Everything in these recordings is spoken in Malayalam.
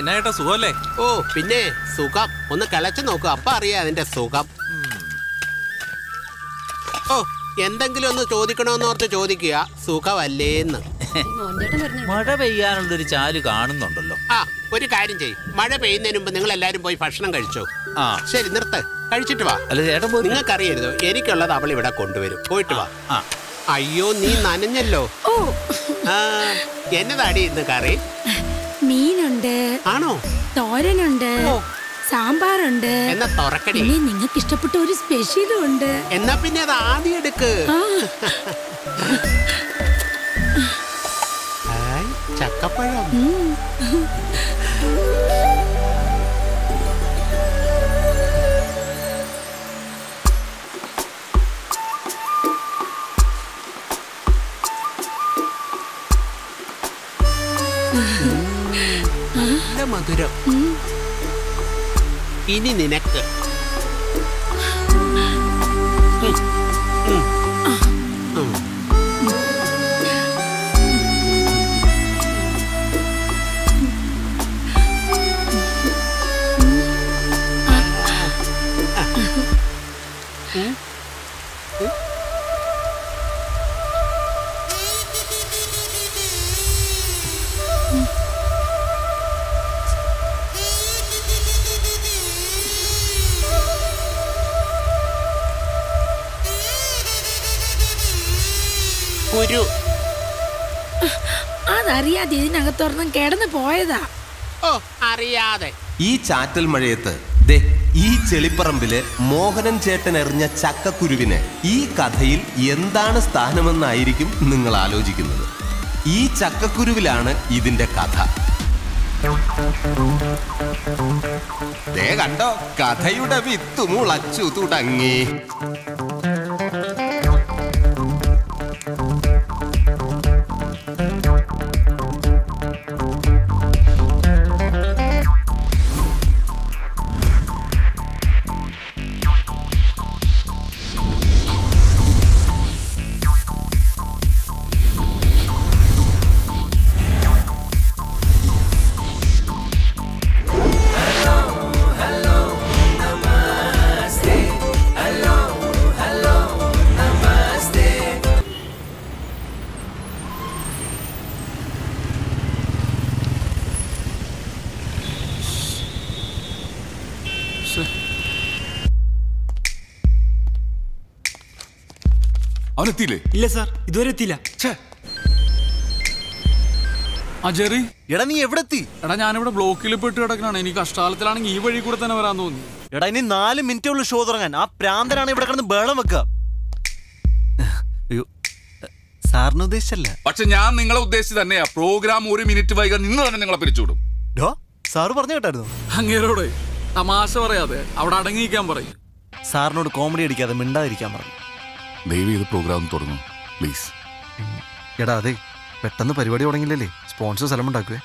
ആ സുഖല്ലേ ഏട്ടാ ഓ പിന്നെ സുഖം. ഒന്ന് കിളച്ചു നോക്കൂ. അപ്പ അറിയാ അതിന്റെ സുഖം. ഓ എന്തെങ്കിലും ഒന്ന് ചോദിക്കണോന്ന് ഓർത്ത് ചോദിക്കുക. സുഖമല്ലേന്ന്. മഴ പെയ്യാനുള്ളൊരു ചാൽ കാണുന്നുണ്ടല്ലോ. ആ ഒരു കാര്യം ചെയ്യും. മഴ പെയ്യുന്നതിന് മുമ്പ് നിങ്ങൾ എല്ലാരും പോയി ഭക്ഷണം കഴിച്ചോ? ആ. ശരി നിർത്ത്. കഴിച്ചിട്ട് വാ. അല്ല ചേട്ടൻ പോയി നിങ്ങൾക്കറിയരുതോ. എനിക്കുള്ളത് അവൾ ഇവിടെ കൊണ്ടുവരും. പോയിട്ട് വാ. ആ. അയ്യോ നീ നനഞ്ഞല്ലോ. ഓ. ആ എന്നതാടി ഇന്ന് കറി? ആണോ? തോരനുണ്ട് സാമ്പാറുണ്ട്. എന്നാ തുറക്കടി. ഇനി നിങ്ങൾക്ക് ഇഷ്ടപ്പെട്ട ഒരു സ്പെഷ്യലും ഉണ്ട്. എന്നാ പിന്നെ അത് ആദ്യം എടുക്ക്. ചക്കപ്പഴം. മധുരം. ഇനി നിനക്ക്. ഇതിനകത്തൊരെണ്ണം കിടന്നു പോയതാ. ഓ അറിയാതെ. ഈ ചാറ്റൽ മഴയത്ത് ദേ ഈ ചെളിപ്പറമ്പിലെ മോഹനൻ ചേട്ടൻ എറിഞ്ഞ ചക്കക്കുരുവിന് ഈ കഥയിൽ എന്താണ് സ്ഥാനമെന്നായിരിക്കും നിങ്ങൾ ആലോചിക്കുന്നത്. ഈ ചക്കക്കുരുവിലാണ് ഇതിന്റെ കഥ. ദേ കണ്ടോ കഥയുടെ വിത്തു മുളച്ചു തുടങ്ങി. അവനെത്തിയില്ലേ? ഇല്ല സാർ ഇതുവരെ എത്തിയില്ല. ആ ജെറി. എടാ നീ എവിടെ എത്തി എടാ ഞാനിവിടെ ബ്ലോക്കിൽ പെട്ട് കിടക്കണാണ്. എനിക്ക് കഷ്ടാലത്തിലാണെങ്കിൽ ഈ വഴി കൂടെ തന്നെ വരാൻ തോന്നി എടാ ഇനി നാല് മിനിറ്റേ ഉള്ളു ഷോ തുടങ്ങാൻ. ആ പ്രാന്തനാണ് ഇവിടെ കിടന്ന് ബേളം വെക്കുക. അയ്യോ സാറിന് ഉദ്ദേശിച്ചല്ല. പക്ഷെ ഞാൻ നിങ്ങളെ ഉദ്ദേശിച്ച് തന്നെയാ. പ്രോഗ്രാം ഒരു മിനിറ്റ് വൈകാൻ നിന്ന് തന്നെ നിങ്ങളെ പിരിച്ചുവിടും. ഡോ സാറ് പറഞ്ഞു കേട്ടായിരുന്നു. അങ്ങേരോട് തമാശ പറയാതെ അവിടെ അടങ്ങിയിരിക്കാൻ പറയും. സാറിനോട് കോമഡി അടിക്കാതെ മിണ്ടാതിരിക്കാൻ പറഞ്ഞു. ദയവ് ചെയ്ത് പ്രോഗ്രാം തുടങ്ങും പ്ലീസ് എടാ അതെ പെട്ടെന്ന് പരിപാടി തുടങ്ങില്ലല്ലേ? സ്പോൺസർ സ്ഥലം ഉണ്ടാക്കുവേ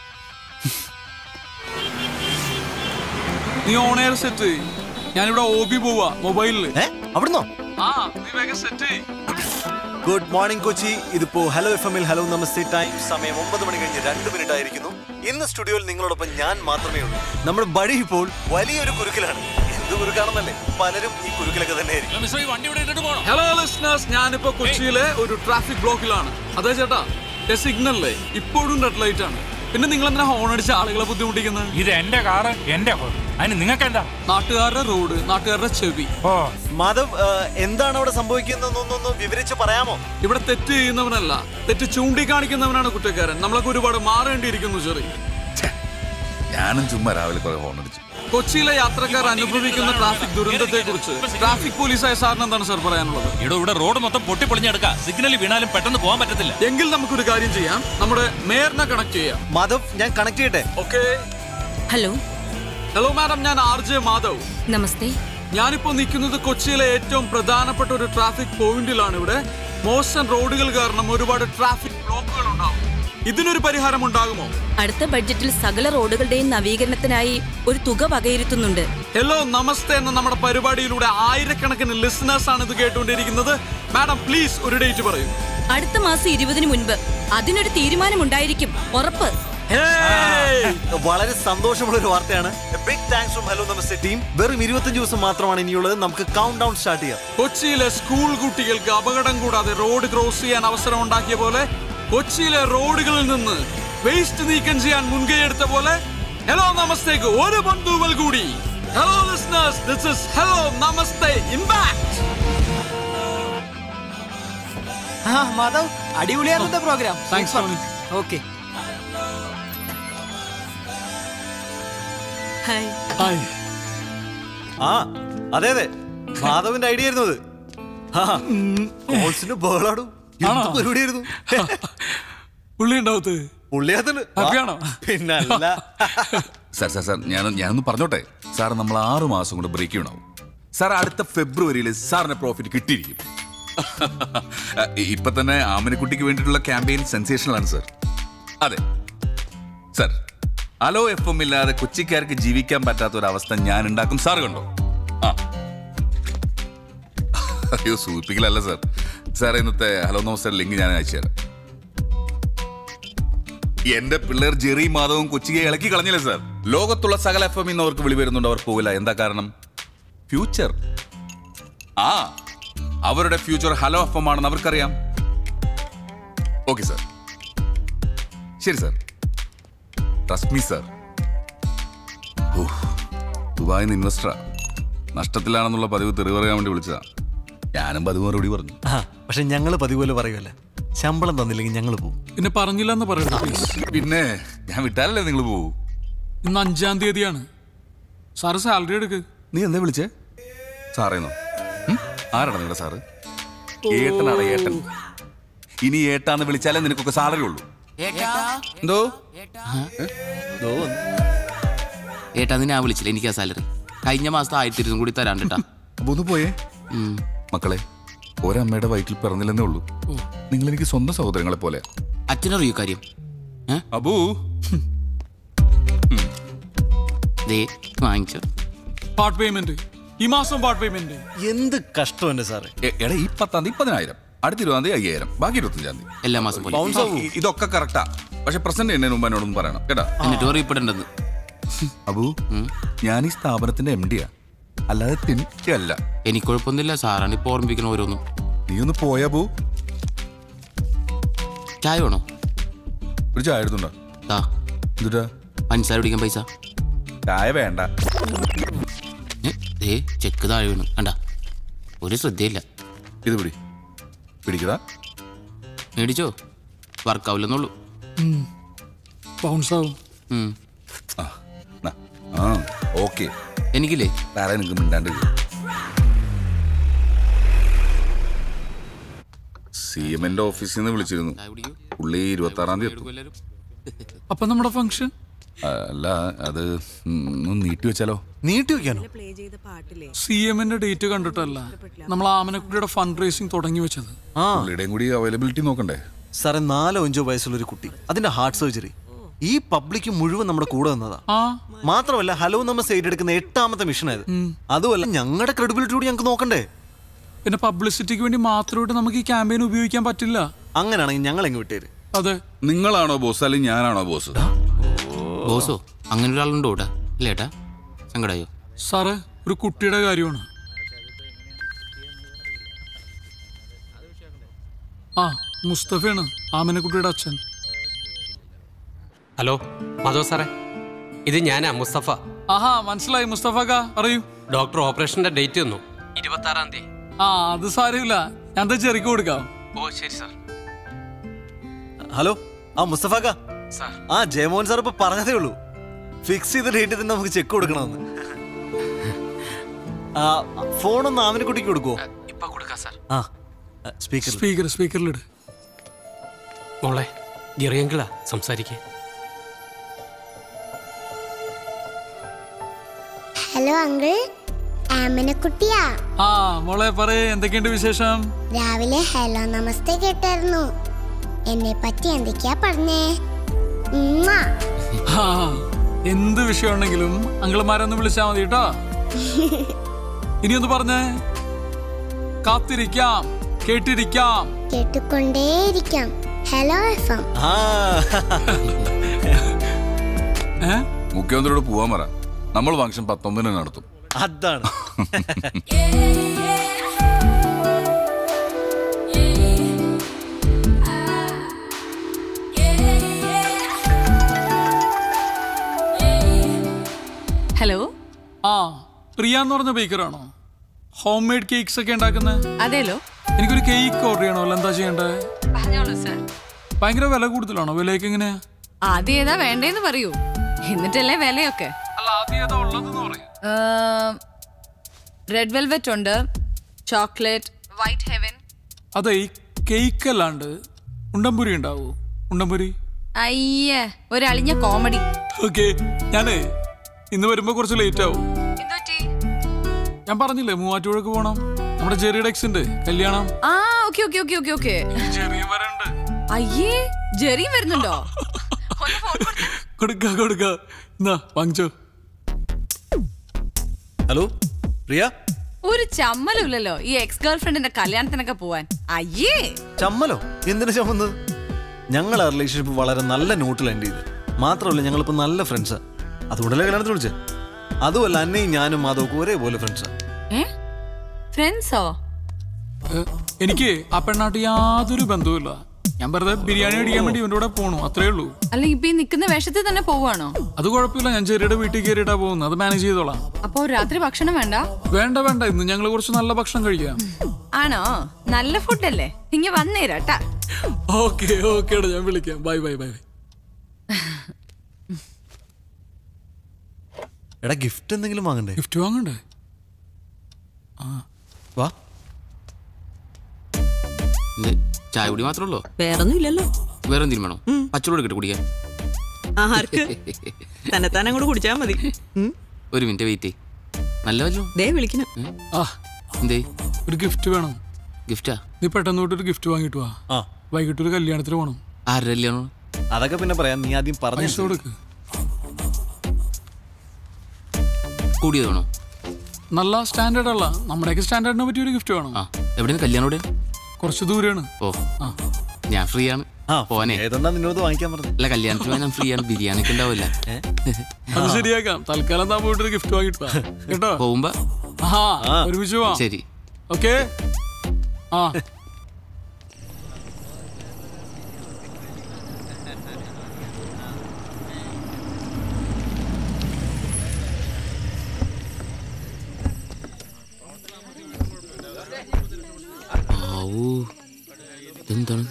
നീ ഓൺ എയർ സെറ്റ് ഞാനിവിടെ ഒ ബി പോവാ മൊബൈലിൽ. ഏ? അവിടുന്നോ? ആ നീ വേഗം സെറ്റ് ഗുഡ് മോർണിംഗ് കൊച്ചി. ഇതിപ്പോ ഹലോ എഫ് എമ്മിൽ ഹലോ നമസ്തേ ടൈം സമയം ഒമ്പത് മണി കഴിഞ്ഞ് രണ്ട് മിനിറ്റ് ആയിരിക്കുന്നു. ഇന്ന് സ്റ്റുഡിയോയിൽ നിങ്ങളോടൊപ്പം ഞാൻ മാത്രമേ ഉള്ളൂ. നമ്മുടെ ബടി ഇപ്പോൾ വലിയൊരു കുരുക്കിലാണ്. കുരുക്കാണെന്നല്ലേ പലരും ഈ കുരുക്കിലൊക്കെ തന്നെ ആയിരിക്കും ഹലോ ലിസ്ണേഴ്സ് ഞാനിപ്പോ കൊച്ചിയിലെ ഒരു ട്രാഫിക് ബ്ലോക്കിലാണ് അതെ ചേട്ടാ. സിഗ്നലേ ഇപ്പോഴും റെഡ് ലൈറ്റ് ആണ്. പിന്നെ നിങ്ങൾ എന്തിനാ ഹോൺ അടിച്ച് ആളുകളെ ബുദ്ധിമുട്ടിക്കുന്നത്? ഇത് എന്റെ കാറ് എന്റെ ഹോൺ. അതിന് നിങ്ങൾക്ക് എന്താ നാട്ടുകാരുടെ റോഡ് നാട്ടുകാരുടെ ചെവി. ഓ. മാധവ് ആ, എന്താണ് അവിടെ സംഭവിക്കുന്നതെന്നൊന്നൊന്ന് വിവരിച്ച് പറയാമോ? ഇവിടെ തെറ്റ് ചെയ്യുന്നവനല്ല. തെറ്റ് ചൂണ്ടിക്കാണിക്കുന്നവനാണ് കുറ്റക്കാരൻ. നമ്മളൊക്കെ ഒരുപാട് മാറേണ്ടിയിരിക്കുന്നു ചെറിയ ഞാനും ചുമ്മാ രാവിലെ കുറെ ഹോൺ അടിച്ചു. കൊച്ചിയിലെ യാത്രക്കാർ അനുഭവിക്കുന്ന ട്രാഫിക് ദുരന്തത്തെ കുറിച്ച് ട്രാഫിക് പോലീസായ സാറിന് എന്താണ് സാർ പറയാനുള്ളത്? ഇവിടെ ഇവിടെ റോഡ് മൊത്തം പൊട്ടിപ്പൊളിഞ്ഞെടുക്ക. സിഗ്നൽ വീണാലും പെട്ടെന്ന് പോകാൻ പറ്റത്തില്ല. എങ്കിൽ നമുക്കൊരു കാര്യം ചെയ്യാം. നമ്മുടെ മേയറിനെ കണക്ട് ചെയ്യാം. മാധവ് ഞാൻ കണക്ട് ചെയ്യട്ടെ? ഓക്കെ. ഹലോ. ഹലോ മാഡം ഞാൻ ആർ ജെ മാധവ്. നമസ്തേ. ഞാനിപ്പോ നിൽക്കുന്നത് കൊച്ചിയിലെ ഏറ്റവും പ്രധാനപ്പെട്ട ഒരു ട്രാഫിക് പോയിന്റിലാണ് ഇവിടെ. മോശം റോഡുകൾ കാരണം ഒരുപാട് ട്രാഫിക് ബ്ലോക്കുകൾ ഉണ്ടാവും. ഇതിനൊരു പരിഹാരം ഉണ്ടാകുമോ അടുത്ത ബഡ്ജറ്റിൽ സകല റോഡുകളുടെയും നവീകരണത്തിനായി ഒരു തുക വകയിരുത്തുന്നുണ്ട്. ഹലോ നമസ്തേ എന്ന നമ്മുടെ പരിപാടിയിലൂടെ ആയിരക്കണക്കിന് ലിസണേഴ്സ് ആണ് ഇത് കേട്ടുകൊണ്ടിരിക്കുന്നത്. മാഡം പ്ലീസ് ഒരു ഡേറ്റ് പറയൂ. അടുത്ത മാസം ഇരുപതിന് മുൻപ് അതിനൊരു തീരുമാനം ഉണ്ടായിരിക്കും ഉറപ്പ് വളരെ സന്തോഷമുള്ള ഒരു വാർത്തയാണ് big thanks from hello Namaste team വെറും ഇരുപത്തഞ്ച് ദിവസം മാത്രമാണ് ഇനിയുള്ളത്. നമുക്ക് കൗണ്ട് ഡൗൺ സ്റ്റാർട്ട് ചെയ്യാം. കൊച്ചിയിലെ സ്കൂൾ കുട്ടികൾക്ക് അപകടം കൂടാതെ റോഡ് ക്രോസ് ചെയ്യാൻ അവസരം ഉണ്ടാക്കിയ പോലെ കൊച്ചിയിലെ റോഡുകളിൽ നിന്ന് വേസ്റ്റ് നീക്കം ചെയ്യാൻ മുൻകൈയെടുത്ത പോലെ ഹലോ നമസ്തേക്ക് ഒരു ബന്ധുവൽ കൂടി. Hello listeners this is hello Namaste impact Madhav അടിപൊളിയായിരുന്നു programme thanks okay hi hi ആ അതെ അതെ. മാധവിന്റെ ഐഡിയ ആയിരുന്നു അത് ബോളാടും. ബഹളാടും എന്ത് ആണോ? പരിപാടിയായിരുന്നു? പുള്ളി ഉണ്ടാവത്ത് പുള്ളിയാത്തൽ പിന്നല്ല. സാർ സാർ സാർ ഞാൻ ഞാനൊന്ന് പറഞ്ഞോട്ടെ? സാർ നമ്മൾ ആറു മാസം കൊണ്ട് ബ്രേക്ക് ഉണ്ടാവും സാർ അടുത്ത ഫെബ്രുവരിയിൽ സാറിന് പ്രോഫിറ്റ് കിട്ടിയിരിക്കും. ഇപ്പൊ തന്നെ ആമനക്കുട്ടിക്ക് വേണ്ടിയിട്ടുള്ള ക്യാമ്പയിൻ സെൻസേഷണൽ ആണ് സാർ. അതെ. സാർ അലോ എഫ് എം ഇല്ലാതെ കൊച്ചിക്കാർക്ക് ജീവിക്കാൻ പറ്റാത്ത ഒരു അവസ്ഥ ഞാൻ ഉണ്ടാക്കും സാർ കണ്ടോ? ആ. അയ്യോ സൂചിപ്പിക്കലല്ല സാർ. സാർ ഇന്നത്തെ ഹലോ നമസ്കാരം ലിങ്ക് ഞാൻ അയച്ചു തരാം. എന്റെ പിള്ളേർ ജെറി മാധവും കൊച്ചിയെ ഇളക്കി കളഞ്ഞില്ലേ സാർ? ലോകത്തുള്ള സകല എഫ് എം ഇന്ന് അവർക്ക് വിളി വരുന്നുണ്ട് അവർ പോകില്ല. എന്താ കാരണം? ഫ്യൂച്ചർ ആ അവരുടെ ഫ്യൂച്ചർ ഹലോ എഫ് എം ആണെന്ന് അവർക്കറിയാം. ഓക്കെ സാർ ശരി സാർ ട്രസ്റ്റ് മീ സാർ നിന്ന് ഇൻവെസ്റ്ററാ നഷ്ടത്തിലാണെന്നുള്ള പതിവ് തെറി പറയാൻ വേണ്ടി വിളിച്ചതാ. ഞാനും പതിവ് മറുപടി പറഞ്ഞു. പക്ഷെ ഞങ്ങൾ പതിപോലെ പോലെ പറയുമല്ല ശമ്പളം തന്നില്ലെങ്കിൽ ഞങ്ങൾ പോകും പിന്നെ പറഞ്ഞില്ലെന്ന് എന്ന് പ്ലീസ് പിന്നെ ഞാൻ വിട്ടാലല്ലേ നിങ്ങൾ പോകൂ ഇന്ന് അഞ്ചാം തീയതിയാണ്. സാറ് സാലറി എടുക്ക്. നീ എന്താ വിളിച്ചേ? സാറേന്നോ? ആരാണ് നിങ്ങളുടെ സാറ്? ഏട്ടനാണ് ഏട്ടൻ? ഇനി ഏട്ടാന്ന് വിളിച്ചാലേ നിനക്കൊക്കെ സാലറി ഉള്ളൂ. എന്തോ? ഏട്ടാ? നിന്നെ ഞാൻ വിളിച്ചില്ല. എനിക്ക് ആ സാലറി. കഴിഞ്ഞ മാസത്തെ ആയിരത്തി ഇരുന്നൂറ് കൂടി തരാണ്ട് കേട്ടാ അപ്പൊ ഒന്ന് പോയേ. മക്കളെ ഒരമ്മയുടെ വയറ്റിൽ പിറന്നില്ലെന്നേ ഉള്ളൂ. നിങ്ങൾ എനിക്ക് സ്വന്തം സഹോദരങ്ങളെ പോലെ. അച്ഛനറിയോ കാര്യം? അബൂ. ദേ വാങ്ങിച്ചോ. Part payment. ഈ മാസം പാർട്ട് പേയ്മെന്റ്. എന്ത് കഷ്ടം എന്റെ സാറേ. എടാ ഈ പത്താം തീയതി പതിനായിരം. അടുത്ത ഇരുപതാം തീയതി അയ്യായിരം. ബാക്കി ഇരുപത്തഞ്ചാം തീയതി. എല്ലാ മാസം ഇതൊക്കെ കറക്റ്റാ പക്ഷെ പ്രസന്റ് എന്നെ മുമ്പ് എന്നോടൊന്നും പറയണം. കേട്ടാ? എന്നിട്ട് അറിയപ്പെടേണ്ടത് അബു ഞാൻ ഈ സ്ഥാപനത്തിന്റെ എം ഡിയാ അല്ലാതെ തിരിച്ചല്ല. എനിക്ക് കുഴപ്പമൊന്നുമില്ല സാറാണ് ഇപ്പൊ ഓർമ്മിപ്പിക്കണ ഓരോന്നും. നീ ഒന്ന് പോയാ പോ. ചായ വേണോ? ഒരു ചായ എടുത്തുണ്ടോ താ എന്തുട്ടാ? പഞ്ചസാര പൈസ. ചായ വേണ്ട. ഏ, ചെക്ക് താഴെ വീണു. കണ്ട? ഒരു ശ്രദ്ധയില്ല. ഇത് പിടി. പിടിക്കടാ. മേടിച്ചോ? വർക്കാവില്ലെന്നുള്ളൂ. ബൗൺസ് ആവും. ആ ഓക്കെ. എനിക്കില്ലേ? വേറെ നിങ്ങൾക്ക് മിണ്ടാണ്ട് സി എമ്മിന്റെ ഓഫീസിൽ നിന്ന് വിളിച്ചിരുന്നു. പുള്ളി ഇരുപത്തി ആറാം തീയതി അപ്പൊ നമ്മുടെ ഫംഗ്ഷൻ? അല്ല അത് ഒന്ന് നീട്ടി വെച്ചാലോ? നീട്ടി വെക്കാനോ? സി എമ്മിന്റെ ഡേറ്റ് കണ്ടിട്ടല്ല. നമ്മൾ ആമനക്കുട്ടിയുടെ ഫണ്ട് റേസിംഗ് തുടങ്ങി വെച്ചത്. ആ പുള്ളിയുടെയും കൂടി അവൈലബിലിറ്റി നോക്കണ്ടേ? സാറേ നാലോ അഞ്ചോ വയസ്സുള്ള ഒരു കുട്ടി. അതിന്റെ ഹാർട്ട് സർജറി ഈ പബ്ലിക് മുഴുവൻ നമ്മുടെ കൂടെ നിന്നതാ. ആ. മാത്രമല്ല ഹലോ നമ്മ സൈഡ് എടുക്കുന്ന എട്ടാമത്തെ മിഷൻ ആയത്. അതുമല്ല ഞങ്ങളുടെ ക്രെഡിബിലിറ്റി കൂടി ഞങ്ങൾക്ക് നോക്കണ്ടേ? പിന്നെ പബ്ലിസിറ്റിക്ക് വേണ്ടി മാത്രമായിട്ട് നമുക്ക് ഈ ക്യാമ്പയിൻ ഉപയോഗിക്കാൻ പറ്റില്ല. അങ്ങനെയാണെങ്കിൽ ഞങ്ങൾ എങ്ങ് വിട്ടേര്? അതെ. നിങ്ങളാണോ ബോസ് അല്ലെങ്കിൽ ഞാനാണോ ബോസ് ബോസോ അങ്ങനെ ഒരാളുണ്ടോ ഇവിടെ? ഇല്ല ഏട്ടാ? സങ്കടായോ? സാറ് ഒരു കുട്ടിയുടെ കാര്യമാണ്. ആ മുസ്തഫയാണ് ആമനക്കുട്ടിയുടെ അച്ഛൻ. ഹലോ മാധവ് സാറേ. ഇത് ഞാനാ മുസ്തഫ. ആഹാ മനസ്സിലായി മുസ്തഫ പറയൂ. ഡോക്ടർ ഓപ്പറേഷന്റെ ഡേറ്റ് തന്നു ഇരുപത്തി ആറാം തീയതി. ആ അത് സാരമില്ല. ഞാൻ ചെറുക്കി ചെറിക്ക് കൊടുക്കാം? ഓ ശരി സാർ. ഹലോ ആ മുസ്തഫ സാർ. ആ ജയമോൻ സാർ ഇപ്പൊ പറഞ്ഞതേ ഉള്ളൂ. ഫിക്സ് ചെയ്ത ഡേറ്റ് തന്നെ നമുക്ക് ചെക്ക് കൊടുക്കണമെന്ന്. ആ ഫോണൊന്ന് ആമിനെക്കുട്ടിക്ക് കൊടുക്കുവോ? ഇപ്പൊ കൊടുക്കാം സാർ. ആ സ്പീക്കർ സ്പീക്കർ സ്പീക്കറിലിട്. മോളെ ജെറിയങ്കിളാ സംസാരിക്കേ. ഹലോ അങ്കിൾ ആമനക്കുട്ടിയാ ആ മോളെ പറയേ എന്തൊക്കെയുണ്ട് വിശേഷം? രാവിലെ ഹലോ നമസ്തേ കേട്ടായിരുന്നു. എന്നെ പറ്റി എന്തൊക്കെയാ പറഞ്ഞേ? ഉമ്മാ. ആ എന്ത് വിഷയമുണ്ടെങ്കിലും അങ്കിൾമാരൊന്ന് വിളിച്ചാ മതി കേട്ടോ. ഇനിയൊന്ന് പറഞ്ഞേ. കാത്തിരിക്കാം കേട്ടിരിക്കാം. കേട്ടുകൊണ്ടേയിരിക്കാം ഹലോ എഫ് എം ആ. മുഖ്യമന്ത്രിയോട് പോവാൻ പറ. നമ്മൾ ഫംഗ്ഷൻ പത്തൊമ്പതിന് നടത്തും. അതാണ്. ഹലോ? ആ പ്രിയ എന്ന് പറഞ്ഞ ബേക്കറാണോ ഹോം മെയ്ഡ് കേക്ക്സ് ഒക്കെ ഉണ്ടാക്കുന്നത് അതേലോ എനിക്കൊരു കേക്ക് ഓർഡർ ചെയ്യണമല്ലോ എന്താ ചെയ്യണ്ടേ? പറഞ്ഞോളൂ സർ ഭയങ്കര വില കൂടുതലാണോ? വിലയൊക്കെ എങ്ങനെയാ? ആദ്യം ഏതാ വേണ്ടേന്ന് പറയൂ. എന്നിട്ടല്ലേ വിലയൊക്കെ? റെഡ് വെൽവെറ്റ് ഉണ്ട് ചോക്ലേറ്റ് വൈറ്റ് ഹെവൻ അതെ ഈ കേക്ക് അല്ലാണ്ട് ഉണ്ടംപുരി ഉണ്ടാവോ? ഉണ്ടംപുരി? അയ്യേ ഒരു അളിഞ്ഞ കോമഡി ഓക്കെ ഞാനേ ഇന്ന് വരുമ്പോ കുറച്ച് ലേറ്റ് ആവും. ഞാൻ പറഞ്ഞില്ലേ മൂവാറ്റുപുഴക്ക് പോണം. നമ്മുടെ ജെറിയുടെ ഉണ്ട് കല്യാണം. ആ okay okay okay okay okay. ജെറിയും വരണ്ട്. അയ്യേ ജെറി വരുന്നുണ്ടോ? കൊടുക്ക. കൊടുക്ക എന്നാ വാങ്ങിച്ചോ. ഹലോ പ്രിയ? ഒരു ചമ്മലുമില്ലല്ലോ ഈ എക്സ് ഗേൾഫ്രണ്ടിന്റെ കല്യാണത്തിനൊക്കെ പോവാൻ. അയ്യേ! ചമ്മലോ? എന്തിനു ചമ്മന്നത് ഞങ്ങൾ ആ റിലേഷൻഷിപ്പ് വളരെ നല്ല നോട്ടിൽ എൻഡ് ചെയ്ത്. മാത്രമല്ല ഞങ്ങളിപ്പോ നല്ല ഫ്രണ്ട്സാ അതുകൊണ്ടല്ലേ കല്യാണത്തിന് വിളിച്ചേ? അതുമല്ല അന്നയും ഞാനും മാധവക്കും ഒരേപോലെ ഫ്രണ്ട്സാ ഫ്രണ്ട്സോ എനിക്ക് ആ പെണ്ണാട്ട് യാതൊരു ബന്ധവുമില്ല. ഞാൻ വെറുതെ ബിരിയാണി അടിക്കാൻ വേണ്ടി ഇവന്റെ കൂടെ പോണു അത്രേ ഉള്ളൂ. അല്ല ഇപ്പൊ ഈ നിക്കുന്ന വേഷത്തിൽ തന്നെ പോവാണോ? അത് കുഴപ്പമില്ല ഞാൻ ചെറിയുടെ വീട്ടിൽ കയറിയിട്ടാ പോകുന്നത് അത് മാനേജ് ചെയ്തോളാം. അപ്പൊ രാത്രി ഭക്ഷണം വേണ്ട? വേണ്ട വേണ്ട ഇന്ന് ഞങ്ങൾ കുറച്ച് നല്ല ഭക്ഷണം കഴിക്കാം. ആണോ? നല്ല ഫുഡ് ഫുഡല്ലേ? ഇങ്ങ വന്നേരാട്ടാ ഓക്കെ ഓക്കെ ഞാൻ വിളിക്കാം. Bye bye bye. എടാ ഗിഫ്റ്റ് എന്തെങ്കിലും വാങ്ങണ്ടേ? ഗിഫ്റ്റ് വാങ്ങണ്ടേ? ആ. വാ. ചായ കുടി മാത്രമേ ഉള്ളൂ? വേറൊന്നും ഇല്ലല്ലോ വേറെ എന്തെങ്കിലും വേണോ പച്ചവെള്ളം എടുക്കട്ടെ കുടിക്കാൻ. ആർക്ക് തന്നെ തന്നെ കൂടെ കുടിച്ചാ മതി. ഒരു മിനിറ്റ് വെയിറ്റ് നല്ലതല്ലോ ദേ വിളിക്കണം ആ എന്തേ? ഒരു ഗിഫ്റ്റ് വേണം. ഗിഫ്റ്റാ? നീ പെട്ടെന്ന് തൊട്ട് ഒരു ഗിഫ്റ്റ് വാങ്ങിട്ട് വാ. ആ. വൈകിട്ട് ഒരു കല്യാണത്തിന് പോകണം ആരുടെ കല്യാണം? അതൊക്കെ പിന്നെ പറയാം. നീ ആദ്യം പറഞ്ഞു പൈസ കൊടുക്ക്. കൂടിയത് വേണോ നല്ല സ്റ്റാൻഡേർഡ് അല്ല നമ്മുടെയൊക്കെ സ്റ്റാൻഡേർഡിനെ പറ്റിയ ഒരു ഗിഫ്റ്റ് വേണം. ആ എവിടെയാണ് കല്യാണം എവിടെ കുറച്ച് ദൂരെയാണ്. ഓ ആ. ഞാൻ ഫ്രീ ആണ് ആ പോനെ ഏതെന്നാ നിന്നോട് വാങ്ങിക്കാൻ പറഞ്ഞു. അല്ല കല്യാണത്തിന് ഞാൻ ഫ്രീ ആണ് ബിരിയാണി ഒക്കെ ഉണ്ടാവില്ല അത് ശരിയാക്കാം. തൽക്കാലം താൻ പോയിട്ട് ഒരു ഗിഫ്റ്റ് വാങ്ങിട്ട് കേട്ടോ? പോകുമ്പോ ആ ഒരുമിച്ച് പോവാം. ശരി. ഓക്കെ ആ. ഇതെന്താണ്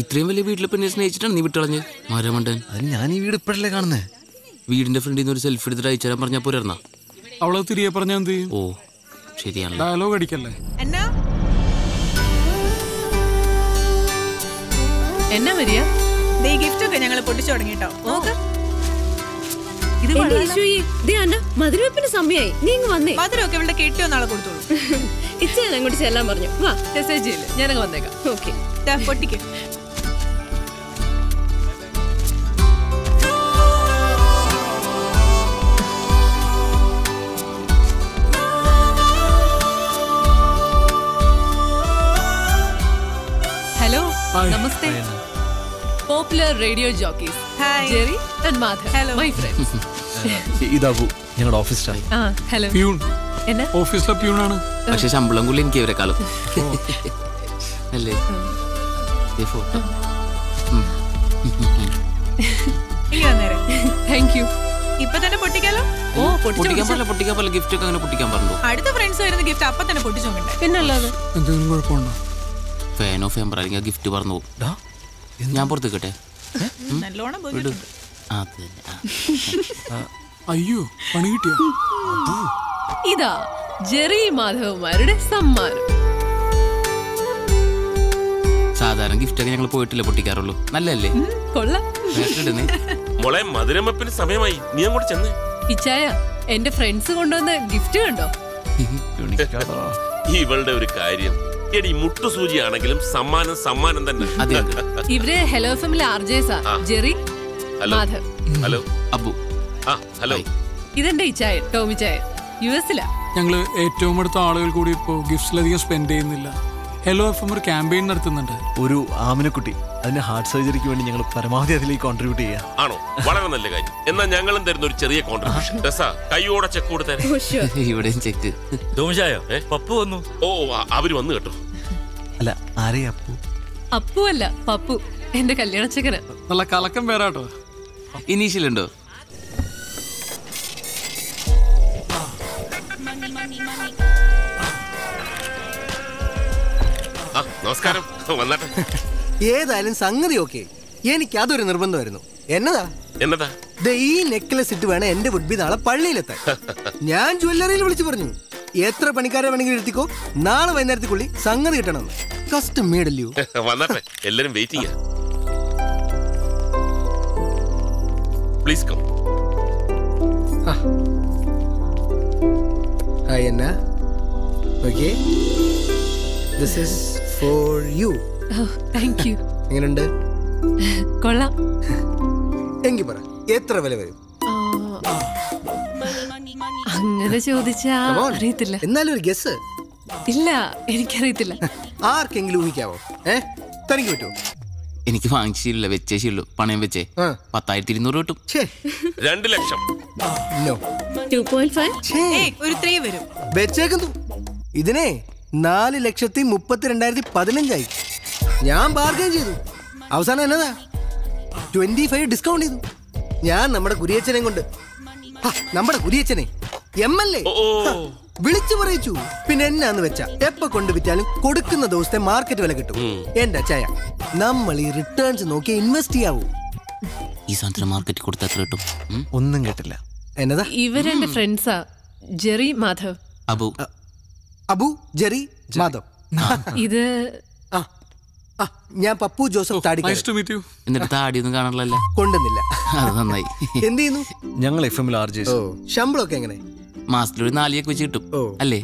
ഇത്രയും വലിയ വീട്ടിലെ എന്നെ സ്നേഹിച്ചിട്ടാണ് നീ വിട്ടളഞ്ഞ്? മരമണ്ടൻ അത് ഞാൻ ഈ വീട് ഇപ്പോഴല്ലേ കാണുന്നേ? വീടിന്റെ ഫ്രണ്ടിൽ നിന്ന് ഒരു സെൽഫി എടുത്തിട്ട് അയച്ചു തരാൻ പറഞ്ഞാൽ പോരായിരുന്നാ? അവളെ തിരികെ പറഞ്ഞാൽ എന്ത് ചെയ്യും? ഓ ശരിയാണ് ഡയലോഗ് അടിക്കല്ലേ? എന്നാ? എന്നാ വരിക ദേ ഗിഫ്റ്റ് ഒക്കെ ഞങ്ങൾ പൊട്ടിച്ചു നോക്ക്. ഈ ദേ അന്ന മധുരവെപ്പിന് സമയായി. നീ ഇങ്ങ് വന്നേ. മധുരമൊക്കെ ഇവിടെ കെട്ടിയോ നാളെ കൊടുത്തോളൂ. ഇച്ചയാണ് അങ്ങോട്ട് ചെല്ലാൻ പറഞ്ഞു. വാ. മെസ്സേജ് ചെയ്യില്ല ഞാനങ്ങ് വന്നേക്കാം. Okay. പൊട്ടിക്ക്. Hello. Namaste. Popular radio jockeys. Jerry and Madhav. Hello. My friends ഇതാവൂ ഞങ്ങളുടെ ഓഫീസ് ഹലോ. ഓഫീസിലെ പ്യൂണാണ്. പക്ഷെ ശമ്പളം കൂടി എനിക്ക് ഇവരെക്കാളും അല്ലേ? ഫോട്ടോ. താങ്ക് യു ഇപ്പൊ തന്നെ പൊട്ടിക്കാലോ? ഓ പൊട്ടിക്കാൻ പാടില്ല പൊട്ടിക്കാൻ പാടില്ല. ഗിഫ്റ്റ് ഒക്കെ അങ്ങനെ പൊട്ടിക്കാൻ പറഞ്ഞു? അടുത്ത ഫ്രണ്ട്സ് വരുന്ന ഗിഫ്റ്റ് അപ്പൊ തന്നെ പൊട്ടിച്ചു പിന്നല്ലാതെ. എന്തെങ്കിലും കുഴപ്പമുണ്ടോ? ഫാനോ ഫേമ്പർ അല്ലെങ്കിൽ ഗിഫ്റ്റ് പറഞ്ഞു പോകും. ഞാൻ പുറത്തേക്കട്ടെ നല്ലോണം വിട് പോയിട്ടുണ്ട്. ആ. അയ്യോ പണി കിട്ടിയ? ഇതാ ജെറി മാധവന്മാരുടെ സമ്മാനം. സാധാരണ ഗിഫ്റ്റ് ഒക്കെ ഞങ്ങൾ പോയിട്ടില്ല പൊട്ടിക്കാറുള്ളൂ. നല്ലല്ലേ കൊള്ളാം. മോളെ മധുരമപ്പിന് സമയമായി. നീ അങ്ങോട്ട് ചെന്ന്. ഇച്ചായ എന്റെ ഫ്രണ്ട്സ് കൊണ്ടുവന്ന ഗിഫ്റ്റ് കണ്ടോ? ഇവളുടെ ഒരു കാര്യം. എടി സമ്മാനം സമ്മാനം തന്നെ. ഇവർ hello family ആർജേസാ Jerry hello. Madhav. Hello. Abu. ആ ഹലോ. ഇതെന്റെ ഇച്ചായ ടോമി ചായ യു എസിലാ? ഞങ്ങൾ ഏറ്റവും അടുത്ത ആളുകൾ കൂടി ഇപ്പോൾ ഗിഫ്റ്റ്സിലധികം സ്പെൻഡ് ചെയ്യുന്നില്ല. ഹെലോ എഫ് എം ഒരു ക്യാമ്പയിൻ നടത്തുന്നുണ്ട്. ഒരു ആമിനക്കുട്ടി അതിന്റെ ഹാർട്ട് സർജറിക്ക് വേണ്ടി ഞങ്ങൾ പരമാവധി അതിലേക്ക് കോൺട്രിബ്യൂട്ട് ചെയ്യാം. ആണോ? വളരെ നല്ല കാര്യം. എന്നാൽ ഞങ്ങളും തരുന്ന ഒരു ചെറിയ കോൺട്രിബ്യൂഷൻ രസ. കൈയോടെ ചെക്ക് കൊടുത്തേ ഇവിടെയും ചെക്ക് തോമശായോ പപ്പു വന്നു. ഓ അവർ വന്നു കേട്ടോ. അല്ല ആരെയാ അപ്പു? അപ്പു അല്ല പപ്പു. എന്റെ കല്യാണച്ചക്കന്. നല്ല കലക്കം പേരാട്ടോ. ഇനീഷ്യൽ ഉണ്ടോ? നമസ്കാരം. വന്നാട്ടെ. ഏതായാലും സംഗതി ഓക്കെ എനിക്ക് അതൊരു നിർബന്ധമായിരുന്നു. എന്നതാ? എന്നതാ? ഈ നെക്ലസ് ഇട്ട് വേണം എന്റെ വുഡ്ബി നാളെ പള്ളിയിലെത്താൻ. ഞാൻ ജ്വല്ലറിയിൽ വിളിച്ചു പറഞ്ഞു. എത്ര പണിക്കാരെ വേണമെങ്കിലും എടുത്തിക്കോ നാളെ വൈകുന്നേരത്തേക്കുള്ളി സംഗതി കിട്ടണം. കസ്റ്റം മേഡല്ലോ വന്നാട്ടെ. എല്ലാരും വെയിറ്റിംഗ് പ്ലീസ് കം ഹായ് എന്നാ okay this is for you thank you എങ്ങനെയുണ്ട് കൊള്ളാം. എങ്കി പറ എത്ര വില വരും? അങ്ങനെ ചോദിച്ചാ Come on. അറിയത്തില്ല. എന്നാലും ഒരു ഗസ് ഇല്ല എനിക്കറിയത്തില്ല. ആർക്കെങ്കിലും ഊഹിക്കാവോ? ഏ? തനിക്ക് പറ്റുമോ എനിക്ക് വാങ്ങിച്ചില്ല വെച്ചേ ശീലു പണയം വെച്ചേ. പത്തായിരത്തി ഇരുന്നൂറ് കിട്ടും. രണ്ട് ലക്ഷം. ഒരു ത്രീ വരും. വെച്ചേക്കുന്നു. ഇതിനെ നാല് ലക്ഷത്തി മുപ്പത്തി രണ്ടായിരത്തി പതിനഞ്ചായി. ഞാൻ ബാർഗൈൻ ചെയ്തു. അവസാനം എന്നതാ? ട്വന്റി ഫൈവ് ഡിസ്കൗണ്ട് ചെയ്തു. ഞാൻ നമ്മുടെ കുരിയച്ചനെ കൊണ്ട്. നമ്മുടെ കുരിയച്ചനെ. എം എൽ എ വിളിച്ചു പറയിച്ചു. പിന്നെ എന്നാന്ന് വെച്ചാ എപ്പ കൊണ്ട് വിറ്റാലും കൊടുക്കുന്ന ദിവസത്തെ മാർക്കറ്റ് വില കിട്ടും. എന്റെ അച്ചായ നമ്മൾ ഈ റിട്ടേൺസ് നോക്കി ഇൻവെസ്റ്റ് ചെയ്യാവൂ. ഈ സാധനം മാർക്കറ്റ് കൊടുത്താൽ എത്ര കിട്ടും? ഒന്നും കിട്ടില്ല. എന്നതാ? ഇവരെന്റെ ഫ്രണ്ട്സാ ജെറി മാധവ്. അബു. അബു ജെറി മാധവ്. ഇത് ആ, ഞാൻ പപ്പു ജോസഫ് താടിക്കാരൻ. എന്നിട്ട് താടിയൊന്നും കാണാറില്ലല്ലോ? കൊണ്ടുവന്നില്ല. അത് നന്നായി. എന്ത് ചെയ്യുന്നു? ഞങ്ങൾ എഫ് എമ്മിൽ ആർ ജെ ശമ്പളമൊക്കെ എങ്ങനെ? മാസത്തിൽ ഒരു നാലിയൊക്കെ വെച്ച് കിട്ടും. അല്ലേ?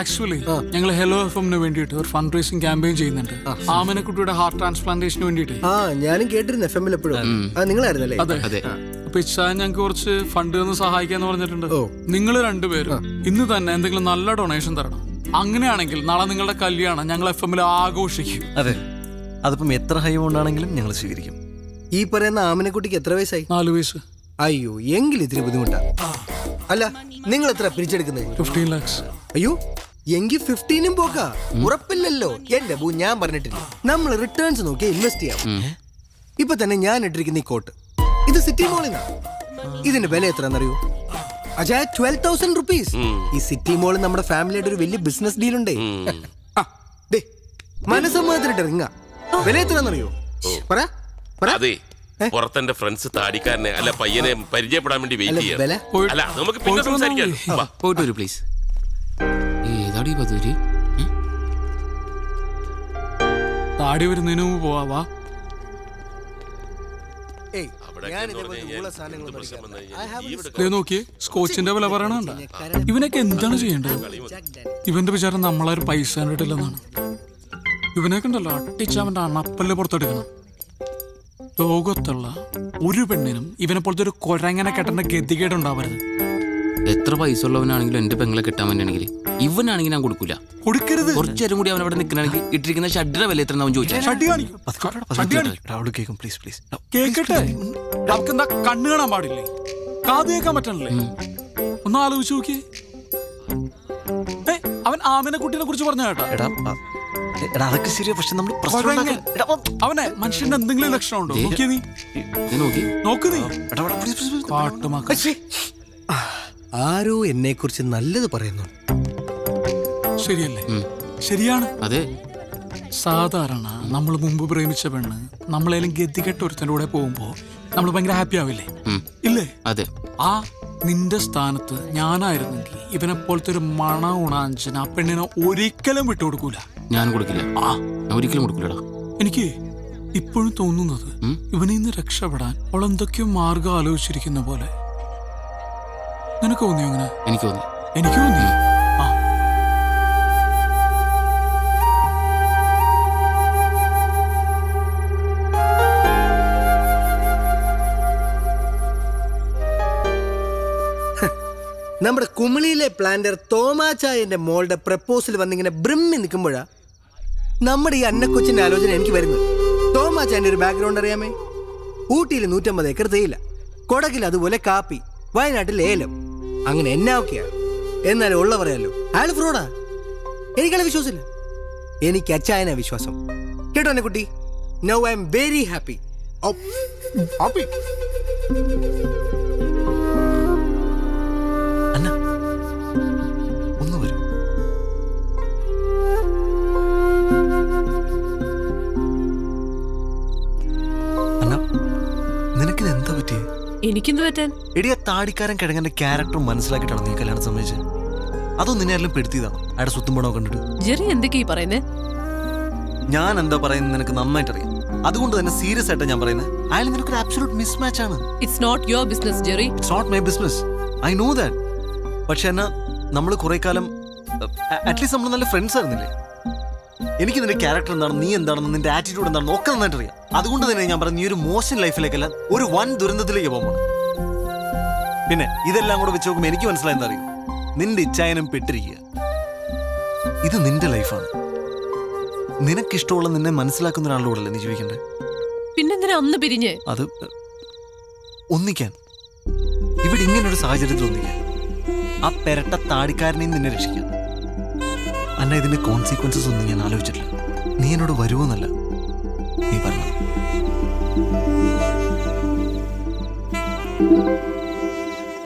ആക്ച്വലി ഞങ്ങൾ ഹലോ എഫ് എമ്മിന് വേണ്ടിയിട്ട് ഒരു ഫണ്ട് റേസിംഗ് ക്യാമ്പയിൻ ചെയ്യുന്നുണ്ട് ആമനക്കുട്ടിയുടെ ഹാർട്ട് ട്രാൻസ്പ്ലാന്റേഷന് വേണ്ടിയിട്ട്. ആ ഞാനും കേട്ടിരുന്നു എഫ് എമ്മിൽ എപ്പോഴും. നിങ്ങളായിരുന്നല്ലേ? അതെ. അപ്പൊ ഇച്ചാൻ ഞങ്ങൾക്ക് കുറച്ച് ഫണ്ട് ഒന്ന് സഹായിക്കാന്ന് പറഞ്ഞിട്ടുണ്ട്. നിങ്ങൾ രണ്ടുപേരും ഇന്ന് തന്നെ എന്തെങ്കിലും നല്ല ഡൊണേഷൻ തരണം? അങ്ങനെയാണെങ്കിൽ നാളെ നിങ്ങളുടെ കല്യാണം ഞങ്ങൾ എഫ് എമ്മിൽ ആഘോഷിക്കും. അതെ. അതിപ്പം എത്ര ഹൈ കൊണ്ടാണെങ്കിലും ഞങ്ങൾ സ്വീകരിക്കും. ഈ പറയുന്ന ആമനക്കുട്ടിക്ക് എത്ര വയസ്സായി? നാല് വയസ്സ്. അയ്യോ എങ്കിൽ ഇത്തിരി ബുദ്ധിമുട്ടാ. അല്ല നിങ്ങൾ എത്ര പിരിച്ചെടുക്കുന്നത് ഫിഫ്റ്റീൻ ലാക്സ് അയ്യോ എങ്കിൽ ഫിഫ്റ്റീനും പോക്കാ. ഉറപ്പില്ലല്ലോ. എന്റെ ബു ഞാൻ പറഞ്ഞിട്ടില്ല. നമ്മൾ റിട്ടേൺസ് നോക്കി ഇൻവെസ്റ്റ് ചെയ്യാം. ഇപ്പൊ തന്നെ ഞാൻ ഇട്ടിരിക്കുന്ന ഈ കോട്ട് ഇത് സിറ്റി മോളിൽ ഇതിന്റെ വില എത്രയാണെന്നറിയോ? അജായ ട്വൽവ് തൗസൻഡ് റുപ്പീസ് ഈ സിറ്റി മോളിൽ നമ്മുടെ ഫാമിലിയുടെ ഒരു വലിയ ബിസിനസ് ഡീൽ ഉണ്ട്. മനസ്സമ്മതത്തിനിട്ട് റിങ്ങ വില എത്രയാണെന്നറിയോ? പറ പറ. അതെ പുറത്തെന്റെ ഫ്രണ്ട്സ് താടിക്കാരനെ അല്ല പയ്യനെ പരിചയപ്പെടാൻ വേണ്ടി വെയിറ്റ് ചെയ്യാം. അല്ല നമുക്ക് പിന്നെ സംസാരിക്കാം. പോയിട്ട് വരൂ പ്ലീസ് താടി വരുന്നതിന് മുമ്പ് പോവാ നോക്കിയേ സ്കോച്ചിന്റെ വില പറയണണ്ട. ഇവനൊക്കെ എന്താണ് ചെയ്യേണ്ടത്? ഇവന്റെ വിചാരം നമ്മളാരും പൈസ കണ്ടിട്ടില്ലെന്നാണ്. ഇവനൊക്കെ ഉണ്ടല്ലോ അട്ടിച്ച് അവന്റെ അണപ്പല്ല് പുറത്തെടുക്കണം. ലോകത്തുള്ള ഒരു പെണ്ണിനും ഇവനെ പോലത്തെ ഒരു കൊരങ്ങനെ കെട്ടേണ്ട ഗതികേട് ഉണ്ടാവരുത് എത്ര പൈസ ഉള്ളവനാണെങ്കിലും എന്റെ പെങ്ങളെ കിട്ടാൻ വേണ്ടിയാണെങ്കിൽ ഇവനാണെങ്കിൽ ഞാൻ കൊടുക്കൂല. കൊടുക്കരുത്. കുറച്ചേരം കൂടി അവൻ അവിടെ നിൽക്കണമെങ്കിൽ ഇട്ടിരിക്കുന്ന ഷഡ്ഡിയുടെ വില എത്ര അവൻ കേൾക്കും പ്ലീസ് പ്ലീസ് കേക്കട്ടെ? അവർക്ക് എന്താ കണ്ണ് കാണാൻ പാടില്ലേ? കാത് കേൾക്കാൻ പറ്റണല്ലേ? ഒന്ന് ആലോചിച്ച് നോക്കി അവൻ ആമിനെ കുട്ടീനെ കുറിച്ച് പറഞ്ഞ കേട്ടാ. എടാ അതൊക്കെ ശരിയാ. പക്ഷെ നമ്മൾ അവനെ മനുഷ്യന്റെ എന്തെങ്കിലും ലക്ഷണം ഉണ്ടോ നോക്കിയേ നീ. നോക്കി. നീ. ആരോ എന്നെ കുറിച്ച് നല്ലത് പറയുന്നു ശരിയല്ലേ? ശരിയാണ്? അതെ. സാധാരണ നമ്മൾ മുമ്പ് പ്രേമിച്ച പെണ്ണ് നമ്മളേലും ഗതികെട്ട ഒരുത്തന്റെ കൂടെ പോകുമ്പോ നമ്മൾ ഭയങ്കര ഹാപ്പി ആവില്ലേ? ഇല്ലേ? അതെ. ആ നിന്റെ സ്ഥാനത്ത് ഞാനായിരുന്നെങ്കിൽ ഇവനെ പോലത്തെ ഒരു മണ ഉണാഞ്ചൻ ആ പെണ്ണിനെ ഒരിക്കലും വിട്ടു വിട്ടുകൊടുക്കൂല ഞാൻ കൊടുക്കില്ല. ഞാൻ ഒരിക്കലും കൊടുക്കില്ലടാ എനിക്ക് ഇപ്പോഴും തോന്നുന്നത് ഇവനിൽ നിന്ന് രക്ഷപ്പെടാൻ അവൾ എന്തൊക്കെയോ മാർഗം ആലോചിച്ചിരിക്കുന്ന പോലെ നിനക്ക് തോന്നിയോ അങ്ങനെ എനിക്ക് തോന്നി. എനിക്ക് തോന്നി ആ. നമ്മുടെ കുമിളിയിലെ പ്ലാന്റർ തോമാച്ചായന്റെ മോളുടെ പ്രപ്പോസൽ വന്നിങ്ങനെ ബ്രിമ്മി നിൽക്കുമ്പോഴാ നമ്മുടെ ഈ അന്നക്കൊച്ചിന്റെ ആലോചന എനിക്ക് വരുന്നത്. തോമാചായന്റെ ഒരു ബാക്ക്ഗ്രൗണ്ട് അറിയാമേ? ഊട്ടിയിൽ നൂറ്റമ്പത് ഏക്കർ തേയില കൊടകിൽ അതുപോലെ കാപ്പി വയനാട്ടിൽ ഏലം. അങ്ങനെ എന്നാ ഒക്കെയാ? എന്നാലും ഉള്ള പറയാലോ. അയാൾ ഫ്രോഡാ എനിക്കയാളെ വിശ്വാസമില്ല. എനിക്ക് അച്ചായന വിശ്വാസം. കേട്ടോ എന്നെ കുട്ടി? Now I'm very happy happy എനിക്കെന്ത് പറ്റാൻ? എടിയ താടിക്കാരൻ കിഴങ്ങന്റെ ക്യാരക്ടർ മനസ്സിലാക്കിയിട്ടാണ് നീ കല്യാണം സമ്മതിച്ചത് അതോ നിന്നെ ആരെങ്കിലും പെടുത്തിയതാണ്? അയാളുടെ സ്വത്തും പണമൊക്കെ കണ്ടിട്ട്? ജെറി എന്തൊക്കെയാ പറയുന്നേ? ഞാൻ എന്താ പറയുന്നത് നിനക്ക് നന്നായിട്ട് അറിയാം അതുകൊണ്ട് തന്നെ സീരിയസ് ആയിട്ട് ഞാൻ പറയുന്നത് അയാൾ നിനക്കൊരു ഒരു മിസ്മാച്ച് ആണ്. It's not your business Jerry. It's not my business I know that പക്ഷെ എന്നാ നമ്മൾ കുറെ കാലം അറ്റ്ലീസ്റ്റ് നമ്മൾ നല്ല ഫ്രണ്ട്സ് ആയിരുന്നില്ലേ? എനിക്ക് നിന്റെ ക്യാരക്ടർ എന്താണ് നീ എന്താണെന്ന് നിന്റെ ആറ്റിറ്റ്യൂഡ് എന്താണ് ഒക്കെ നന്നായിട്ട് അറിയാം അതുകൊണ്ട് തന്നെ ഞാൻ പറഞ്ഞു നീ ഒരു മോശം ലൈഫിലേക്കല്ല ഒരു വൻ ദുരന്തത്തിലേക്ക് പോകുമ്പോൾ പിന്നെ ഇതെല്ലാം കൂടെ വെച്ച് നോക്കുമ്പോൾ എനിക്ക് മനസ്സിലായി അറിയും? നിന്റെ ഇച്ഛായനം പെട്ടിരിക്കുക. ഇത് നിന്റെ ലൈഫാണ് നിനക്കിഷ്ടമുള്ള നിന്നെ മനസ്സിലാക്കുന്ന ഒരാളോടല്ലേ നീ ജീവിക്കണ്ടേ? പിന്നെന്തിനാ അന്ന് പിരിഞ്ഞ്? അത് ഒന്നിക്കാൻ. ഇവിടെ ഇങ്ങനൊരു ഒരു സാഹചര്യത്തിൽ ഒന്നിക്കാൻ. ആ പെരട്ട താടിക്കാരനെയും നിന്നെ രക്ഷിക്കാൻ. അന്ന ഇതിന്റെ കോൺസിക്വൻസസ് ഒന്നും ഞാൻ ആലോചിച്ചിട്ടില്ല. നീ എന്നോട് വരുമോന്നല്ല നീ പറഞ്ഞു.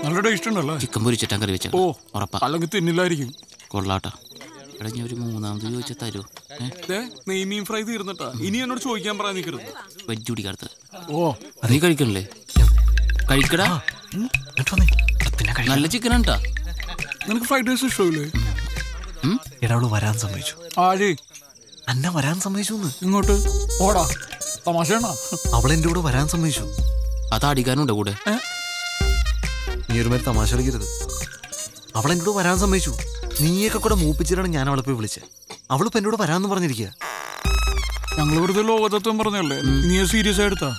നല്ല ഇഷ്ടമുണ്ടല്ലോ ചിക്കൻ ചിക്കൻ പൊരിച്ചിട്ടാ കറി വെച്ചോ ഓ ഉറപ്പാ. അല്ലെങ്കിൽ തിന്നില്ലായിരിക്കും. കൊള്ളാട്ടാ. എടാ ഞാൻ ഒരു മൂന്നാമത് നെയ്മീൻ ഫ്രൈ തീർന്നിട്ടാ. ഇനി എന്നോട് ചോദിക്കാൻ പറയാൻ നിൽക്കരുത് വെജ് കുടിക്കാത്ത ഓ. നീ കഴിക്കണല്ലേ? കഴിക്കടാ. നല്ല ചിക്കൻ ഉണ്ടാ നിനക്ക് ഫ്രൈഡ് റൈസ് ഇഷ്ടമില്ലേ എടാ അവൾ വരാൻ സമ്മതിച്ചു. ആര്? അന്ന വരാൻ സമ്മതിച്ചു ഇങ്ങോട്ട്. ഓടാ. തമാശയാണോ? അവൾ എന്റെ കൂടെ വരാൻ സമ്മതിച്ചു. അത് അടിക്കാനുണ്ടോ കൂടെ. നീ ഒരു മാതിരി തമാശ കളിക്കരുത്. അവൾ എന്നോട് വരാൻ സമ്മതിച്ചു. നീയൊക്കെ കൂടെ മൂപ്പിച്ചിട്ടാണ് ഞാൻ അവളെ പോയി വിളിച്ചത് അവളിപ്പോ എന്നോട് വരാന്ന് പറഞ്ഞിരിക്കുക ഞങ്ങൾ വെറുതെ ലോകതത്വം പറഞ്ഞല്ലേ നീ സീരിയസ് ആയിട്ടാ?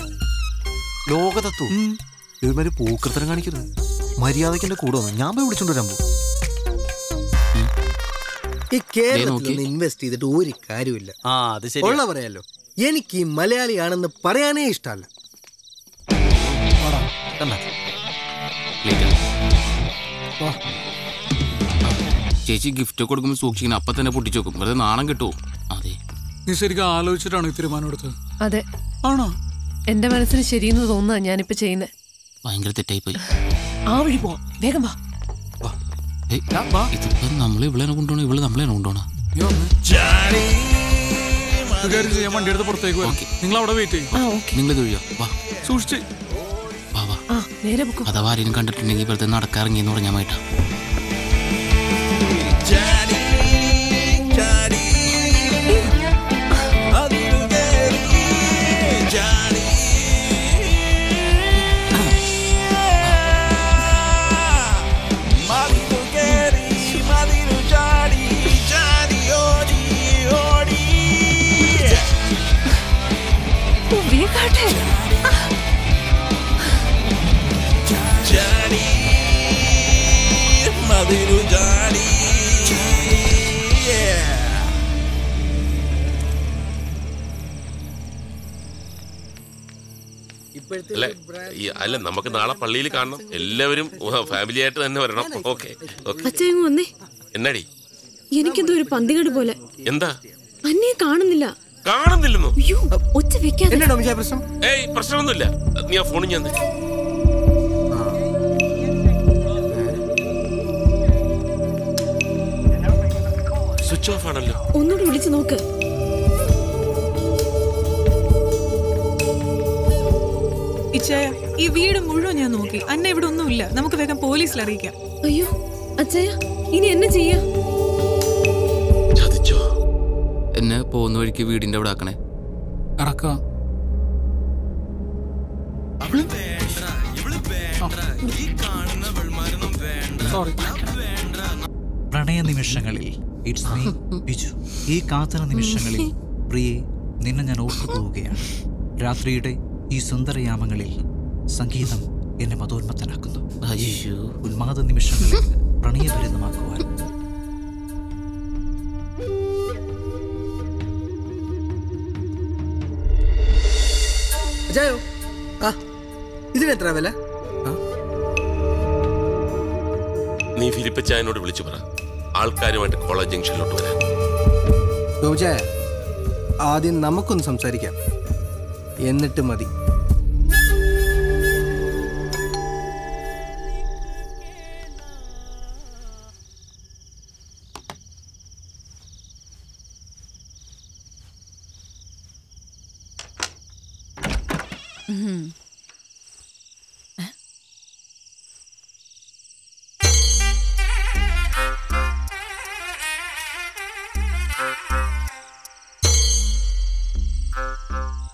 ലോകതത്വം? ഇവന്മാര് പൂക്കൃത്തരം കാണിക്കരുത്. മര്യാദയ്ക്ക് എന്റെ കൂടെ വന്നു. ഞാൻ പോയി വിളിച്ചോണ്ട് വരാൻ പോകും ഈ കേരളത്തിൽ ഇൻവെസ്റ്റ് ചെയ്തിട്ട് ഒരു കാര്യമില്ല ആ അത് ശരി ഉള്ള പറയാലോ. എനിക്ക് ഈ മലയാളിയാണെന്ന് പറയാനേ ഇഷ്ടമല്ല. ചേച്ചി ഗിഫ്റ്റ് കൊടുക്കുമ്പോൾ സൂക്ഷിക്കണം. അപ്പൊ തന്നെ പൊട്ടിച്ചു നോക്കും വെറുതെ നാണം കിട്ടുമോ അതെ. നീ ശരിക്കും ആലോചിച്ചിട്ടാണ് ഈ തീരുമാനം എടുത്തത്? അതെ. ആണോ? എന്റെ മനസ്സിന് ശരിയെന്ന് തോന്നുന്ന ഞാനിപ്പോ ചെയ്യുന്നത് ഭയങ്കര തെറ്റായി പോയി ആ വഴി പോവാം. വേഗം വാ. ഇതിപ്പോ നമ്മളെ ഇവളെ കൊണ്ടുപോകണം? ഇവൾ നമ്മളെ കൊണ്ടുപോകണം? കാര്യം വണ്ടി എടുത്ത് പുറത്തേക്ക് വരാം. നിങ്ങൾ അവിടെ വെയിറ്റ് ചെയ്യും. നിങ്ങൾ ഇത് വാ. സൂക്ഷിച്ച്. വാ വാ. ആ നേരെ പൊക്കോ. അഥവാ ആരെയും കണ്ടിട്ടുണ്ടെങ്കിൽ ഇപ്പോഴത്തെ നടക്കാറിങ്ങി എന്ന് പറഞ്ഞാൽ മായിട്ടാ അല്ല? ഈ അല്ല നമുക്ക് നാളെ പള്ളിയിൽ കാണണം. എല്ലാവരും ഫാമിലി ആയിട്ട് തന്നെ വരണം. ഓക്കെ എന്നടി? എനിക്കെന്തോ ഒരു പന്തികേട് പോലെ. എന്താ? അന്നെ കാണുന്നില്ല. കാണുന്നില്ലെന്നോ? അയ്യോ ഒച്ച വെക്കാതെ പ്രശ്നം? ഏയ് പ്രശ്നമൊന്നുമില്ല. നീ ആ ഫോണിൽ ഞാൻ. സ്വിച്ച് ഓഫ് ആണല്ലോ. ഒന്നുകൂടി വിളിച്ചു നോക്ക്. ഇച്ചായ ഈ വീട് മുഴുവൻ ഞാൻ നോക്കി. അന്ന ഇവിടെ ഒന്നുമില്ല. നമുക്ക് വേഗം പോലീസിൽ അറിയിക്കാം. അയ്യോ അച്ഛയ ഇനി എന്നെ ചെയ്യാ. എന്നെ പോകുന്ന വഴിക്ക് വീടിന്റെ അവിടെ ആക്കണേ. ഇറക്കാം നിമിഷങ്ങളിൽ. ഇറ്റ്സ് മീ ബിജു ഈ കാത്തന നിമിഷങ്ങളിൽ പ്രിയെ നിന്നെ ഞാൻ ഓർത്തു പോവുകയാണ് രാത്രിയുടെ ഈ സുന്ദരയാമങ്ങളിൽ സംഗീതം എന്നെ മതോന്മത്തനാക്കുന്നു. ഉന്മാദ നിമിഷങ്ങളിൽ പ്രണയപരിതമാക്കുവാൻ ജയോ വില? നീ ഫിലിപ്പച്ചായനോട് വിളിച്ചു പറ. ആൾക്കാരുമായിട്ട് കോളേജ് ജംഗ്ഷനിലോട്ട് വരാൻ. ആദ്യം നമുക്കൊന്ന് സംസാരിക്കാം. എന്നിട്ട് മതി.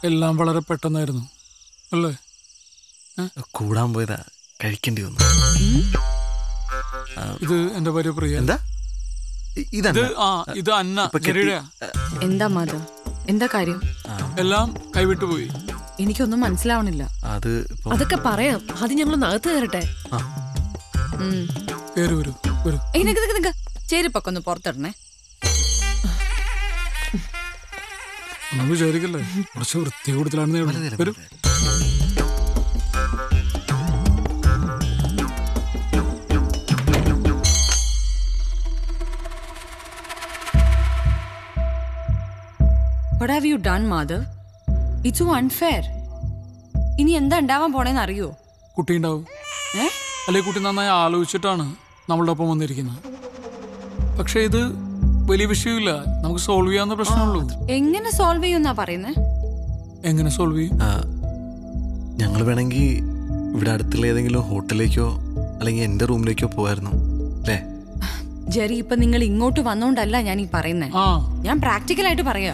എല്ലാം വളരെ പെട്ടെന്നായിരുന്നു. അല്ലേ? കൂടാൻ പോയതാ. കഴിക്കേണ്ടി വന്നു. ഇത് എന്റെ ഭാര്യ പ്രിയ. എന്താ? ഇത് ആ ഇത് അന്ന. ജെറിയുടെ എന്താ മാധവ്? എന്താ കാര്യം? എല്ലാം കൈവിട്ടു പോയി. എനിക്കൊന്നും മനസ്സിലാവണില്ല. അത് അതൊക്കെ പറയാം. അത് ഞങ്ങൾ നകത്ത് കയറട്ടെ. ഉം. പേര് ഒന്നും വിചാരിക്കല്ലേ? കുറച്ച് വൃത്തി കൂടുതലാണെന്ന് വരും. വരൂ. What have you done, mother? It's so unfair. ഇനി എന്താ ഉണ്ടാവാൻ പോണേന്ന് അറിയോ? കുട്ടി ഉണ്ടാവും. ഏ? അല്ലെ കുട്ടി നന്നായി ആലോചിച്ചിട്ടാണ് നമ്മളുടെ ഒപ്പം വന്നിരിക്കുന്നത്. പക്ഷേ ഇത് വലിയ വിഷയമില്ല. നമുക്ക് സോൾവ് ചെയ്യാവുന്ന പ്രശ്നമുള്ളൂ. എങ്ങനെ സോൾവ് ചെയ്യുന്നാ പറയുന്നേ? എങ്ങനെ സോൾവ് ചെയ്യും? ഞങ്ങൾ വേണമെങ്കിൽ ഇവിടെ അടുത്തുള്ള ഏതെങ്കിലും ഹോട്ടലിലേക്കോ അല്ലെങ്കിൽ എന്റെ റൂമിലേക്കോ പോവായിരുന്നു അല്ലേ? ജെറി ഇപ്പൊ നിങ്ങൾ ഇങ്ങോട്ട് വന്നോണ്ടല്ല ഞാൻ ഈ പറയുന്നേ. ആ. ഞാൻ പ്രാക്ടിക്കൽ ആയിട്ട് പറയാ.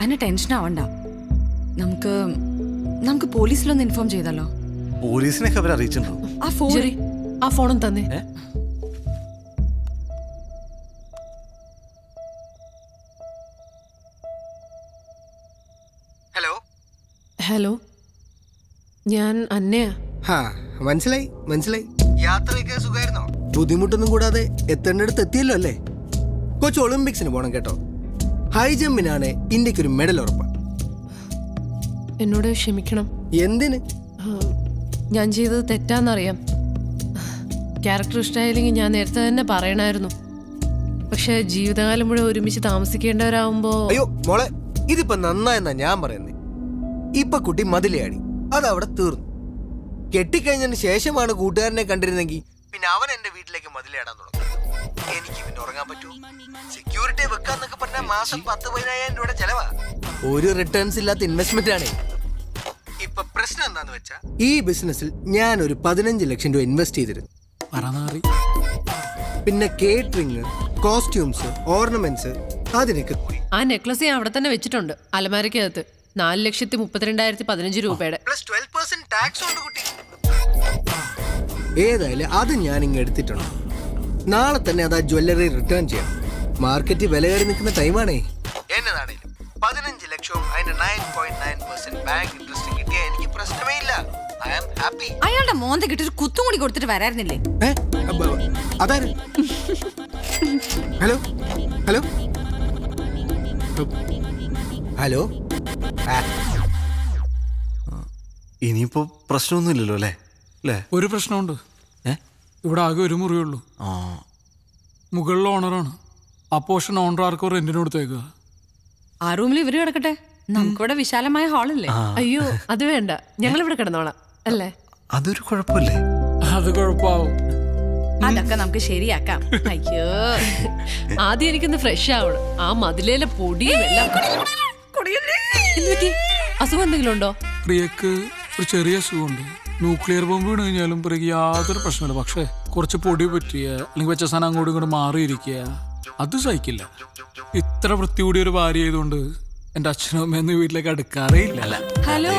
അതിന് ടെൻഷൻ ആവണ്ട. നമുക്ക് നമുക്ക് പോലീസിലൊന്ന് ഇൻഫോം ചെയ്തല്ലോ പോലീസിനെ അവർ അറിയിച്ചിട്ടുണ്ടോ? ആ ഫോൺ ആ ഫോണും തന്നെ. ഹലോ. ഞാൻ അന്നയാ. ഹാ മനസ്സിലായി മനസ്സിലായി. യാത്രയൊക്കെ സുഖമായിരുന്നോ ബുദ്ധിമുട്ടൊന്നും കൂടാതെ എത്തേണ്ടടുത്ത് എത്തിയല്ലോ അല്ലേ? കൊച്ചു ഒളിമ്പിക്സിന് പോണം കേട്ടോ. ഹൈ ജമ്പിനാണ് ഇന്ത്യയ്ക്ക് ഒരു മെഡൽ ഉറപ്പ്. എന്നോട് ക്ഷമിക്കണം. എന്തിന്? ഞാൻ ചെയ്തത് തെറ്റാന്നറിയാം. ക്യാരക്ടർ ഇഷ്ടമായില്ലെങ്കിൽ ഞാൻ നേരത്തെ തന്നെ പറയണമായിരുന്നു പക്ഷെ ജീവിതകാലം മുഴുവൻ ഒരുമിച്ച് താമസിക്കേണ്ടവരാകുമ്പോ അയ്യോ മോളെ ഇതിപ്പോ നന്നായെന്നാ ഞാൻ പറയുന്നത് ഇപ്പൊ കുട്ടി മതിലയാടി. അതവിടെ തീർന്നു. കെട്ടിക്കഴിഞ്ഞതിന് ശേഷമാണ് കൂട്ടുകാരനെ കണ്ടിരുന്നെങ്കിൽ പിന്നെ അവൻ എന്റെ വീട്ടിലേക്ക് മതിലയാടാൻ തുടങ്ങി. എനിക്ക് പിന്നെ ഉറങ്ങാൻ പറ്റൂ സെക്യൂരിറ്റി വെക്കാന്നൊക്കെ പറഞ്ഞാൽ മാസം പത്ത് പതിനായിരം രൂപയുടെ ചെലവാ. ഒരു റിട്ടേൺസ് ഇല്ലാത്ത ഇൻവെസ്റ്റ്മെന്റ് ആണ്. ഇപ്പൊ പ്രശ്നം എന്താന്ന് വെച്ചാ ഈ ബിസിനസ്സിൽ ഞാൻ ഒരു പതിനഞ്ച് ലക്ഷം രൂപ ഇൻവെസ്റ്റ് ചെയ്തിരുന്നു. പിന്നെ കേറ്ററിംഗ് കോസ്റ്റ്യൂംസ് ഓർണമെന്റ്സ് അതിനൊക്കെ കൂടി ആ നെക്ലസ് ഞാൻ അവിടെ തന്നെ വെച്ചിട്ടുണ്ട്. അലമാരക്കകത്ത് നാല് ലക്ഷത്തി മുപ്പത്തിരണ്ടായിരത്തി പതിനഞ്ച് രൂപയുടെ. പ്ലസ് ട്വൽവ് പെർസെന്റ് ടാക്സ് ഉണ്ട് കുട്ടി. ഏതായാലും അത് ഞാൻ ഇങ്ങ് എടുത്തിട്ടുണ്ട്. നാളെ തന്നെ അത് ആ ജ്വല്ലറി റിട്ടേൺ ചെയ്യാം. മാർക്കറ്റ് വില കയറി നിൽക്കുന്ന ടൈമാണേ എന്നതാണേലും പതിനഞ്ച് ലക്ഷവും അതിന്റെ nine point nine percent bank interest കിട്ടിയ എനിക്ക് പ്രശ്നമേ ഇല്ല. ഐ ആം ഹാപ്പി അയാളുടെ മോന്ത കിട്ടി ഒരു കുത്തും കൂടി കൊടുത്തിട്ട് വരായിരുന്നില്ലേ അതാര്? ഹലോ? ഹലോ? ഹലോ? ഇനിയിപ്പോ പ്രശ്നമൊന്നുമില്ലല്ലോ അല്ലേ? അല്ലേ? ഒരു പ്രശ്നമുണ്ട്. ഏ? ഇവിടെ ആകെ ഒരു മുറിയുള്ളൂ. ആ. മുകളിൽ ഓണറാണ്. ആ പോർഷൻ ഓണർ ആർക്കോ റെന്റിന് കൊടുത്തേക്കുക ആ റൂമിൽ ഇവർ കിടക്കട്ടെ? നമുക്കിവിടെ വിശാലമായ ഹാളല്ലേ? അയ്യോ അത് വേണ്ട. ഞങ്ങൾ ഇവിടെ കിടന്നോളാം അല്ലേ? അതൊരു കുഴപ്പമില്ലേ? അത് കുഴപ്പമാവും. അതൊക്കെ നമുക്ക് ശരിയാക്കാം. അയ്യോ. ആദ്യം എനിക്കൊന്ന് ഫ്രഷ് ആവണം. ആ മതിലേലെ പൊടിയും എല്ലാം? അസുഖം എന്തെങ്കിലും ഉണ്ടോ? പ്രിയക്ക് ഒരു ചെറിയ അസുഖമുണ്ട്. ന്യൂക്ലിയർ ബോംബ് വീണ് കഴിഞ്ഞാലും പ്രിയക്ക് യാതൊരു പ്രശ്നമില്ല പക്ഷേ കുറച്ച് പൊടി പറ്റിയ അല്ലെങ്കിൽ വെച്ച സാധനം അങ്ങോട്ടും ഇങ്ങോട്ടും മാറിയിരിക്കുക അത് സഹിക്കില്ല. ഇത്ര വൃത്തി കൂടിയ ഒരു ഭാര്യ ആയതുകൊണ്ട് എന്റെ അച്ഛനും അമ്മയൊന്നും വീട്ടിലേക്ക് അടുക്കാറേ ഇല്ല ഹലോ.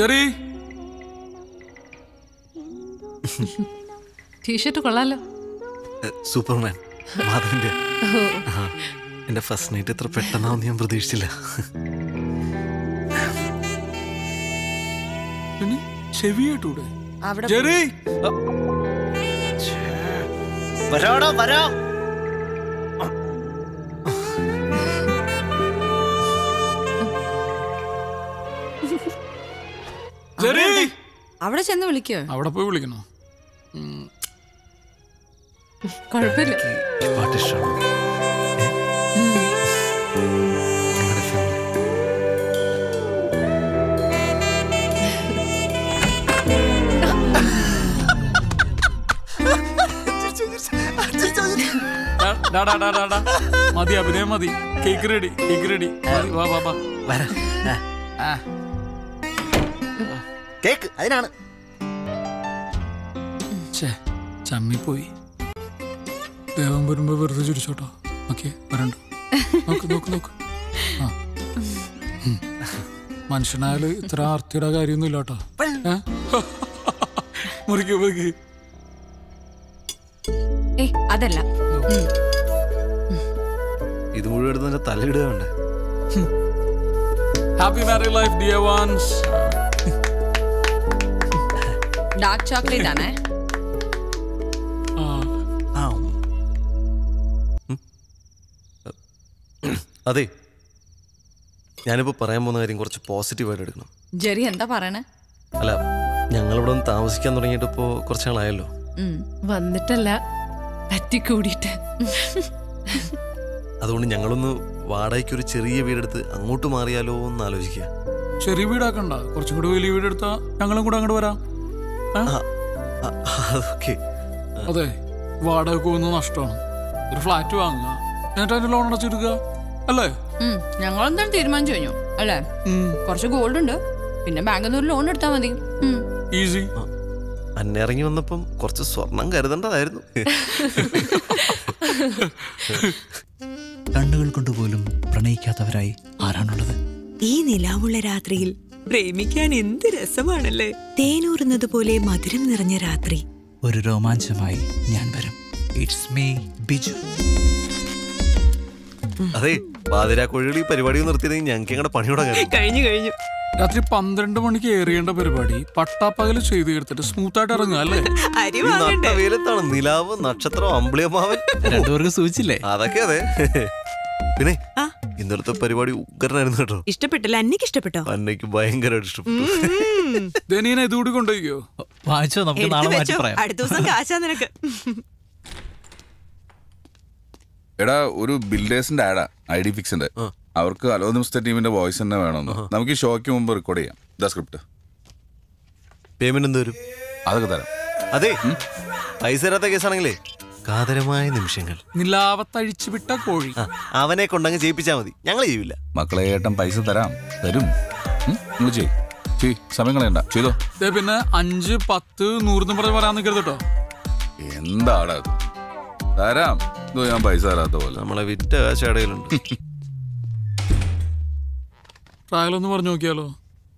ചെറി. ടീഷർട്ട് കൊള്ളാലോ. സൂപ്പർമാൻ മാധവന്റെ. എന്റെ ഫസ്റ്റ് നൈറ്റ് എത്ര പെട്ടെന്നാവും ഞാൻ പ്രതീക്ഷിച്ചില്ല. ചെവിയേട്ടൂടെ അവിടെ ജെറി വരാടാ വരാം. അവിടെ ചെന്ന് വിളിക്കോ. അവിടെ പോയി വിളിക്കണോ? കുഴപ്പമില്ല. പാട്ട് ഇഷ്ടമാണ്. ഡാ, ഡാ, ഡാ, ഡാ, ഡാ. മതി അഭിനയം മതി. കേക്ക് റെഡി കേക്ക് റെഡി വാ വാ വാ. ആ. കേക്ക് അതിനാണ്. ചമ്മിപ്പോയി. ദേവം വരുമ്പോ വെറുതെ ചുരിച്ചോട്ടോ. ഓക്കെ വരണ്ട. നോക്ക് നോക്ക് നോക്ക്. ആ. മനുഷ്യനായാൽ ഇത്ര ആർത്തിയുടെ കാര്യമൊന്നും ഇല്ലാട്ടോ. ഏ? മുറിക്ക് മുറിക്ക്. അതല്ല. ഇത് മുഴുവൻ തലയിടുക happy married life dear once dark chocolate ആണേ. അതെ. ഞാനിപ്പോ പറയാൻ പോകുന്ന കാര്യം കുറച്ച് പോസിറ്റീവായിട്ട് എടുക്കണം ജെറി എന്താ പറയണേ? അല്ല ഞങ്ങളിവിടെ ഒന്ന് താമസിക്കാൻ തുടങ്ങിയിട്ട് ഇപ്പോ കുറച്ച് നാളായല്ലോ. വന്നിട്ടല്ല പറ്റിക്കൂടിയിട്ട്. അതുകൊണ്ട് ഞങ്ങളൊന്ന് വാടകയ്ക്ക് ഒരു ചെറിയ വീടെടുത്ത് അങ്ങോട്ട് മാറിയാലോ എന്ന് ആലോചിക്കുക. ചെറിയ വീടാക്കണ്ട. കുറച്ചും കൂടി വലിയ വീടെടുത്താ ഞങ്ങളും കൂടെ അങ്ങോട്ട് വരാം? അതൊക്കെ. അതെ വാടക പോകുന്ന നഷ്ടമാണ്. ഒരു ഫ്ലാറ്റ് വാങ്ങുക എന്നിട്ട് അതിന്റെ ലോൺ അടച്ചെടുക്കുക അല്ലേ? ഞങ്ങൾ എന്താണ് തീരുമാനിച്ചു കഴിഞ്ഞു അല്ലേ? കുറച്ച് ഗോൾഡ് ഉണ്ട് പിന്നെ ബാങ്കിൽ നിന്ന് ഒരു ലോൺ എടുത്താൽ മതി. ഈസി അന്നിറങ്ങി വന്നപ്പം കുറച്ച് സ്വർണം കരുതേണ്ടതായിരുന്നു. കണ്ണുകൾ കൊണ്ടുപോലും പ്രണയിക്കാത്തവരായി ആരാണുള്ളത്? ഈ നിലാവുള്ള രാത്രിയിൽ പ്രേമിക്കാൻ എന്ത് രസമാണല്ലേ? തേനൂറുന്നത് പോലെ മധുരം നിറഞ്ഞ രാത്രി. ഒരു രോമാഞ്ചമായി ഞാൻ വരും. It's me Biju. അതെ പാതിരാക്കോഴികൾ ഈ പരിപാടി നിർത്തിയതെങ്കിൽ ഞങ്ങൾക്ക് ഞങ്ങളുടെ പണി തുടങ്ങാം കഴിഞ്ഞു കഴിഞ്ഞു. രാത്രി പന്ത്രണ്ട് മണിക്ക് ഏറിയേണ്ട പരിപാടി. പട്ടാപ്പകൽ ചെയ്ത് എടുത്തിട്ട് സ്മൂത്ത് ആയിട്ട് ഇറങ്ങുക അല്ലേ? നിലാവ് നക്ഷത്രം അമ്പിളിയമാവൻ രണ്ടുപേർക്ക് സൂചിച്ചില്ലേ? അതൊക്കെ അതെ. പിന്നെ ഇന്നലത്തെ പരിപാടി ഉഗ്രനായിരുന്നു കേട്ടോ. ഇഷ്ടപ്പെട്ടില്ല? അന്നയ്ക്ക് ഇഷ്ടപ്പെട്ടോ? അന്നയ്ക്ക് ഭയങ്കരമായിട്ട് ഇഷ്ടപ്പെട്ടു. ഇതുകൂടി കൊണ്ടുപോയിക്കോ? വായിച്ചോ നമുക്ക് എടുത്ത് നാളെ മാറ്റി വെച്ചോ. പറയാം. അടുത്ത ദിവസം കാശാ നിനക്ക്. എടാ ഒരു ബിൽഡേഴ്സിന്റെ ആഡാ ഐ ഡി ഫിക്സിന്റെ. അവർക്ക് അലോ നിമിഷത്തെ ടീമിന്റെ വോയിസ് തന്നെ വേണമെന്ന്. നമുക്ക് ഈ ഷോയ്ക്ക് മുമ്പ് റെക്കോർഡ് ചെയ്യാം. ദ സ്ക്രിപ്റ്റ് പേയ്മെന്റ് എന്ത് വരും അതൊക്കെ തരാം. അതെ. പൈസ തരാത്ത കേസാണെങ്കിലേ. കാതരമായ നിമിഷങ്ങൾ. വിട്ട കോഴി. ആ, അവനെ കൊണ്ടങ്ങ് ജയിപ്പിച്ചാ മതി. ഞങ്ങൾ ചെയ്യൂല. മക്കളെ ഏട്ടൻ പൈസ തരാം. തരും. ഉം, നിങ്ങൾ സമയം കളയണ്ട. ചെയ്തോ? ദേ പിന്നെ അഞ്ച് പത്ത് നൂറെന്ന് പറഞ്ഞ് പറയാൻ നിൽക്കരുത് കേട്ടോ. എന്താണ്? തരാം. ഇതോ ഞാൻ പൈസ തരാത്ത പോലെ. നമ്മളെ വിറ്റ ചേടയിലുണ്ട് ഒന്ന് പറഞ്ഞു നോക്കിയാലോ?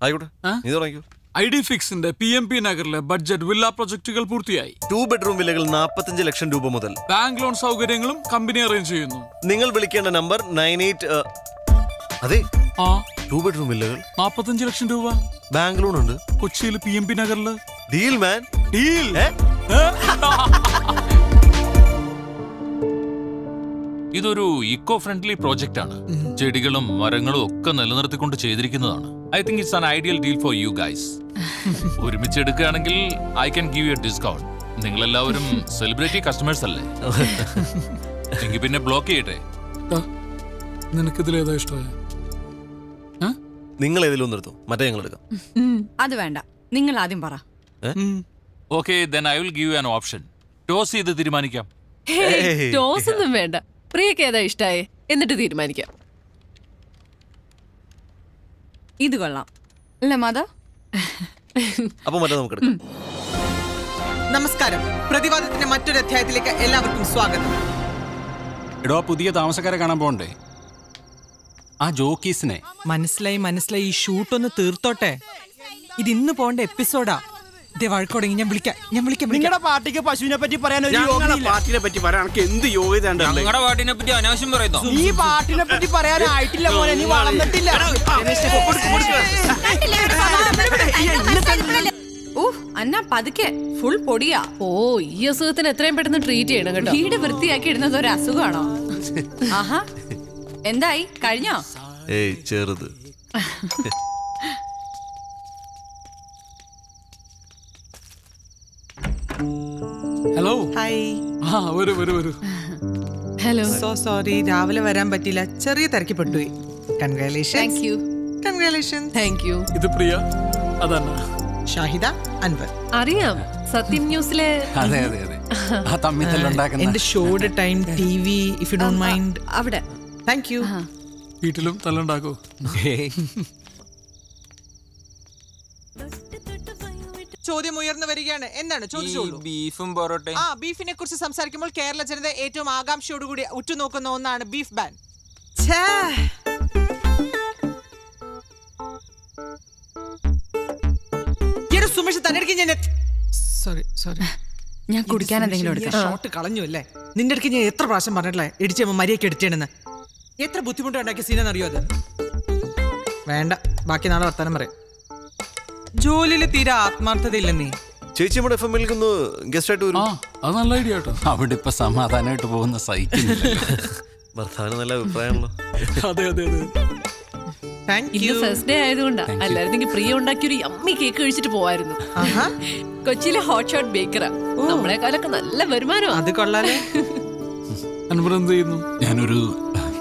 ആയിക്കോട്ടെ. നീ തുടങ്ങിക്കോ. ഐ ഡി ഫിക്സിന്റെ പി എം പി നഗറിലെ ബഡ്ജറ്റ് വില്ല പ്രൊജക്ടുകൾ പൂർത്തിയായി. ടു ബെഡ്റൂം വില്ലകൾ നാൽപ്പത്തഞ്ച് ലക്ഷം രൂപ മുതൽ. ബാങ്ക് ലോൺ സൗകര്യങ്ങളും കമ്പനി അറേഞ്ച് ചെയ്യുന്നു. നിങ്ങൾ വിളിക്കേണ്ട നമ്പർ നയൻ എയ്റ്റ് അതെ ആ. ടു ബെഡ്റൂം വില്ലകൾ. നാൽപ്പത്തഞ്ച് ലക്ഷം രൂപ. ബാങ്ക് ലോൺ ഉണ്ട്. കൊച്ചിയിൽ പി എം പി നഗറിൽ ഡീൽ മാൻ. ഡീൽ. ഇതൊരു ഇക്കോ ഫ്രണ്ട്ലി പ്രോജക്റ്റ് ആണ്. ചെടികളും മരങ്ങളും ഒക്കെ നിലനിർത്തിക്കൊണ്ട് ചെയ്തിരിക്കുന്നതാണ്. I think it's an ideal deal for you guys ഒരുമിച്ച് എടുക്കുകയാണെങ്കിൽ I can give you discount നിങ്ങൾ എല്ലാവരും സെലിബ്രിറ്റി കസ്റ്റമേഴ്സ് അല്ലേ? എങ്കിൽ പിന്നെ ബ്ലോക്ക് ചെയ്യട്ടെ. നിനക്കിതിലേതാ ഇഷ്ടമായ? നിങ്ങൾ ഏതെങ്കിലും മറ്റേ ഞങ്ങൾ എടുക്കാം. അത് വേണ്ട. നിങ്ങൾ ആദ്യം പറ. Okay then I will give you an option toss ചെയ്ത് തീരുമാനിക്കാം. ടോസ് ഒന്നും വേണ്ട. പ്രിയക്ക് ഏതാ ഇഷ്ടായേ? എന്നിട്ട് തീരുമാനിക്കാം. ഇത് കൊള്ളാം. അല്ലേ മാതാ? അപ്പൊ മറ്റേ നമുക്ക് എടുക്കാം. നമസ്കാരം. പ്രതിവാദത്തിന്റെ മറ്റൊരു അധ്യായത്തിലേക്ക് എല്ലാവർക്കും സ്വാഗതം. എടോ പുതിയ താമസക്കാരെ കാണാൻ പോകണ്ടേ ആ ജോക്കീസിനെ. മനസ്സിലായി മനസ്സിലായി. ഈ ഷൂട്ടൊന്ന് തീർത്തോട്ടെ? ഇത് ഇന്ന് പോണ്ട എപ്പിസോഡാ. വഴക്കുടങ്ങി ഞാൻ വിളിക്കാം. ഞാൻ വിളിക്കാം നിങ്ങളുടെ പാർട്ടിക്ക് പശുവിനെ പറ്റി പറയാൻ ഒരു. പാർട്ടിനെ പറ്റി പറയാൻ എന്ത് യോഗ്യത നിങ്ങളുടെ പാർട്ടിനെ പറ്റി അനാവശ്യം പറയുന്നു? ഈ പാർട്ടിനെ പറ്റി പറയാനായിട്ടില്ല മോനെ നീ വളർന്നിട്ടില്ല. ഓ അന്ന പതുക്കെ ഫുൾ പൊടിയാ. ഓ ഈ അസുഖത്തിന് എത്രയും പെട്ടെന്ന് ട്രീറ്റ് ചെയ്യണം കേട്ടോ. വീട് വൃത്തിയാക്കി ഇടുന്നത് ഒരു അസുഖമാണോ ആഹാ. എന്തായി? കഴിഞ്ഞോ? ഏയ് ചെറുത്. ഹലോ ഹായ് ആ വരൂ വരൂ വരൂ. ഹലോ സോ സോറി രാവിലെ വരാൻ പറ്റില്ല ചെറിയ തിരക്കി പെട്ടുപോയി congratulation thank you congratulation thank you ഇത് പ്രിയ? അതന്നെ ഷാഹിദ അൻവർ. അറിയാം. സത്യം ന്യൂസിലെ അതെ അതെ അതെ. ആ തമ്മിത്തല്ലുണ്ടാക്കുന്ന എന്റെ ഷോയുടെ time T V if you don't mind അവിടെ. താങ്ക് യു വീട്ടിലും തല്ലുണ്ടാക്കോ. ചോദ്യം ഉയർന്നു വരികയാണ്. എന്താണ്? ചോദിച്ചോളൂ. ബീഫും പൊറോട്ടയും. ആ ബീഫിനെ കുറിച്ച് സംസാരിക്കുമ്പോൾ കേരള ജനത ഏറ്റവും ആകാംക്ഷയോടുകൂടി ഉറ്റുനോക്കുന്ന ഒന്നാണ് ബീഫ് ബാൻ. സുമേഷ് തന്നെടുക്കും ഞാൻ സോറി സോറി. ഞാൻ കുടിക്കാൻ എന്തെങ്കിലും എടുക്കാം. ഷോട്ട് കളഞ്ഞു അല്ലേ? നിന്റെ അടുക്ക് ഞാൻ എത്ര പ്രാവശ്യം പറഞ്ഞിട്ടില്ലേ ഇടിച്ചമ്മ മരിയൊക്കെ എടുത്തേണെന്ന് എത്ര ബുദ്ധിമുട്ട് ഉണ്ടാക്കിയ സീനെന്ന് അറിയോ അത്? വേണ്ട ബാക്കി നാളെ വർത്താനം പറയാം. ജോലിയിൽ തീരെ ആത്മാർത്ഥതയില്ലെന്നേ. ചേച്ചി നമ്മുടെ എഫ് ഗസ്റ്റ് ആയിട്ട് വരും. അത് നല്ല ഐഡിയ കേട്ടോ. അവിടെ ഇപ്പൊ സമാധാനമായിട്ട് പോകുന്ന സഹിക്കുന്നില്ല. ഭർത്താവിന് നല്ല അഭിപ്രായമാണല്ലോ. അതെ അതെ അതെ. ഇന്ന് ഫസ്റ്റ് ഡേ ആയതുകൊണ്ടാ. അല്ലായിരുന്നെങ്കിൽ പ്രിയ ഉണ്ടാക്കിയ ഒരു യമ്മി കേക്ക് കഴിച്ചിട്ട് പോവായിരുന്നു. കൊച്ചിയിലെ ഹോട്ട് ഷോട്ട് ബേക്കറാ നമ്മളെക്കാളൊക്കെ നല്ല വരുമാനം അത് കൊള്ളാലേ. അൻവർ എന്ത് ചെയ്യുന്നു? ഞാനൊരു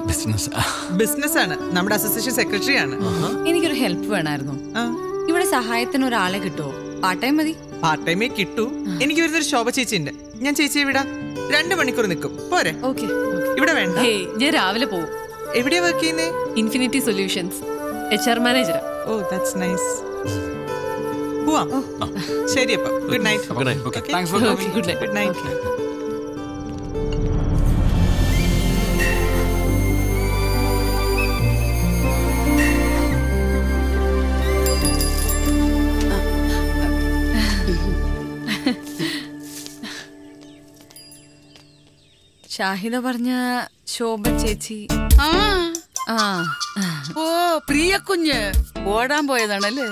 ബിസിനസ് ബിസിനസ് ആണ്. നമ്മുടെ അസോസിയേഷൻ സെക്രട്ടറി ആണ്. എനിക്കൊരു ഹെൽപ്പ് വേണമായിരുന്നു ഇവിടെ സഹായത്തിന് ഒരാളെ കിട്ടുമോ പാർട്ട് ടൈം മതി. പാർട്ട് ടൈമേ കിട്ടൂ എനിക്ക് ഒരു ശോഭ ചേച്ചി ഉണ്ട് ഞാൻ ചേച്ചിയെ വിടാം. രണ്ട് മണിക്കൂർ നിൽക്കും. പോരെ. ഓക്കെ ഇവിടെ വേണ്ട. ഞാൻ രാവിലെ പോകും എവിടെയാ വർക്ക് ചെയ്യുന്നേ? ഇൻഫിനിറ്റി സൊല്യൂഷൻസ് എച്ച് ആർ മാനേജറാ ഓ ദാറ്റ്സ് നൈസ് പോവാം. ശരി അപ്പൊ. Good night. Good night good night Shahida പറഞ്ഞ ശോഭ ചേച്ചി. ആ. ആ. ഓ പ്രിയ കുഞ്ഞ്. ഓടാൻ പോയതാണല്ലേ?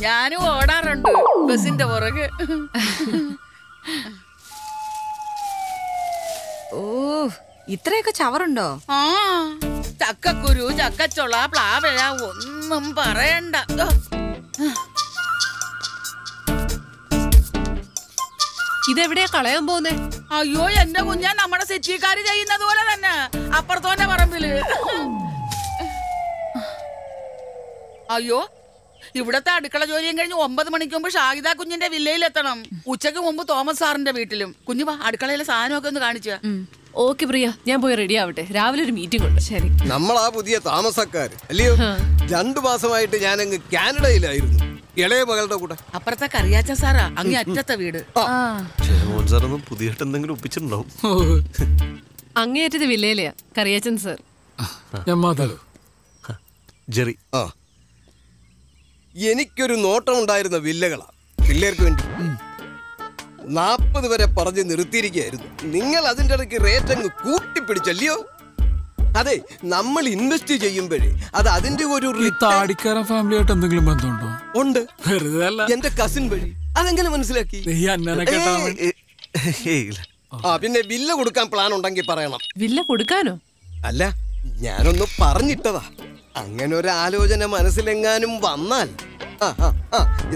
ഞാനും ഓടാറുണ്ട് ബസിന്റെ പുറകെ. ഓ ഇത്രയൊക്കെ ചവറുണ്ടോ? ആ. ചക്കക്കുരു ചക്കച്ചുള പ്ലാവഴ ഒന്നും പറയണ്ട. ഇതെവിടെയാ കളയാൻ പോകുന്നേ? അയ്യോ എന്റെ കുഞ്ഞാ നമ്മുടെ സെറ്റിക്കാര് ചെയ്യുന്നത് പോലെ തന്നെ. അപ്പുറത്തോന്റെ പറമ്പിൽ. അയ്യോ ഇവിടത്തെ അടുക്കള ജോലിയും കഴിഞ്ഞ് ഒമ്പത് മണിക്ക് മുമ്പ് ഷാഹിദ കുഞ്ഞിന്റെ വില്ലയിൽ എത്തണം ഉച്ചയ്ക്ക് മുമ്പ് തോമസ് സാറിന്റെ വീട്ടിലും. കുഞ്ഞു അടുക്കളയിലെ സാധനമൊക്കെ ഒന്ന് കാണിച്ചു ഓക്കെ പ്രിയ. ഞാൻ പോയി റെഡി ആവട്ടെ. രാവിലെ ഒരു മീറ്റിംഗ് ഉണ്ട്. ശരി. നമ്മളാ പുതിയ താമസക്കാർ അല്ലയോ? രണ്ടു മാസമായിട്ട് ഞാനങ്ങ് കാനഡയിലായിരുന്നു. ഇളയ മകളുടെ കൂടെ. അപ്പുറത്തെ കറിയാച്ച സാറാ. അങ്ങേ അറ്റത്തെ വീട്. സാറൊന്നും പുതിയ എന്തെങ്കിലും ഒപ്പിച്ചിട്ടുണ്ടാവും അങ്ങേയറ്റത് വില്ലയിലെയാ. കറിയാച്ചൻ സർ. ഞാൻ മാതാവ് ജെറി. ആ. എനിക്കൊരു നോട്ടം ഉണ്ടായിരുന്ന വില്ലകളാ. പിള്ളേർക്ക് വേണ്ടി. നാപ്പത് വരെ പറഞ്ഞ് നിർത്തിയിരിക്കുകയായിരുന്നു. നിങ്ങൾ അതിന്റെ ഇടയ്ക്ക് റേറ്റ് അങ്ങ് കൂട്ടിപ്പിടിച്ചല്ലയോ? അതെ നമ്മൾ ഇൻവെസ്റ്റ് ചെയ്യുമ്പോഴേ അത് അതിന്റെ ഒരു താടിക്കാരൻ ഫാമിലി ആയിട്ട് എന്തെങ്കിലും ബന്ധമുണ്ടോ? ഉണ്ട്. വെറുതെ അല്ല. എന്റെ കസിൻ വഴി. അതെങ്ങനെ മനസ്സിലാക്കി? ആ പിന്നെ വില്ല കൊടുക്കാൻ പ്ലാൻ ഉണ്ടെങ്കിൽ പറയണം. വില്ല കൊടുക്കാനോ? അല്ല ഞാനൊന്ന് പറഞ്ഞിട്ടതാ. അങ്ങനെ ഒരു ആലോചന മനസ്സിലെങ്ങാനും വന്നാൽ.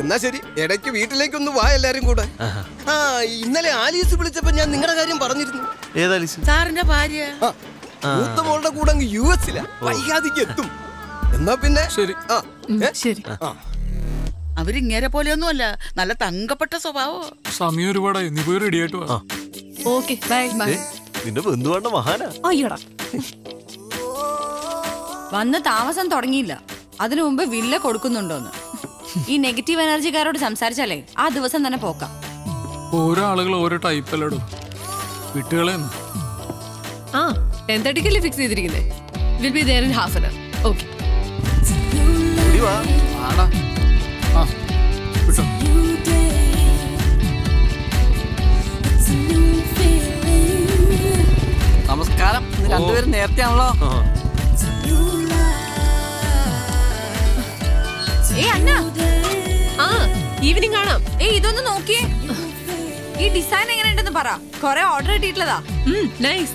എന്നാ ശരി. ഇടയ്ക്ക് വീട്ടിലേക്കൊന്ന് വാ എല്ലാരും കൂടെ. ആ ഇന്നലെ ആലീസ് വിളിച്ചപ്പോ ഞാൻ നിങ്ങളുടെ കാര്യം പറഞ്ഞിരുന്നു. ഏതാ സാറിന്റെ ഭാര്യ. മൂത്ത മോളുടെ കൂടെ അങ്ങ് യു എസിലാ. വൈകാതിക്ക് എത്തും. എന്നാ പിന്നെ? ശരി. ആ? ശരി. ആ. പോലെയൊന്നും അല്ല നല്ല തങ്കപ്പെട്ട സ്വഭാവോ. സമയം ഒരുപാടായി. നീ പോയി റെഡി ആയിട്ട് വാ. Okay bye bye. നിന്റെ ബന്ധുവാണ്ട മഹാനാ. അയ്യടാ. വന്ന് താമസം തുടങ്ങിയില്ല. അതിനു മുമ്പ് വില്ല കൊടുക്കുന്നുണ്ടോന്ന്. ഈ നെഗറ്റീവ് എനർജിക്കാരോട് സംസാരിച്ചാലേ ആ ദിവസം തന്നെ പോക്കാം. ഓരോ ആളുകൾ ഓരോ ടൈപ്പ് അല്ലടോ. വിട്ടുകളെന്ന് ആ ടെൻ ഫിക്സ് ചെയ്തിരിക്കുന്നത് will be there in half an hour okay നമസ്കാരം. രണ്ടുപേരും നേരത്തെ ആണല്ലോ ഏ അന്ന. ആ ഈവനിങ് കാണാം. ഏ ഇതൊന്ന് നോക്കിയേ. ഈ ഡിസൈൻ എങ്ങനെയുണ്ടെന്ന് പറ. കൊറേ ഓർഡർ കിട്ടിയിട്ടുള്ളതാ. നൈസ്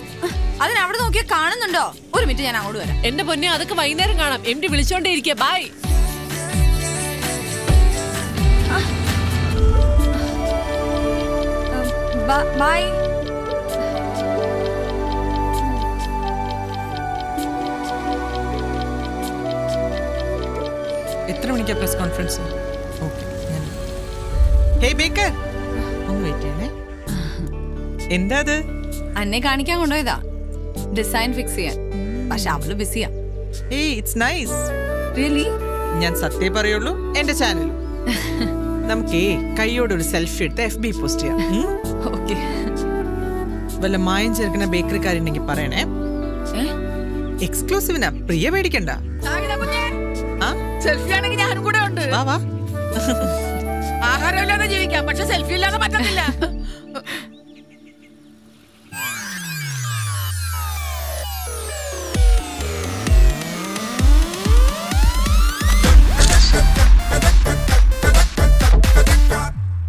അതിന് അവിടെ നോക്കിയാ കാണുന്നുണ്ടോ? ഒരു മിനിറ്റ് ഞാൻ അങ്ങോട്ട് വരാം. എന്റെ പൊന്നെ അതൊക്കെ വൈകുന്നേരം കാണാം. എം ഡി വിളിച്ചോണ്ടേ ഇരിക്കുക ബൈ എത്ര മണിക്കാ press conference okay hey Baker ഒന്ന് വെയിറ്റ് ചെയ്യണേ. എന്താ അത്? അന്നെ കാണിക്കാൻ കൊണ്ടുപോയതാ. ഡിസൈൻ ഫിക്സ് ചെയ്യാൻ. പക്ഷെ അവൾ ബിസിയാ ഏയ് ഇറ്റ്സ് നൈസ് റിയലി ഞാൻ സത്യം പറയുള്ളൂ എന്റെ ചാനൽ നമുക്കേ കൈയോടെ ഒരു സെൽഫി എടുത്ത് എഫ് ബി പോസ്റ്റ് ചെയ്യാം? ഓക്കെ വല്ല മായം ചേർക്കുന്ന ബേക്കറിക്കാരുണ്ടെങ്കിൽ പറയണേ. എക്സ്ക്ലൂസീവിനാ പ്രിയ പേടിക്കണ്ട സെൽഫി ആണെങ്കിൽ ഞാനും കൂടെ ഉണ്ട്. വാ വാ. ആഹാരം ഇല്ലാതെ ജീവിക്കാം പക്ഷെ സെൽഫി ഇല്ലാതെ പറ്റത്തില്ല.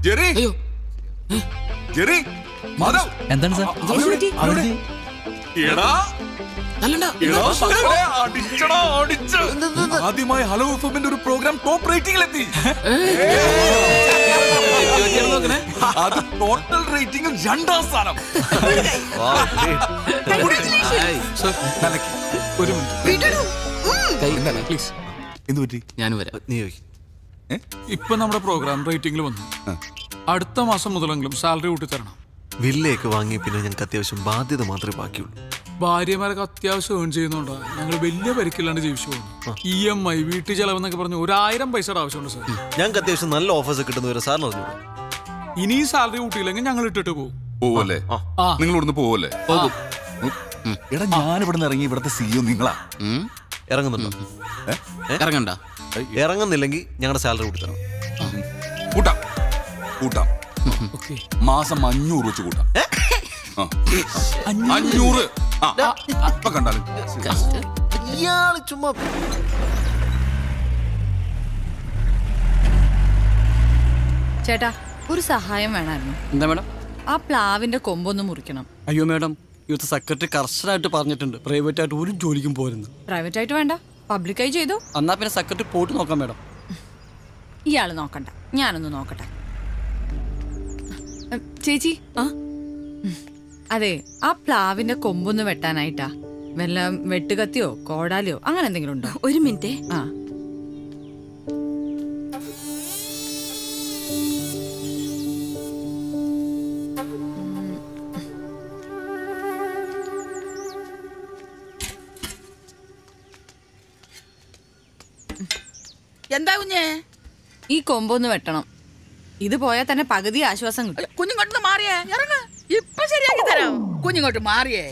Jerry Jerry Madhav? എന്താണ് സാർ. എടാ. ആദ്യമായി ഹലോ എഫ്എമ്മിന്റെ ഒരു പ്രോഗ്രാം ടോപ്പ് റേറ്റിംഗിൽ എത്തി. അത് ടോട്ടൽ റേറ്റിംഗിൽ രണ്ടാം സ്ഥാനം. ഒരു മിനിറ്റ്. പ്ലീസ്. എന്ത് പറ്റി ഞാൻ വരാം. നീ ഇപ്പൊ നമ്മുടെ പ്രോഗ്രാം റേറ്റിംഗിൽ വന്നു. അടുത്ത മാസം മുതലെങ്കിലും സാലറി കൂട്ടി തരണം വില്ലയൊക്കെ വാങ്ങി പിന്നെ ഞങ്ങൾക്ക് അത്യാവശ്യം ബാധ്യത മാത്രമേ ബാക്കിയുള്ളൂ. ഭാര്യമാരൊക്കെ അത്യാവശ്യം ഏൺ ചെയ്യുന്നുണ്ടോ? ഞങ്ങൾ വലിയ പരിക്കില്ലാണ്ട് ജീവിച്ചു പോകുന്നു. ഇ എം ഐ വീട്ടു ചെലവെന്നൊക്കെ പറഞ്ഞു ഒരായിരം പൈസയുടെ ആവശ്യമുണ്ട് സാർ ഞങ്ങൾക്ക് അത്യാവശ്യം നല്ല ഓഫേഴ്സ് കിട്ടുന്നവരെ സാറിന് അറിഞ്ഞു ഇനി സാലറി കൂട്ടിയില്ലെങ്കിൽ ഞങ്ങൾ ഇട്ടിട്ട് പോകും. പോവല്ലേ? നിങ്ങൾ ഇവിടുന്ന് പോവല്ലേ? എടാ ഞാൻ ഇവിടുന്ന് ഇറങ്ങി ഇവിടുത്തെ സിഇഒ നിങ്ങളാ. ഇറങ്ങുന്നുണ്ടോ? ഇറങ്ങണ്ട. ഇറങ്ങുന്നില്ലെങ്കിൽ ഞങ്ങളുടെ സാലറി കൊടുത്തണം കൂട്ടാം. കൂട്ടാം. മാസം അഞ്ഞൂറ് വെച്ച് കൂട്ടാം. അഞ്ഞൂറ്. ഇപ്പൊ കണ്ടാലും. ഇയാൾ ചുമ്മാ ചേട്ടാ ഒരു സഹായം വേണമായിരുന്നു എന്താ മേഡം? ആ പ്ലാവിന്റെ കൊമ്പൊന്ന് മുറിക്കണം. അയ്യോ മേഡം ഇവിടുത്തെ സെക്രട്ടറി കർശനമായിട്ട് പറഞ്ഞിട്ടുണ്ട്. പ്രൈവറ്റ് ആയിട്ട് ഒരു ജോലിക്കും പോരുന്നു പ്രൈവറ്റ് ആയിട്ട് വേണ്ട. പബ്ലിക്കായി ചെയ്തു? എന്നാ പിന്നെ സെക്രട്ടറി പോയിട്ട് നോക്കാം മേഡം. ഇയാൾ നോക്കണ്ട. ഞാനൊന്ന് നോക്കട്ടെ. ചേച്ചി? ആ? അതെ ആ പ്ലാവിന്റെ കൊമ്പൊന്ന് വെട്ടാനായിട്ടാ. വല്ല വെട്ടുകത്തിയോ കോടാലിയോ അങ്ങനെ എന്തെങ്കിലും ഉണ്ടോ? ഒരു മിനിറ്റ്. ആ. എന്താ കുഞ്ഞേ? ഈ കൊമ്പൊന്ന് വെട്ടണം. ഇത് പോയാൽ തന്നെ പകുതി ആശ്വാസം കിട്ടും. കുഞ്ഞിങ്ങോട്ട് മാറിയേ. ഇറങ്ങ. ഇപ്പൊ ശരിയാക്കി തരാം. കുഞ്ഞിങ്ങോട്ട് മാറിയേ.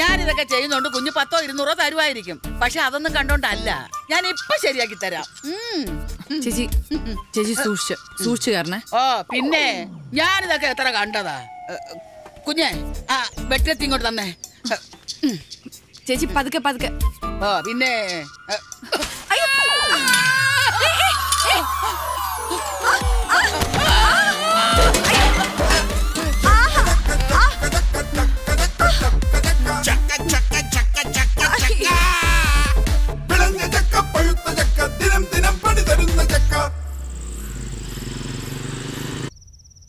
ഞാനിതൊക്കെ ചെയ്യുന്നോണ്ട് കുഞ്ഞു പത്തോ ഇരുന്നൂറോ തരുമായിരിക്കും. പക്ഷെ അതൊന്നും കണ്ടോണ്ടല്ല. ഞാൻ ഇപ്പൊ ശരിയാക്കി തരാം. ചേച്ചി ചേച്ചി സൂക്ഷിച്ചു സൂക്ഷിച്ചു കാരണേ ഓ പിന്നെ ഞാനിതൊക്കെ എത്ര കണ്ടതാ? കുഞ്ഞേ ആ വെട്ടത്തി ഇങ്ങോട്ട് തന്നെ ചേച്ചി പതുക്കെ പതുക്കെ. ഓ പിന്നെ ഏ,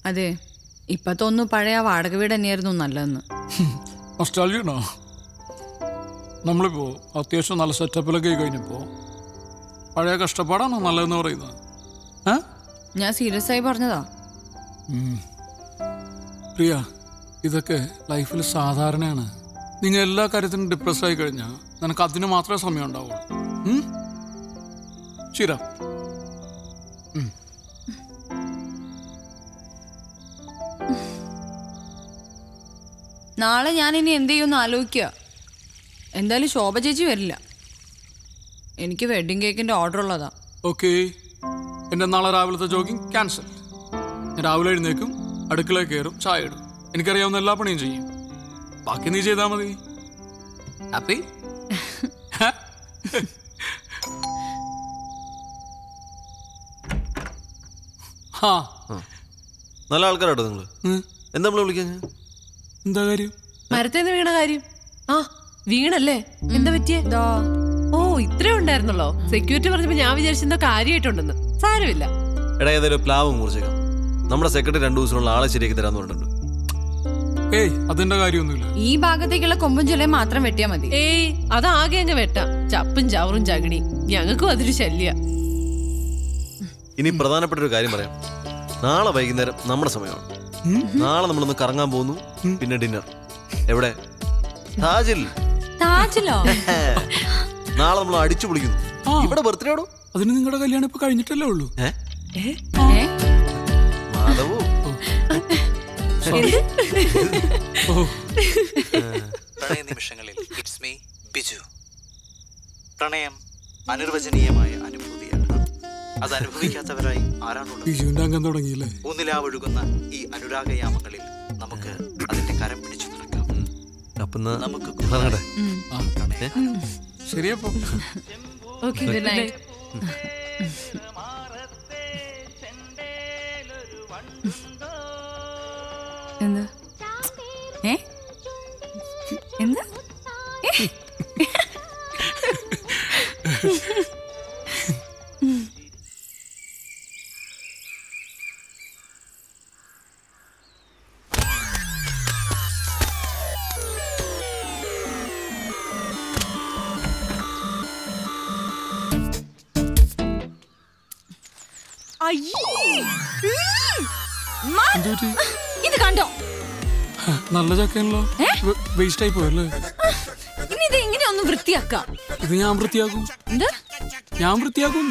അതെ ഇപ്പത്തൊന്നും പഴയ ആ വാടക വീട് തന്നെയായിരുന്നു നല്ലതെന്ന്. നൊസ്റ്റാൾജിയാണോ നമ്മളിപ്പോ അത്യാവശ്യം നല്ല സെറ്റപ്പിലൊക്കെ കഴിഞ്ഞപ്പോൾ കഴിഞ്ഞപ്പോ പഴയ കഷ്ടപ്പാടാണോ നല്ലതെന്ന് പറയുന്നത്? ഞാൻ സീരിയസ് ആയി പറഞ്ഞതാ. പ്രിയ ഇതൊക്കെ ലൈഫിൽ സാധാരണയാണ്. നിങ്ങൾ എല്ലാ കാര്യത്തിനും ഡിപ്രസ് ആയി കഴിഞ്ഞാൽ നിനക്ക് അതിന് മാത്രമേ സമയം ഉണ്ടാവുള്ളൂ? ശിര. നാളെ ഞാൻ ഇനി എന്ത് ചെയ്യുമെന്ന് ആലോചിക്കുക. എന്തായാലും ശോഭ ചേച്ചി വരില്ല. എനിക്ക് വെഡിങ് കേക്കിന്റെ ഓർഡർ ഉള്ളതാ. ഓക്കെ എന്റെ നാളെ രാവിലത്തെ ജോഗിങ് ക്യാൻസൽ ഞാൻ രാവിലെ എഴുന്നേക്കും അടുക്കളയിൽ കയറും ചായ ഇടും. എനിക്കറിയാവുന്ന എല്ലാ പണിയും ചെയ്യും. ബാക്കി നീ ചെയ്താൽ മതി. ഹാപ്പി ഹാ. നല്ല ആൾക്കാരാട്ടോ നിങ്ങൾ. എന്താ നമ്മൾ വിളിക്കാൻ എന്താ കാര്യം? മരത്തേന്ന് വീണ കാര്യം. ആ വീണല്ലേ? എന്താ പറ്റിയേ? ഓ ഇത്രേ ഉണ്ടായിരുന്നല്ലോ സെക്യൂരിറ്റി പറഞ്ഞപ്പോ ഞാൻ വിചാരിച്ചെന്തോ കാര്യമായിട്ടുണ്ടെന്ന്. സാരമില്ല. എടാ ഏതായാലും പ്ലാവ് മുറിച്ചേക്കാം. നമ്മുടെ സെക്രട്ടറി രണ്ടു ദിവസത്തിനുള്ള ആളെ ശരിയാക്കി തരാന്ന് പറഞ്ഞിട്ടുണ്ട്. ഏയ് അതിന്റെ കാര്യമൊന്നുമില്ല. ഈ ഭാഗത്തേക്കുള്ള കൊമ്പും ചൊലയും മാത്രം വെട്ടിയാ മതി. ഏയ് അതാകെ അങ്ങ് വെട്ടാം. ചപ്പും ചവറും ചകിണി. ഞങ്ങൾക്കും അതൊരു ശല്യ. ഇനി പ്രധാനപ്പെട്ട ഒരു കാര്യം പറയാം. നാളെ വൈകുന്നേരം നമ്മുടെ സമയമാണ്. നാളെ നമ്മളൊന്ന് കറങ്ങാൻ പോകുന്നു. പിന്നെ ഡിന്നർ. എവിടെ? താജിൽ. താജിലോ? നാളെ നമ്മൾ അടിച്ചു പൊളിക്കുന്നു. ഇവിടെ ബർത്ത്ഡേ ആണോ? അതിന് നിങ്ങളുടെ കല്യാണം ഇപ്പൊ കഴിഞ്ഞിട്ടല്ലേ ഉള്ളൂ. മാധവു? പ്രണയ നിമിഷങ്ങളിൽ ഇറ്റ്സ് മീ ബിജു. പ്രണയം അനിർവചനീയമായ അനുഭൂതിയാണ്. അത് അനുഭവിക്കാത്തവരായി ആരാണുള്ളത്? ബിജുവിന്റെ അംഗം തുടങ്ങിയില്ലേ? ഊന്നിലാവൊഴുകുന്ന ഈ അനുരാഗയാമങ്ങളിൽ നമുക്ക് അതിന്റെ കരം പിടിച്ചു അപ്പൊ നമുക്ക് ഇറങ്ങട്ടെ. ശരിയപ്പോ. Okay good night. എന്താ? ഏ? എന്താ? നല്ല ചക്കയാണല്ലോ. വേസ്റ്റ് ആയി പോയല്ലേ? ഇനി ഇത് എങ്ങനെ ഒന്ന് വൃത്തിയാക്കാം? ഇത് ഞാൻ വൃത്തിയാക്കും. എന്താ? ഞാൻ വൃത്തിയാക്കും.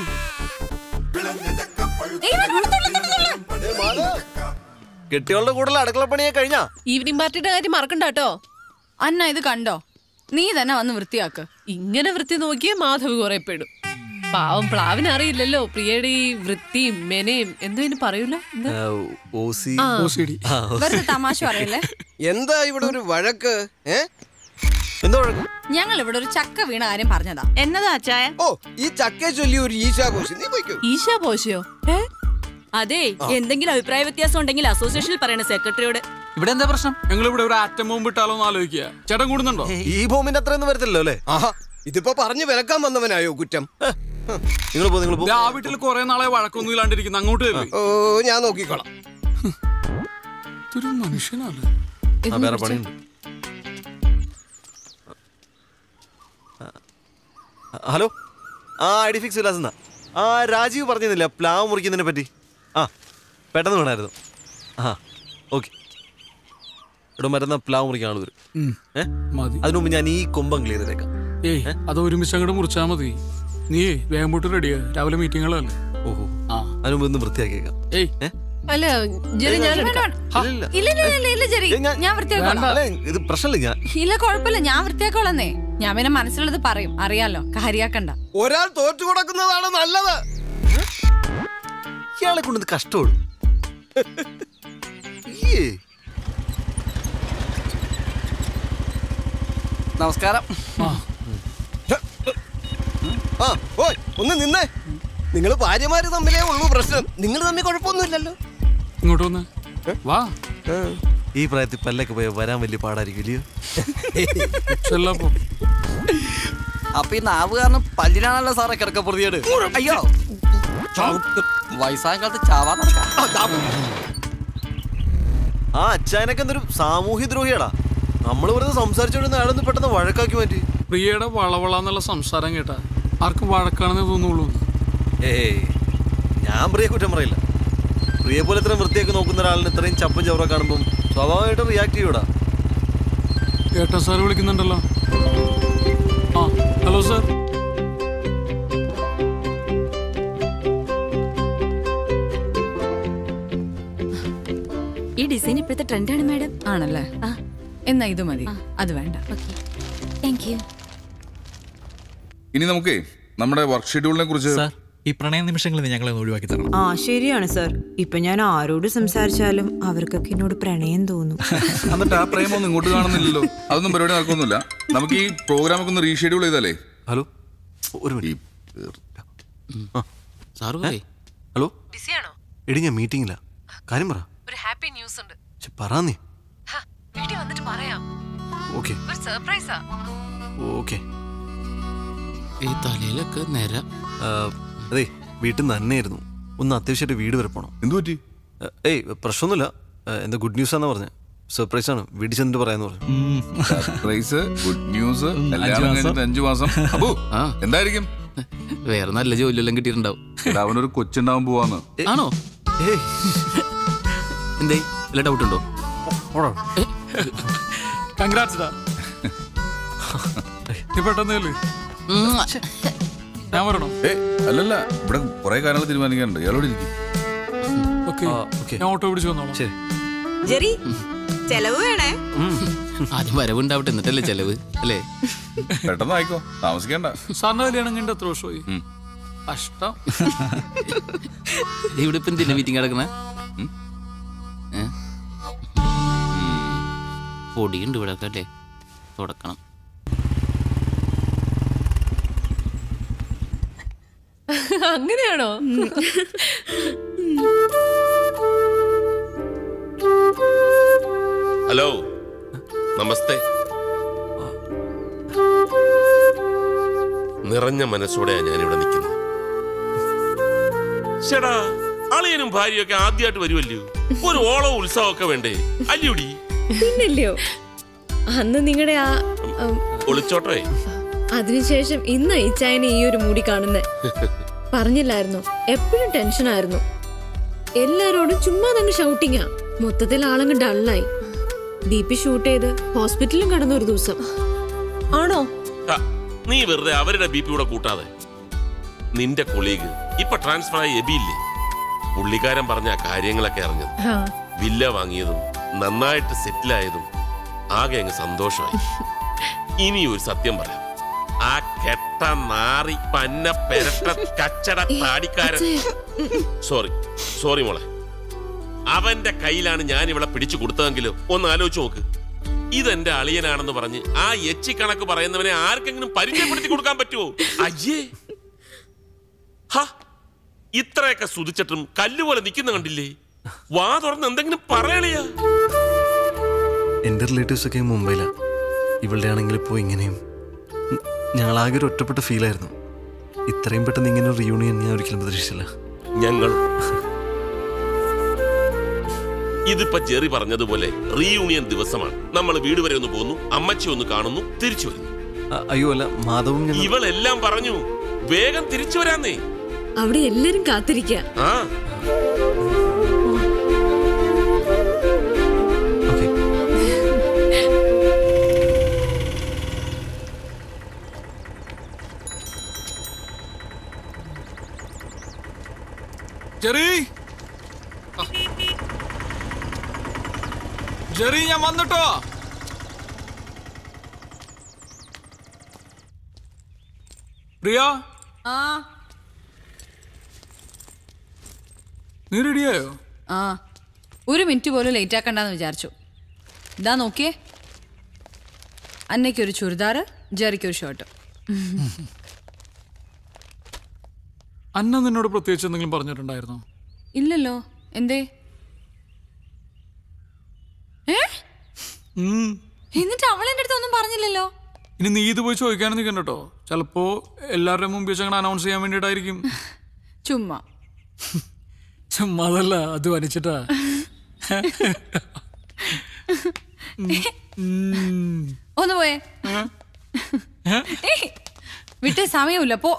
കെട്ടികളുടെ കൂടുതൽ അടുക്കള പണിയെ കഴിഞ്ഞാ? ഈവനിങ് പാർട്ടിയുടെ കാര്യം മറക്കണ്ട കേട്ടോ. അന്ന ഇത് കണ്ടോ? നീ തന്നെ വന്ന് വൃത്തിയാക്ക്. ഇങ്ങനെ വൃത്തി നോക്കിയേ മാധവ് കുറെ പെടും. പാവം പ്ലാവിന് അറിയില്ലല്ലോ പ്രിയയുടെ ഈ വൃത്തിയും മെനയും എന്തോ ഇനി പറയൂല? എന്താ? വെറുതെ തമാശ പറയല്ലേ? എന്താ ഇവിടെ ഒരു വഴക്ക്? ഏ? എന്താ വഴക്ക്? ഞങ്ങൾ ഇവിടെ ഒരു ചക്ക വീണ കാര്യം പറഞ്ഞതാ. എന്നതാ അച്ചായ? ഓ ഈ ചക്കയെ ചൊല്ലി ഒരു ഈശാഘോഷം. നീ പോയിക്കോ. ഈശാ പോശയോ അതെ എന്തെങ്കിലും അഭിപ്രായ വ്യത്യാസം ഉണ്ടെങ്കിൽ അസോസിയേഷനിൽ പറയണ സെക്രട്ടറിയോട്. ഇവിടെ എന്താ പ്രശ്നം? ഞങ്ങൾ ഇവിടെ ഒരു ആറ്റം ബോംബ് ഇട്ടാലോ എന്ന് ആലോചിക്കുക. ചേട്ടൻ കൂടുന്നുണ്ടോ? ഈ ബോംബിന്റെ അത്രയൊന്നും വരത്തില്ലല്ലോ അല്ലേ? ആഹാ ഇതിപ്പോ പറഞ്ഞു വിലക്കാൻ വന്നവനായോ കുറ്റം? നിങ്ങൾ പോ നിങ്ങൾ പോ. ആ വീട്ടിൽ കുറെ നാളെ വഴക്കൊന്നും ഇല്ലാണ്ടിരിക്കുന്നു. അങ്ങോട്ട്. ഓ ഞാൻ നോക്കിക്കോളാം. ഇതൊരു മനുഷ്യനല്ലേ ആ വേറെ പണിയുണ്ട്. ഹലോ? ആ ഐഡി ഡി ഫിക്സ് വിലാസം എന്നാ ആ രാജീവ് പറഞ്ഞിരുന്നില്ല പ്ലാവ് മുറിക്കുന്നതിനെ പറ്റി? ആ പെട്ടെന്ന് വേണമായിരുന്നു ആ ഓക്കെ. ഇവിടെ മരുന്ന പ്ലാവ് മുറിക്കാൻ ആൾ വരും. ഉം. ഏ? മതി. അതിനു മുമ്പ് ഞാൻ ഈ കൊമ്പം ക്ലിയർ ചെയ്തേക്കാം. ഏയ് അത് ഒരുമിച്ച് അങ്ങോട്ട് മുറിച്ചാ മതി. നീ വേഗം പോട്ട് റെഡിയാ രാവിലെ മീറ്റിങ്ങുകളല്ലേ ഓഹോ. ആ. അതിനുമ്പ് ഒന്ന് വൃത്തിയാക്കിയേക്കാം. ഏയ്. അല്ല ജെറി ഞാൻ എടുക്കാം. ഇല്ല, ഇല്ല ഇല്ല ഇല്ല ഇല്ല ജെറി. ഞാൻ വൃത്തിയാക്കോളാം. അല്ല, ഇത് പ്രശ്നമില്ല ഞാൻ ഇല്ല കുഴപ്പമില്ല ഞാൻ വൃത്തിയാക്കോളന്നേ. ഞാൻ പിന്നെ മനസ്സിലുള്ളത് പറയും. അറിയാലോ കാര്യാക്കണ്ട. ഒരാൾ തോറ്റു കൊടുക്കുന്നതാണ് നല്ലത്. ഇയാളെ കൊണ്ട് ഇത് കഷ്ടമുള്ളൂ ഈ നമസ്കാരം. ആ. ഓയ് ഒന്ന് നിന്നേ. നിങ്ങൾ ഭാര്യമാര് തമ്മിലേ ഉള്ളൂ പ്രശ്നം. നിങ്ങൾ തമ്മിൽ കുഴപ്പമൊന്നുമില്ലല്ലോ. ഇങ്ങോട്ട് വന്ന്. വാ. ഈ പ്രായത്തിൽ പല്ലൊക്കെ പോയ വരാൻ വലിയ പാടായിരിക്കും അപ്പൊ ഈ നാവ് കാരണം പല്ലിനാണല്ലോ സാറേ കിടക്ക പ്രതിയോട്. അയ്യോ. വയസ്സായ കാലത്ത് ചാവാ നടക്കാം. ആ അച്ചായനൊക്കെ എന്തൊരു സാമൂഹ്യ ദ്രോഹിയാടാ. നമ്മൾ വെറുതെ സംസാരിച്ചോണ്ടിരുന്ന ആളൊന്നും പെട്ടെന്ന് വഴക്കാക്കി മാറ്റി. പ്രിയയുടെ വളവള എന്നുള്ള സംസാരം കേട്ടാ. ആർക്കും വഴക്കാണെന്ന് തോന്നുള്ളൂ. ഏയ് ഞാൻ പ്രിയ കുറ്റം പറയില്ല. പ്രിയെ പോലെ ഇത്രയും വൃത്തിയൊക്കെ നോക്കുന്ന ഒരാളിന് ഇത്രയും ചപ്പും ചവറ കാണുമ്പോൾ സ്വാഭാവികമായിട്ട് റിയാക്ട് ചെയ്യൂടാ. ഏട്ടൻ സാർ വിളിക്കുന്നുണ്ടല്ലോ. ആ ഹലോ സാർ. ഈ ഡിസൈൻ ഇപ്പോഴത്തെ ട്രെൻഡാണ് മാഡം ആണല്ലേ? എന്നാ ഇത് മതി. അത് വേണ്ട. ഓക്കെ താങ്ക് യു ഇനി നമുക്ക് നമ്മുടെ വർക്ക് ഷെഡ്യൂളിനെ കുറിച്ച് ഈ പ്രണയ നിമിഷങ്ങളിൽ ഞങ്ങളെ ഒന്ന് ഒഴിവാക്കി തരണം. ആ ശരിയാണ് സർ. ഇപ്പൊ ഞാൻ ആരോട് സംസാരിച്ചാലും അവർക്കൊക്കെ എന്നോട് പ്രണയം തോന്നും. എന്നിട്ട് ആ പ്രേമൊന്നും ഇങ്ങോട്ട് കാണുന്നില്ലല്ലോ. അതൊന്നും പരിപാടി നടക്കൊന്നുമില്ല നമുക്ക് ഈ പ്രോഗ്രാം ഒക്കെ ഒന്ന് റീഷെഡ്യൂൾ ചെയ്താലേ? ഹലോ ഒരു മിനിറ്റ്? ഹലോ? ബിസിയാണോ? എടി ഞാൻ മീറ്റിംഗില്ല കാര്യം പറ. ഒരു ഹാപ്പി ന്യൂസ് ഉണ്ട്. പറ നീ ഹ, വീട്ടിൽ വന്നിട്ട് പറയാം. ഓക്കെ. ഒരു സർപ്രൈസാ ഓക്കെ. ഈ തലയിലൊക്കെ നേര. അതെ വീട്ടിൽ നിന്ന് തന്നെയായിരുന്നു. ഒന്ന് അത്യാവശ്യമായിട്ട് വീട് വരെ പോകണം എന്തു പറ്റി? ഏയ് പ്രശ്നമൊന്നുമില്ല. എന്താ ഗുഡ് ന്യൂസ് ആണെന്ന് പറഞ്ഞത് സർപ്രൈസ് ആണ്. വീട്ടിൽ ചെന്നിട്ട് പറയാന്ന് പറഞ്ഞു. സർപ്രൈസ് ഗുഡ് ന്യൂസ് അഞ്ചു മാസം. അപ്പോ എന്തായിരിക്കും? വേറെ നല്ല ജോലിയെല്ലാം കിട്ടിയിട്ടുണ്ടാവും. അവനൊരു കൊച്ചുണ്ടാവും പോവാന്ന്. ആണോ? എന്തേ വല്ല ഡൗട്ട് ഉണ്ടോ? കൺഗ്രാറ്റ്സ് പെട്ടെന്ന്. ഞാൻ വരണോ? ഏ അല്ലല്ല. ഇവിടെ കുറെ കാര്യങ്ങൾ തീരുമാനിക്കാനുണ്ട്. ഇയാളോട് ഇരിക്കും. ഓക്കെ. ഞാൻ ഓട്ടോ പിടിച്ചു വന്നോളാം. ശരി. ജെറി ചെലവ് വേണേ? ആദ്യം വരവുണ്ടാവട്ടെ എന്നിട്ടല്ലേ ചെലവ് അല്ലേ? പെട്ടെന്ന് ആയിക്കോ താമസിക്കണ്ട. സാറിന് കല്യാണം കണ്ട എത്ര വർഷമായി? കഷ്ടം. ഇവിടെ ഇപ്പം എന്തിനാ മീറ്റിംഗ് കിടക്കണേ പൊടിയുണ്ട് ഇവിടെ ഒക്കെ അല്ലേ? തുടക്കണം. അങ്ങനെയാണോ? ഹലോ നമസ്തേ. നിറഞ്ഞ മനസ്സോടെയാ ഞാനിവിടെ നിൽക്കുന്നത്. ചേടാ അളിയനും ഭാര്യയൊക്കെ ആദ്യമായിട്ട് വരുമല്ലോ ഒരു ഓളവും ഉത്സവമൊക്കെ വേണ്ടേ? അല്ലയോടി? പിന്നല്ലയോ? അന്ന് നിങ്ങളുടെ ആ ഒളിച്ചോട്ടെ അതിനുശേഷം ഇന്ന് ഈ ചായനെ ഈ ഒരു മൂടി കാണുന്നേ. പറഞ്ഞില്ലായിരുന്നു. എപ്പോഴും ടെൻഷനായിരുന്നു. എല്ലാരോടും ചുമ്മാ തന്നെ ഷൗട്ടിങ്ങാ മൊത്തത്തിൽ ആളങ്ങ് ഡള്ളായി ദീപി ഷൂട്ട് ചെയ്ത് ഹോസ്പിറ്റലിലും കടന്നു ഒരു ദിവസം. ആണോ? നീ വെറുതെ അവരുടെ ബി പി കൂടെ കൂട്ടാതെ. നിന്റെ കൊളീഗ് ഇപ്പൊ ട്രാൻസ്ഫർ ആയി എബിയില്ലേ പുള്ളിക്കാരൻ പറഞ്ഞ ആ കാര്യങ്ങളൊക്കെ അറിഞ്ഞത്. വില്ല വാങ്ങിയതും നന്നായിട്ട് സെറ്റിൽ ആയതും ആകെ അങ്ങ് സന്തോഷമായി. ഇനി ഒരു സത്യം പറയാം. ആ കെട്ട നാറി പന്ന പെരട്ട കച്ചട താടിക്കാരൻ. സോറി സോറി മോളെ. അവന്റെ കയ്യിലാണ് ഞാൻ ഇവളെ പിടിച്ചു കൊടുത്തതെങ്കിലും ഒന്ന് ആലോചിച്ച് നോക്ക്. ഇതെന്റെ അളിയനാണെന്ന് പറഞ്ഞ് ആ എച്ചി കണക്ക് പറയുന്നവനെ ആർക്കെങ്കിലും പരിചയപ്പെടുത്തി കൊടുക്കാൻ പറ്റുമോ അയ്യേ. ഹ. ഇത്രയൊക്കെ സുതിച്ചിട്ടും കല്ലുപോലെ നിൽക്കുന്ന കണ്ടില്ലേ? വാ തുറന്ന് എന്തെങ്കിലും പറയണിയാ. എന്റെ റിലേറ്റീവ്സ് ഒക്കെ മുംബൈയിലാണ് ഇവളുടെ ആണെങ്കിൽ ഇപ്പോൾ ഇങ്ങനെയും. ഞങ്ങളാകെ ഒരു ഒറ്റപ്പെട്ട ഫീലായിരുന്നു ഇത്രയും പെട്ടെന്ന് ഇങ്ങനെ ഒരു റിയൂണിയൻ ഞാൻ ഒരിക്കലും പ്രതീക്ഷിച്ചില്ല. ഞങ്ങൾ ഇതിപ്പോ ജെറി പറഞ്ഞതുപോലെ റീയൂണിയൻ ദിവസമാണ്. നമ്മൾ വീട് വരെ ഒന്ന് പോകുന്നു അമ്മച്ചി ഒന്ന് കാണുന്നു തിരിച്ചു വരുന്നു. അയ്യോ അല്ല മാധവും ഞങ്ങൾ ഇവളെല്ലാം പറഞ്ഞു വേഗം തിരിച്ചു വരാന്നേ. അവിടെ എല്ലാരും കാത്തിരിക്കുക ആ. ജെറി. ജെറി ഞാൻ വന്നിട്ടോ? പ്രിയ? ആ. നീ റെഡിയായോ ആ. ഒരു മിനിറ്റ് പോലും ലേറ്റ് ആക്കണ്ടെന്ന് വിചാരിച്ചു. ഇതാ നോക്കിയേ. അന്നയ്ക്കൊരു ചുരിദാർ ജെറിക്കൊരു ഷർട്ട് അന്ന നിന്നോട് പ്രത്യേകിച്ച് എന്തെങ്കിലും പറഞ്ഞിട്ടുണ്ടായിരുന്നോ? ഇല്ലല്ലോ. എന്തേ. എന്നിട്ട് അവൾ എന്റെ അടുത്ത് ഒന്നും പറഞ്ഞില്ലല്ലോ? ഇനി നീ ഇത് പോയി ചോദിക്കാനും നിൽക്കണ്ട കേട്ടോ ചിലപ്പോ എല്ലാവരുടെയും മുമ്പ് വെച്ച് അങ്ങനെ അനൗൺസ് ചെയ്യാൻ വേണ്ടിയിട്ടായിരിക്കും. ചുമ്മാ. ചുമ്മാ അതല്ല അത് വലിച്ചിട്ടാ ഒന്ന് പോയേ. വിട്ടേ സമയമില്ല പോ.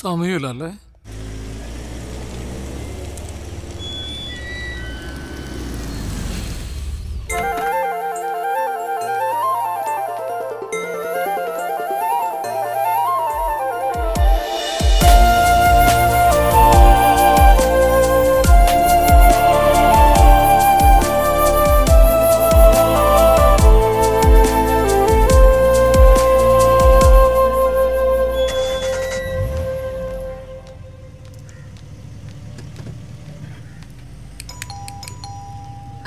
സമയമില്ലല്ലേ? you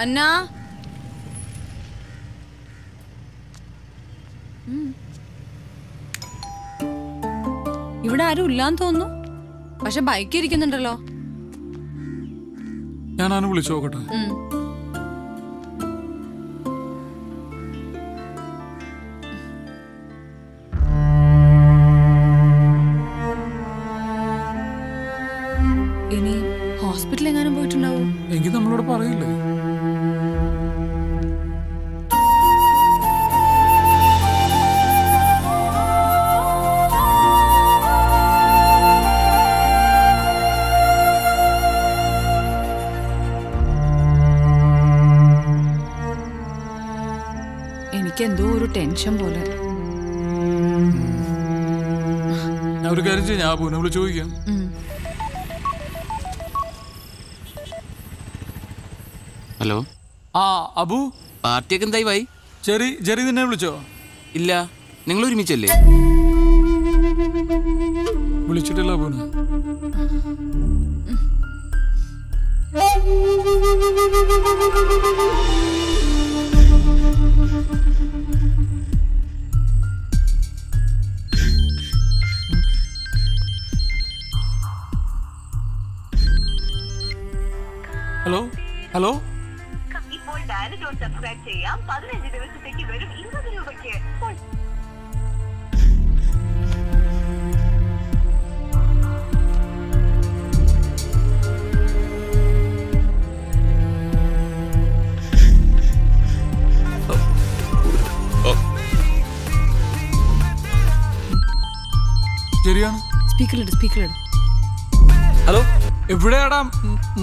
അന്നാ. ഇവിടെ ആരും ഇല്ലാന്ന് തോന്നുന്നു. പക്ഷെ ബൈക്ക് ഇരിക്കുന്നുണ്ടല്ലോ. ഞാനാണ് വിളിച്ചു നോക്കട്ടെ. ടെൻഷൻ പോലെ. ഞാൻ ഒരു കാര്യം ചെയ്യാം. ഞാൻ അബുവിനെ വിളിച്ച് ചോദിക്കാം. ഹലോ? ആ അബു? പാർട്ടിയൊക്കെ എന്തായി വായി ചെറി ചെറി നിന്നെ വിളിച്ചോ? ഇല്ല നിങ്ങൾ ഒരുമിച്ചല്ലേ വിളിച്ചിട്ടില്ല Thank ഹലോ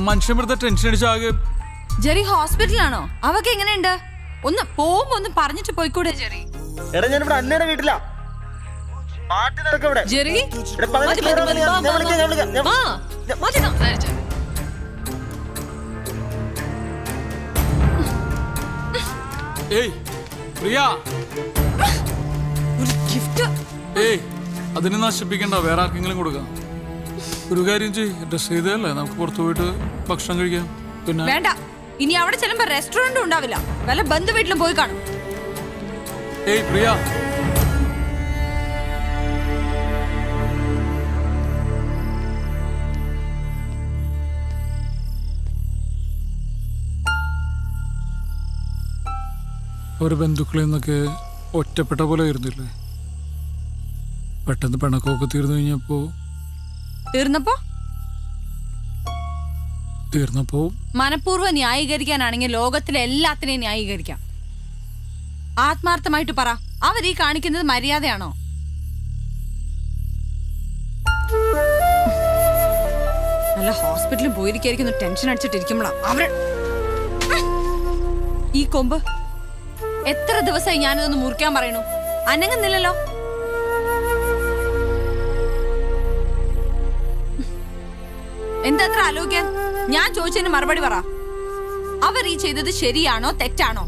മനുഷ്യൻ വെറുതെ ടെൻഷൻ അടിച്ചാകെ ജെറി ഹോസ്പിറ്റലാണോ അവക്ക് എങ്ങനെയുണ്ട്? ഒന്ന് പോകുമ്പോ ഒന്ന് പറഞ്ഞിട്ട് പോയിക്കൂടെ ജെറി? എടാ ഞാൻ ഇവിടെ അന്നയുടെ വീട്ടിലാ. പാട്ട് നടക്കും ഇവിടെ. ജെറി? എടാ, പതിനഞ്ച് മതി, മതി, ഞാൻ- വാ, ഞാൻ വാ, വിളിക്കാം, ഞാൻ വിളിക്കാം, ഞാൻ വാ. മതി സംസാരിച്ചത്. ഏയ് പ്രിയ. ഒരു ഗിഫ്റ്റ് ഏയ് അതിനെ നശിപ്പിക്കണ്ട. വേറെ ആർക്കെങ്കിലും കൊടുക്കാം. ഒരു കാര്യം ചെയ്യ്. ഡ്രസ് ചെയ്തല്ലേ നമുക്ക് പുറത്തു പോയിട്ട് ഭക്ഷണം കഴിക്കാം. പിന്നെ? വേണ്ട. ഇനി അവിടെ ചെല്ലുമ്പോ റെസ്റ്റോറന്റും ഉണ്ടാവില്ല. വല്ല ബന്ധു വീട്ടിലും പോയി കാണും. ഏയ് പ്രിയ. ഒരു ബന്ധുക്കളിൽ നിന്നൊക്കെ ഒറ്റപ്പെട്ട പോലെ ആയിരുന്നില്ലേ? പെട്ടെന്ന് പിണക്കമൊക്കെ തീർന്നു കഴിഞ്ഞപ്പോ തീർന്നപ്പോ? തീർന്നപ്പോ? മനഃപൂർവം ന്യായീകരിക്കാനാണെങ്കിൽ ലോകത്തിലെ എല്ലാത്തിനെയും ന്യായീകരിക്കാം. ആത്മാർത്ഥമായിട്ട് പറ. അവർ ഈ കാണിക്കുന്നത് മര്യാദയാണോ? നല്ല ഹോസ്പിറ്റലിൽ പോയിരിക്കായിരിക്കുന്നു ടെൻഷൻ അടിച്ചിട്ടിരിക്കുമ്പോഴാ അവർ. ഈ കൊമ്പ് എത്ര ദിവസമായി ഞാനിതൊന്ന് മുറിക്കാൻ പറയണു? അനങ്ങുന്നില്ലല്ലോ. എന്താ അത്ര ആലോചിക്കാൻ ഞാൻ ചോദിച്ചതിന് മറുപടി പറ. അവർ ഈ ചെയ്തത് ശരിയാണോ തെറ്റാണോ?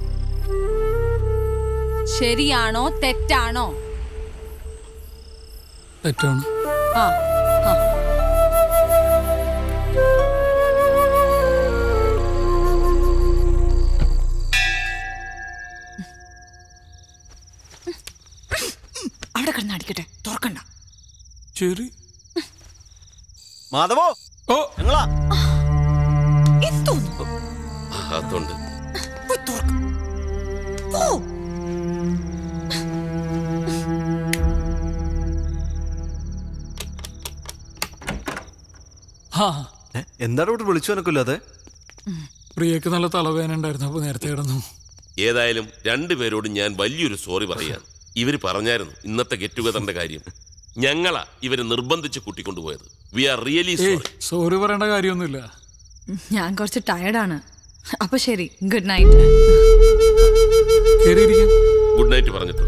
ശരിയാണോ തെറ്റാണോ? തെറ്റാണ്. ആ ആ. അവിടെ കിടന്ന് അടിക്കട്ടെ. തുറക്കണ്ട. ശരി. മാധവോ? ഞങ്ങളാ അതുണ്ട് എന്താണ് ഇവിടെ വിളിച്ചു എനക്കില്ലാതെ പ്രിയക്ക് നല്ല തലവേദന ഉണ്ടായിരുന്നു അപ്പൊ നേരത്തെ കിടന്നു. ഏതായാലും രണ്ടുപേരോടും ഞാൻ വലിയൊരു സോറി പറയാണ്. ഇവർ പറഞ്ഞായിരുന്നു ഇന്നത്തെ ഗെറ്റ് ടുഗദറിന്റെ കാര്യം. ഞങ്ങളാ ഇവരെ നിർബന്ധിച്ച് കൂട്ടിക്കൊണ്ടുപോയത്. വി ആർ റിയലി സോറി പറയേണ്ട കാര്യമൊന്നുമില്ല. ഞാൻ കുറച്ച് ടയർഡാണ് അപ്പൊ ശരി ഗുഡ് നൈറ്റ് ഗുഡ് നൈറ്റ് പറഞ്ഞിട്ടോ.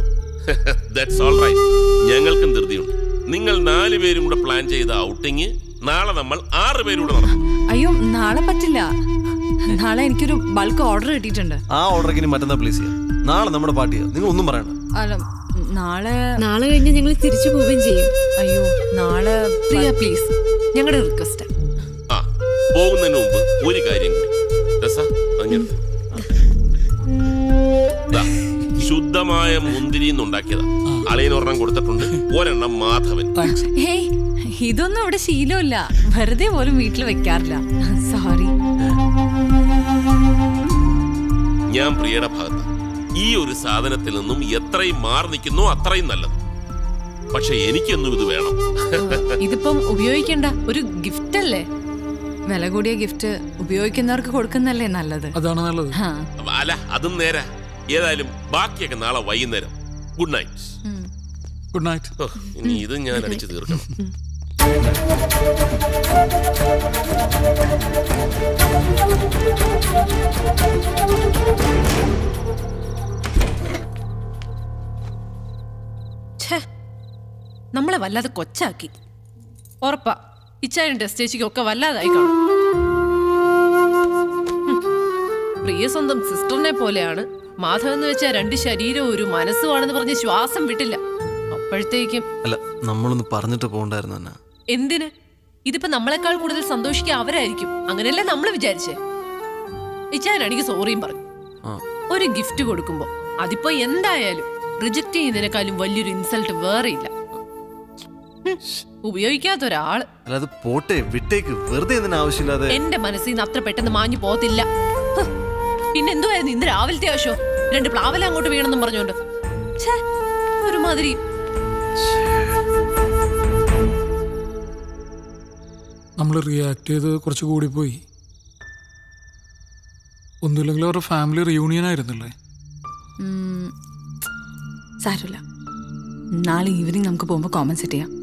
ദാറ്റ്സ് ഓൾ റൈറ്റ് ഞങ്ങൾക്കും ധൃതിയുണ്ട്. നിങ്ങൾ നാല് പേരും കൂടെ പ്ലാൻ ചെയ്ത ഔട്ടിങ് നാളെ നമ്മൾ ആറ് പേരൂടെ നടക്കും. അയ്യോ നാളെ പറ്റില്ല. നാളെ എനിക്കൊരു ബൾക്ക് ഓർഡർ കിട്ടിയിട്ടുണ്ട്. ആ ഓർഡർക്ക് ഇനി മറ്റന്നാ പ്ലീസ് ചെയ്യാം. നാളെ നമ്മുടെ പാർട്ടിയാ നിങ്ങൾ ഒന്നും പറയണ്ട. നാളെ നാളെ കഴിഞ്ഞ് ഞങ്ങൾ തിരിച്ചു പോവുകയും ചെയ്യും. അയ്യോ നാളെ പ്രിയ പ്ലീസ്. ഞങ്ങളുടെ റിക്വസ്റ്റ്. ആ പോകുന്നതിന് മുമ്പ് ഒരു കാര്യം ശുദ്ധമായ മുന്തിരി അളിയനൊരെണ്ണം കൊടുത്തിട്ടുണ്ട്. ഒരെണ്ണം മാധവൻ. ഇതൊന്നും അവിടെ ശീലമില്ല വെറുതെ പോലും വീട്ടിൽ വെക്കാറില്ല. സോറി. ഞാൻ പ്രിയയുടെ ഈ ഒരു സാധനത്തിൽ നിന്നും എത്രയും മാറി നിൽക്കുന്നു അത്രയും നല്ലത്. പക്ഷെ എനിക്കൊന്നും ഇത് വേണം. ഇതിപ്പം ഉപയോഗിക്കേണ്ട. ഒരു ഗിഫ്റ്റ് അല്ലേ? വില കൂടിയ ഗിഫ്റ്റ് ഉപയോഗിക്കുന്നവർക്ക് കൊടുക്കുന്നല്ലേ നല്ലത്? അതാണ് നല്ലത്. അല്ല അതും നേരെ. ഏതായാലും ബാക്കിയൊക്കെ നാളെ വൈകുന്നേരം. ഗുഡ് നൈറ്റ് ഗുഡ് നൈറ്റ് ഇനി ഇത് ഞാൻ അടിച്ചു തീർക്കണം. ഛേ നമ്മളെ വല്ലാതെ കൊച്ചാക്കി. ഉറപ്പാ. ഇച്ചായനും ടെസ്റ്റേച്ചിക്കും ഒക്കെ വല്ലാതായി കാണും. പ്രിയ സ്വന്തം സിസ്റ്ററിനെ പോലെയാണ്. മാധവൻ എന്ന് വെച്ചാൽ രണ്ട് ശരീരവും ഒരു മനസ്സുമാണെന്ന് പറഞ്ഞ് ശ്വാസം വിട്ടില്ല. അപ്പോഴത്തേക്കും അല്ല നമ്മളൊന്ന് പറഞ്ഞിട്ട് പോകണ്ടായിരുന്നു എന്നാ എന്തിന്? ഇതിപ്പോ നമ്മളെക്കാൾ കൂടുതൽ സന്തോഷിക്കുക അവരായിരിക്കും. അങ്ങനെയല്ലേ നമ്മൾ വിചാരിച്ചേ? ഇച്ചായനാണെങ്കിൽ സോറിയും പറഞ്ഞു. ആ. ഒരു ഗിഫ്റ്റ് കൊടുക്കുമ്പോ അതിപ്പോ എന്തായാലും റിജക്ട് ചെയ്യുന്നതിനേക്കാളും വലിയൊരു ഇൻസൾട്ട് വേറെ ഇല്ല ഉപയോഗിക്കാത്ത ഒരാൾ അല്ല അത് പോട്ടെ വിട്ടേക്ക്. വെറുതെ എന്തിനാ ആവശ്യമില്ലാതെ? എന്റെ മനസ്സിൽ നിന്ന് അത്ര പെട്ടെന്ന് മാഞ്ഞു പോകത്തില്ല. പിന്നെന്തുവായിരുന്നു ഇന്ന് രാവിലത്തെ ആവശ്യം? രണ്ട് പ്ലാവല അങ്ങോട്ട് വീണെന്നും പറഞ്ഞോണ്ട്. ഛേ, ഒരുമാതിരി. നമ്മൾ റിയാക്ട് ചെയ്ത് കുറച്ച് കൂടിപ്പോയി. ഒന്നുമില്ലെങ്കിൽ അവരുടെ ഫാമിലി റിയൂണിയൻ ആയിരുന്നല്ലേ? സാരമില്ല. നാളെ ഈവനിങ് നമുക്ക് പോകുമ്പോൾ സെറ്റ് ചെയ്യാം?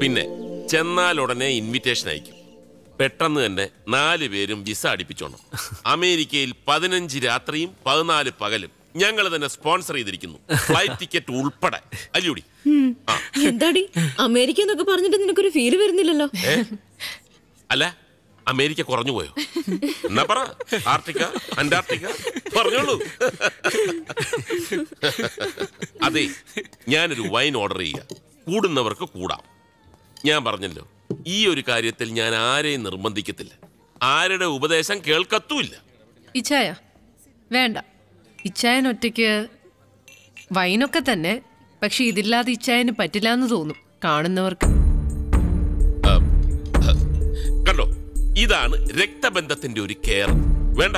പിന്നെ ചെന്നാൽ ഉടനെ ഇൻവിറ്റേഷൻ അയക്കും. പെട്ടെന്ന് തന്നെ നാല് പേരും വിസ അടിപ്പിച്ചോണം. അമേരിക്കയിൽ പതിനഞ്ച് രാത്രിയും പതിനാല് പകലും. ഞങ്ങൾ തന്നെ സ്പോൺസർ ചെയ്തിരിക്കുന്നു. ഫ്ലൈറ്റ് ടിക്കറ്റ് ഉൾപ്പെടെ. അല്ലൂടി എന്താടി? അമേരിക്ക എന്നൊക്കെ പറഞ്ഞിട്ട് നിനക്കൊരു ഫീൽ വരുന്നില്ലല്ലോ. അല്ല അമേരിക്ക കുറഞ്ഞു പോയോ എന്നാ പറ. ആർട്ടിക്ക അന്റാർട്ടിക്ക പറഞ്ഞോളൂ. അതെ ഞാനൊരു വൈൻ ഓർഡർ ചെയ്യുക കൂടുന്നവർക്ക് കൂടാം. ഞാൻ പറഞ്ഞല്ലോ ഈ ഒരു കാര്യത്തിൽ ഞാൻ ആരെയും നിർബന്ധിക്കത്തില്ല. ആരുടെ ഉപദേശം കേൾക്കത്തുമില്ല. ഇച്ഛായ വേണ്ട. ഇച്ഛായൻ ഒറ്റയ്ക്ക് വൈനൊക്കെ തന്നെ പക്ഷെ ഇതില്ലാതെ ഇച്ഛായന് പറ്റില്ല എന്ന് തോന്നും കാണുന്നവർക്ക്. ഇതാണ് രക്തബന്ധത്തിന്റെ ഒരു കെയർ വേണ്ട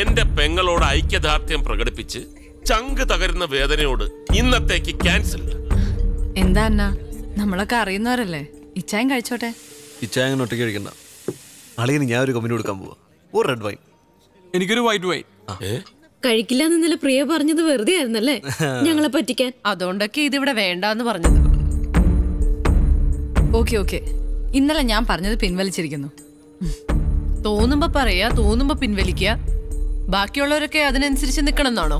എന്റെ പെങ്ങളോട് ഐക്യദാർഢ്യം പ്രകടിപ്പിച്ച് ചങ്ക് തകരുന്ന വേദനയോട് ഇന്നത്തേക്ക് ക്യാൻസൽ. എന്താ അന്ന നമ്മളൊക്കെ അറിയുന്നവരല്ലേ? ഇച്ചായം കഴിച്ചോട്ടെ. ഇച്ചായ അങ്ങനെ ഒറ്റയ്ക്ക് കഴിക്കണ്ട. അളിയന് ഞാൻ ഒരു കമ്പനി കൊടുക്കാൻ പോവാ. ഒരു റെഡ് വൈൻ എനിക്കൊരു വൈറ്റ് വൈൻ കഴിക്കില്ല എന്നല്ല പ്രിയ പറഞ്ഞത് വെറുതെ ആയിരുന്നല്ലേ? ഞങ്ങളെ പറ്റിക്കാൻ. അതുകൊണ്ടൊക്കെ ഇതിവിടെ വേണ്ടാന്ന് പറഞ്ഞത്. Okay okay. ഇന്നലെ ഞാൻ പറഞ്ഞത് പിൻവലിച്ചിരിക്കുന്നു. തോന്നുമ്പോ പറയാ തോന്നുമ്പോ പിൻവലിക്ക. ബാക്കിയുള്ളവരൊക്കെ അതിനനുസരിച്ച് നിക്കണം എന്നാണോ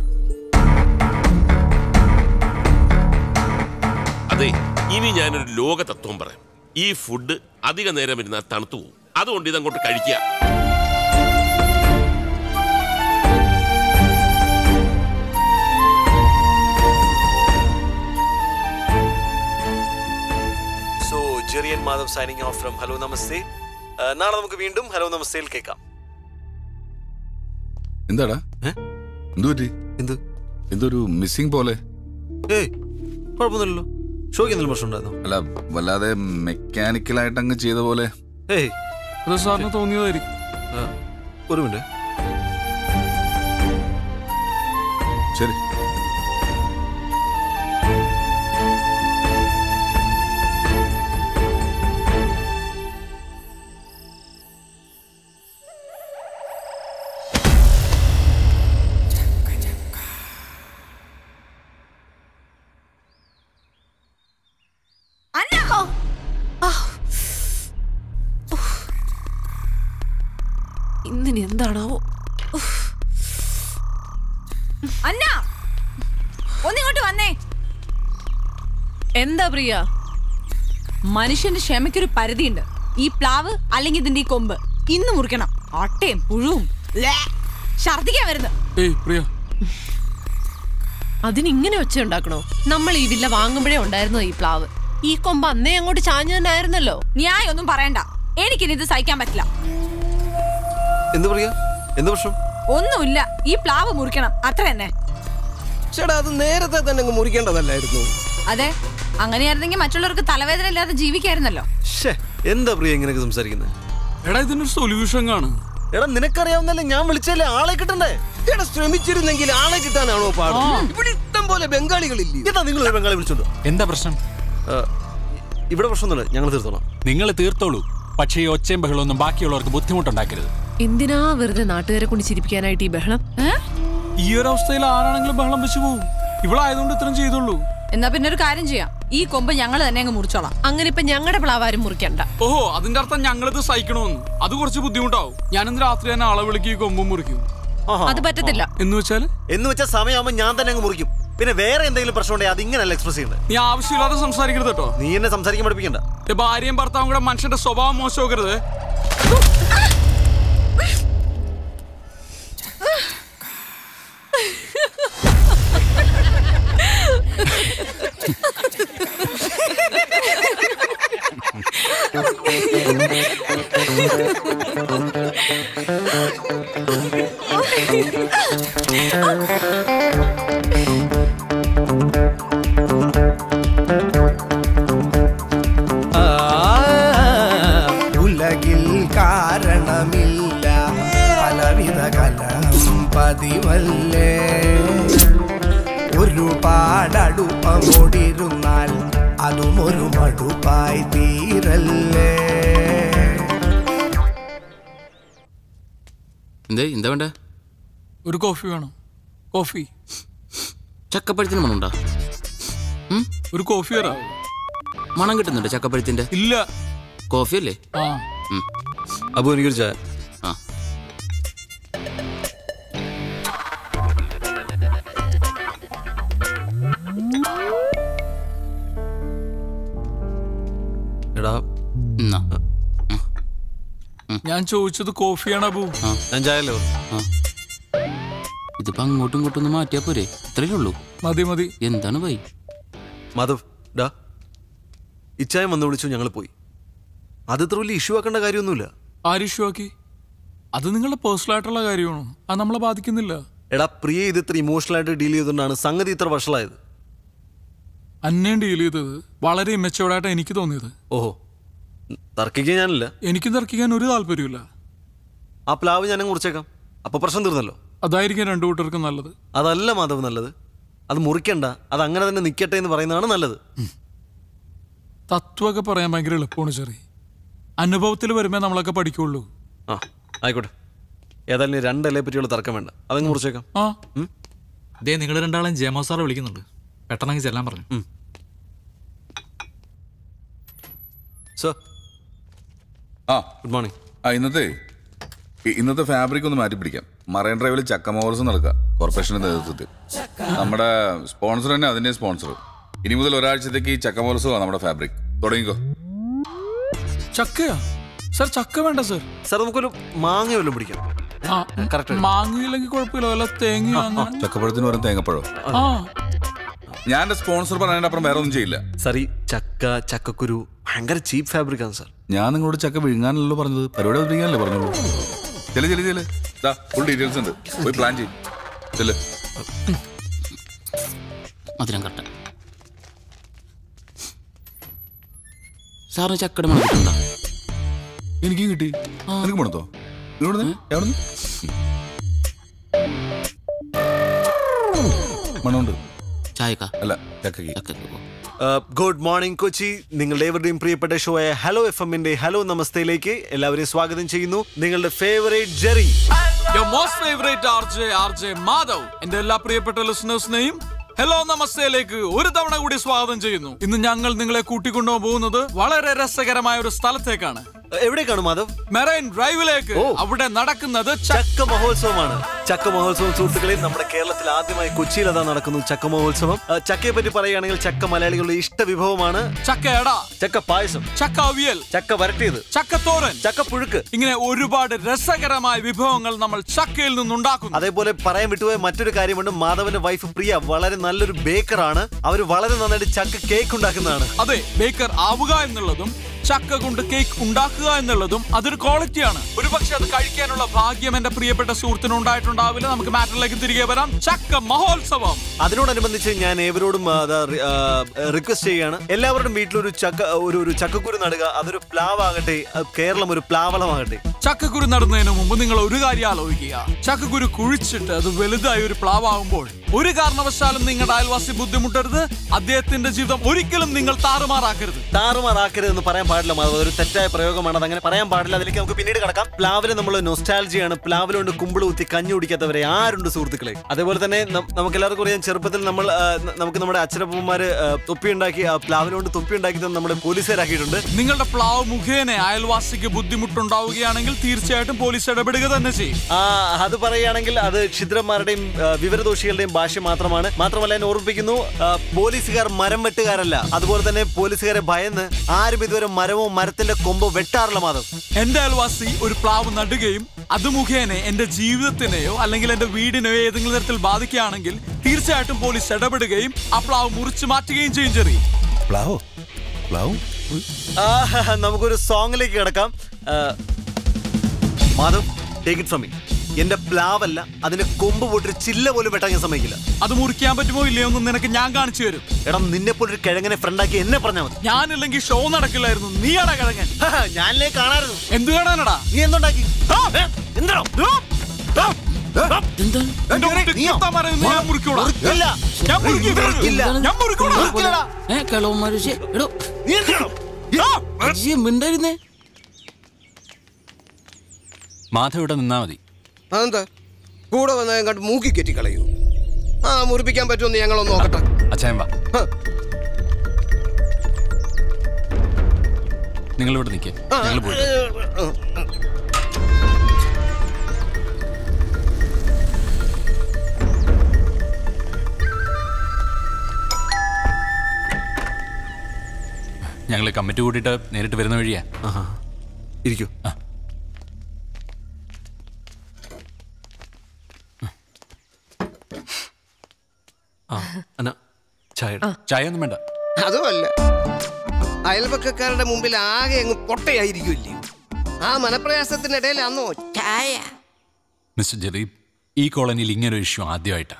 അതെ ഇനി ഞാനൊരു ലോക തത്വം പറയാം. ഈ ഫുഡ് അധിക നേരം ഇരുന്നാൽ തണുത്തു പോകും അതുകൊണ്ട് ഇതങ്ങോട്ട് കഴിക്കുക. So Jerry and Madhav signing off from hello Namaste നാളെ നമുക്ക് വീണ്ടും ഹലോ നമസ്തേയിൽ കേൾക്കാം. എന്താടാ? എന്തുപറ്റി എന്ത് എന്തൊരു മിസ്സിംഗ് പോലെ. ഏയ് കുഴപ്പമൊന്നുമില്ലല്ലോ. ഷോയ്ക്ക് എന്തെങ്കിലും പ്രശ്നം അല്ല വല്ലാതെ മെക്കാനിക്കലായിട്ട് അങ്ങ് ചെയ്ത പോലെ. ഏയ് അത് സാറിന് തോന്നിയതായിരിക്കും. ഒരു മിനിറ്റ്. ശരി. പ്രിയ? മനുഷ്യന്റെ ക്ഷമയ്ക്കൊരു പരിധിയുണ്ട്. ഈ പ്ലാവ് അല്ലെങ്കിൽ ഇതിന്റെ ഈ കൊമ്പ്. ഇന്ന് മുറിക്കണം. അട്ടയും പുഴുവും. ഛർദിക്കാൻ വരുന്നത്. വരുന്നു ഏയ് പ്രിയ. അതിനിങ്ങനെ ഒച്ച ഉണ്ടാക്കണോ? നമ്മൾ ഈ വില്ല വാങ്ങുമ്പോഴേ ഉണ്ടായിരുന്നു ഈ പ്ലാവ്? ഈ കൊമ്പ് അന്നേ അങ്ങോട്ട് ചാഞ്ഞു തന്നെ ആയിരുന്നല്ലോ ന്യായം ഒന്നും പറയണ്ട. എനിക്കിനി ഇത് സഹിക്കാൻ പറ്റില്ല. എന്ത് പറയാ എന്ത് പ്രശ്നം? ഒന്നുമില്ല. ഈ പ്ലാവ് മുറിക്കണം. അത്ര തന്നെ. ചേട്ടാ അത് നേരത്തെ തന്നെ അങ്ങ് മുറിക്കേണ്ടതല്ലായിരുന്നു. അതെ. അങ്ങനെയായിരുന്നെങ്കിൽ മറ്റുള്ളവർക്ക് തലവേദന ഇല്ലാതെ ജീവിക്കായിരുന്നല്ലോ. എന്താ പ്രിയ ഇങ്ങനെയൊക്കെ സംസാരിക്കുന്നത് എടാ ഇതിനൊരു സൊല്യൂഷൻ കാണും എടാ നിനക്കറിയാവുന്നല്ലേ ഞാൻ വിളിച്ചല്ലേ ആളെ കിട്ടണ്ടേ? എടാ ശ്രമിച്ചിരുന്നെങ്കിൽ ആളെ കിട്ടാനാണോ പാട്? ഇവിടെ ഇഷ്ടം പോലെ ബംഗാളികളില്ലേ? എന്താ നിങ്ങൾ ഒരു ബംഗാളി വിളിച്ചോ എന്താ പ്രശ്നം? ഇവിടെ പ്രശ്നമൊന്നുമില്ല ഞങ്ങൾ തീർത്തോളാം. നിങ്ങൾ തീർത്തോളൂ. പക്ഷേ ഈ ഒച്ചയും ബഹളമൊന്നും ബാക്കിയുള്ളവർക്ക് ബുദ്ധിമുട്ടുണ്ടാക്കരുത്. എന്തിനാ വെറുതെ നാട്ടുകാരെ കൊണ്ട് ചിരിപ്പിക്കാനായിട്ട് ഈ ബഹളം? ഈ ഒരു അവസ്ഥയിൽ ആരാണെങ്കിലും ബഹളം വെച്ച് പോവും. ഇവളായതുകൊണ്ട് ഇത്രയും ചെയ്തോളൂ എന്നാ പിന്നെ ഒരു കാര്യം ചെയ്യാം. ഈ കൊമ്പ് ഞങ്ങൾ തന്നെ അങ്ങ് മുറിച്ചോളാം. അങ്ങനെ ഇപ്പൊ ഞങ്ങളുടെ പ്ലാവാരും മുറിക്കണ്ട. ഓഹോ അതിന്റെ അർത്ഥം ഞങ്ങളിത് സഹിക്കണമെന്ന്. അത് കുറച്ച് ബുദ്ധിമുട്ടാവും. ഞാനിന്ന് രാത്രി തന്നെ ആളെ വിളിക്ക് ഈ കൊമ്പും മുറിക്കും. അത് പറ്റത്തില്ല. എന്ന് വെച്ചാൽ എന്ന് വെച്ചാൽ സമയമാകുമ്പോൾ ഞാൻ തന്നെ അങ്ങ് മുറിക്കും. പിന്നെ വേറെ എന്തെങ്കിലും പ്രശ്നം ഉണ്ടെങ്കിൽ അത് ഇങ്ങനെയല്ല എക്സ്പ്രസ് ചെയ്യുന്നത്. നീ ആവശ്യമില്ലാതെ സംസാരിക്കരുത് കേട്ടോ. നീ എന്നെ സംസാരിക്കാൻ പഠിപ്പിക്കണ്ട. ഭാര്യയും ഭർത്താവും കൂടെ മനുഷ്യന്റെ സ്വഭാവം മോശമാക്കരുത്. Oh. എന്തേ എന്താ വേണ്ട? ഒരു കോഫി വേണം. കോഫി. ചക്കപ്പഴത്തിന് മണമുണ്ടോ? ഒരു കോഫി വരാ മണം കിട്ടുന്നുണ്ടോ ചക്കപ്പഴത്തിന്റെ? ഇല്ല. കോഫി അല്ലേ ആ അപ്പൊ എനിക്കൊരു ചായ. ഞാൻ ചോദിച്ചത് കോഫിയാണ് അബു? ഞാൻ ചായല്ലോ ഇതിപ്പോ അങ്ങോട്ടും ഇങ്ങോട്ടും ഒന്ന് മാറ്റിയാ പോരെ. ഇത്രയേ ഉള്ളൂ. മതി മതി. എന്താണ് വൈ? മാധവ് ഡാ. ഇച്ചായം വന്ന് വിളിച്ചു ഞങ്ങൾ പോയി. അത് ഇത്ര വലിയ ഇഷ്യൂ ആക്കേണ്ട കാര്യമൊന്നുമില്ല. ആര് ഇഷ്യൂ ആക്കി? അത് നിങ്ങളുടെ പേഴ്സണൽ ആയിട്ടുള്ള കാര്യമാണ്? അത് നമ്മളെ ബാധിക്കുന്നില്ല. എടാ പ്രിയ ഇത് ഇത്ര ഇമോഷണൽ ആയിട്ട് ഡീൽ ചെയ്തുകൊണ്ടാണ് സംഗതി ഇത്ര വഷളായത്. അന്നേം ഡീൽ ചെയ്തത് വളരെ ഇമ്മച്ചോടായിട്ട് എനിക്ക് തോന്നിയത്. ഓഹോ. തർക്കിക്കാൻ ഞാനില്ല. എനിക്കും തർക്കിക്കാൻ ഒരു താല്പര്യമില്ല ആ പ്ലാവ് ഞാനും കുറിച്ചേക്കാം അപ്പൊ പ്രശ്നം തീർന്നല്ലോ. അതായിരിക്കും രണ്ടു കൂട്ടർക്കും നല്ലത്. അതല്ല മാധവ് നല്ലത്. അത് മുറിക്കണ്ട. അത് അങ്ങനെ തന്നെ നിൽക്കട്ടെ എന്ന് പറയുന്നതാണ് നല്ലത്. തത്വമൊക്കെ പറയാൻ ഭയങ്കര എളുപ്പമാണ് ചെറിയ അനുഭവത്തിൽ വരുമ്പോ നമ്മളൊക്കെ പഠിക്കുള്ളൂ. ആ ആയിക്കോട്ടെ. ഏതായാലും നീ രണ്ടല്ലേ പറ്റിയുള്ള തർക്കം വേണ്ട. അതങ്ങ് മുറിച്ചേക്കാം. ആ. ദേ നിങ്ങൾ രണ്ടാളും ജയമോ സാറെ വിളിക്കുന്നുണ്ട്. പെട്ടെന്ന് ചെല്ലാൻ പറഞ്ഞു. സർ ആ. ഗുഡ് മോർണിംഗ് ആ ഇന്നത്തെ ഇന്നത്തെ ഫാബ്രിക് ഒന്ന് മാറ്റി പിടിക്കാം മറൈൻ ഡ്രൈവിൽ ചക്ക മോർസ് നടക്കുക. കോർപ്പറേഷന്റെ നേതൃത്വത്തിൽ. നമ്മുടെ സ്പോൺസർ തന്നെ അതിന്റെ സ്പോൺസർ ഇനി മുതൽ ഒരാഴ്ചത്തേക്ക് ഈ ചക്ക മോർസുമാണ് നമ്മുടെ ഫാബ്രിക് തുടങ്ങിക്കോ. ചക്കയാ? സർ ചക്ക വേണ്ട സർ സർ നമുക്കൊരു മാങ്ങ വല്ലതും പിടിക്കാം. മാങ്ങയില്ലെങ്കിൽ കുഴപ്പമില്ല. വല്ല തേങ്ങ അങ്ങനെ? ചക്കപ്പഴത്തിന് പറയും തേങ്ങപ്പഴോ? ആ. ഞാൻ സ്പോൺസർ പറഞ്ഞതിന്റെ അപ്പുറം വേറെ ഒന്നും ചെയ്യില്ല. സർ ഈ ചക്ക ചക്കക്കുരു ഭയങ്കര ചീപ്പ് ഫാബ്രിക് ആണ് സാർ. ഞാൻ നിങ്ങളോട് ചക്ക വിഴുങ്ങാനല്ലോ പറഞ്ഞത്. പരിപാടി അവതരിപ്പിക്കാനല്ലേ പറഞ്ഞോളൂ. ചെൽ ചെൽ ചെൽ ഫുൾ ഡീറ്റെയിൽസ് ഉണ്ട്. പോയി പ്ലാൻ ചെയ്യും. ചെൽ മധുരം കട്ട. സാറിന് ചക്കയുടെ മണം എനിക്കും കിട്ടി. എനിക്ക് മണത്തോ? എവിടുന്ന്? മണമുണ്ട്. ചായക്ക? അല്ല ചക്കക്ക് ചക്കക്ക് ഗുഡ് മോർണിംഗ് കൊച്ചി. നിങ്ങളുടെ ഏവരുടെയും പ്രിയപ്പെട്ട ഷോ ആയ ഹലോ എഫ് എമ്മിന്റെ ഹലോ നമസ്തയിലേക്ക് എല്ലാവരെയും സ്വാഗതം ചെയ്യുന്നു. നിങ്ങളുടെ favourite Jerry most favorite RJ, RJ Madhav എന്റെ എല്ലാ പ്രിയപ്പെട്ട ലിസണേഴ്സിനെയും ഹലോ നമസ്തേലേക്ക് ഒരു തവണ കൂടി സ്വാഗതം ചെയ്യുന്നു. ഇന്ന് ഞങ്ങൾ നിങ്ങളെ കൂട്ടിക്കൊണ്ടുപോകുന്നത് വളരെ രസകരമായ ഒരു സ്ഥലത്തേക്കാണ്. എവിടേക്കാണ് മാധവ്? മെറൈൻ ഡ്രൈവിലേക്ക്. അവിടെ നടക്കുന്നത് ചക്ക മഹോത്സവമാണ്. ചക്ക മഹോത്സവം സുഹൃത്തുക്കളിൽ നമ്മുടെ കേരളത്തിൽ ആദ്യമായി കൊച്ചിയിൽ അതാ നടക്കുന്നു ചക്ക മഹോത്സവം. ചക്കയെ പറ്റി പറയുകയാണെങ്കിൽ ചക്ക മലയാളികളുടെ ഇഷ്ട വിഭവമാണ് ചക്ക ചക്കയട ചക്ക പായസം. ചക്ക അവിയൽ. ചക്ക വരട്ടിയത്. ചക്കത്തോരൻ ചക്ക പുഴുക്ക്. ഇങ്ങനെ ഒരുപാട് രസകരമായ വിഭവങ്ങൾ നമ്മൾ ചക്കയിൽ നിന്നുണ്ടാക്കുന്നു. അതേപോലെ പറയാൻ വിട്ടുപോയ മറ്റൊരു കാര്യമുണ്ട്. മാധവന്റെ വൈഫ് പ്രിയ വളരെ നല്ലൊരു ബേക്കറാണ് അവർ വളരെ നന്നായിട്ട് ചക്ക കേക്ക് ഉണ്ടാക്കുന്നതാണ്. അതെ ബേക്കർ ആവുക എന്നുള്ളതും ചക്ക കൊണ്ട് കേക്ക് ഉണ്ടാക്കുക എന്നുള്ളതും അതൊരു ക്വാളിറ്റിയാണ് ഒരു പക്ഷെ അത് കഴിക്കാനുള്ള ഭാഗ്യം എന്റെ പ്രിയപ്പെട്ട സുഹൃത്തിന് ഉണ്ടായിട്ടുണ്ടാവില്ല. നമുക്ക് മാറ്ററിലേക്ക് തിരികെ വരാം. ചക്ക മഹോത്സവം. അതിനോടനുബന്ധിച്ച് ഞാൻ ഏവരോടും റിക്വസ്റ്റ് ചെയ്യാണ് എല്ലാവരുടെയും വീട്ടിലൊരു ചക്ക ഒരു ഒരു ചക്കക്കുരു നടുക. അതൊരു പ്ലാവാകട്ടെ കേരളം ഒരു പ്ലാവളമാകട്ടെ. ചക്കക്കുരു നടുന്നതിന് മുമ്പ് നിങ്ങൾ ഒരു കാര്യം ആലോചിക്കുക. ചക്കക്കുരു കുഴിച്ചിട്ട് അത് വലുതായി ഒരു പ്ലാവാകുമ്പോൾ ഒരു കാരണവശാലും നിങ്ങളുടെ അയൽവാസി ബുദ്ധിമുട്ടരുത്. അദ്ദേഹത്തിന്റെ ജീവിതം ഒരിക്കലും നിങ്ങൾ താറുമാറാക്കരുത്. താറുമാറാക്കരുത് എന്ന് പറയാൻ പാടില്ല. മാധവ്. ഒരു തെറ്റായ പ്രയോഗമാണ്. അത് അങ്ങനെ പറയാൻ പാടില്ല. അതിലേക്ക് നമുക്ക് പിന്നീട് കിടക്കാം. പ്ലാവിൽ നമ്മൾ നൊസ്റ്റാൾജിയാണ് പ്ലാവിലുണ്ട് കുമ്പിൾ കുത്തി കഞ്ഞി കുടിക്കാത്തവരെ ആരുണ്ട് സുഹൃത്തുക്കളെ? അതേപോലെ തന്നെ നമുക്ക് എല്ലാവർക്കും അറിയാം ചെറുപ്പത്തിൽ നമ്മൾ നമുക്ക് നമ്മുടെ അച്ഛനപ്പന്മാര് തൊപ്പി ഉണ്ടാക്കി ആ, പ്ലാവിനുകൊണ്ട് തൊപ്പി ഉണ്ടാക്കി തന്നെ നമ്മുടെ പോലീസുകാരാക്കിയിട്ടുണ്ട്. നിങ്ങളുടെ പ്ലാവ് മുഖേന അയൽവാസിക്ക് ബുദ്ധിമുട്ടുണ്ടാവുകയാണെങ്കിൽ തീർച്ചയായിട്ടും പോലീസ് ഇടപെടുക തന്നെ ചെയ്യും. അത് പറയുകയാണെങ്കിൽ അത് ക്ഷിദ്രന്മാരുടെയും വിവരദോഷികളുടെയും ഭാഷ മാത്രമാണ്. മാത്രമല്ല എന്നെ ഓർമ്മിപ്പിക്കുന്നു പോലീസുകാർ മരം വെട്ടുകാരല്ല. അതുപോലെ തന്നെ പോലീസുകാരെ ഭയന്ന് ആരും ഇതുവരെ മരമോ മരത്തിന്റെ കൊമ്പ് വെട്ടാറില്ല മാധവ്. എന്റെ അയൽവാസി ഒരു പ്ലാവ് നടുകയും അത് മുഖേന എന്റെ ജീവിതത്തിനെയോ അല്ലെങ്കിൽ എന്റെ വീടിനെയോ ഏതെങ്കിലും തരത്തിൽ ബാധിക്കുകയാണെങ്കിൽ തീർച്ചയായിട്ടും പോലീസ് ഇടപെടുകയും ആ പ്ലാവ് മുറിച്ചു മാറ്റുകയും ചെയ്യും ചെറിയ പ്ലാവോ? പ്ലാവ്? നമുക്കൊരു സോങ്ങിലേക്ക് കിടക്കാം. Madhav take it from me എന്റെ പ്ലാവല്ല അതിന്റെ കൊമ്പ് പോയിട്ട് ചില്ല പോലും വെട്ടാൻ ഞാൻ സമ്മതിക്കില്ല. അത് മുറിക്കാൻ പറ്റുമോ ഇല്ലയോ എന്ന് നിനക്ക് ഞാൻ കാണിച്ചു തരും. എടാ നിന്നെ പോലെ ഒരു കിഴങ്ങനെ ഫ്രണ്ടാക്കി എന്നെ പറഞ്ഞാൽ മതി. ഞാനില്ലെങ്കിൽ ഷോ നടക്കില്ലായിരുന്നു. നീ നീയാടാ കിഴങ്ങൻ. ഞാനില്ലേ കാണാറുന്നു എന്ത് കാണാനടാ? നീ എന്തുണ്ടാക്കി? എന്താണോ മാധവ് ഇവിടെ നിന്നാ മതി. അതെന്താ? കൂടെ വന്ന എങ്ങോട്ട് മൂക്കി കെറ്റി കളയൂ ആ മുറിപ്പിക്കാൻ പറ്റുമെന്ന് ഞങ്ങളൊന്ന് നോക്കട്ടെ. അച്ഛൻ വാ. നിങ്ങൾ ഇവിടെ നിൽക്കേ ഞങ്ങൾ പോയി ഞങ്ങൾ കമ്മിറ്റി കൂട്ടിയിട്ട് നേരിട്ട് വരുന്ന വഴിയാ. ഇരിക്കൂ. ആ. അന്ന ചായ ചായ ഒന്നും വേണ്ട. അതുമല്ല. അയൽപക്കക്കാരുടെ മുമ്പിൽ ആകെ അങ്ങ് പൊട്ടയായിരിക്കുമല്ലേ? ആ മനപ്രയാസത്തിനിടയിൽ അന്നോ ചായ. മിസ്റ്റർ ജെറീബ് ഈ കോളനിയിൽ ഇങ്ങനെ ഒരു ഇഷ്യൂ ആദ്യമായിട്ടാ.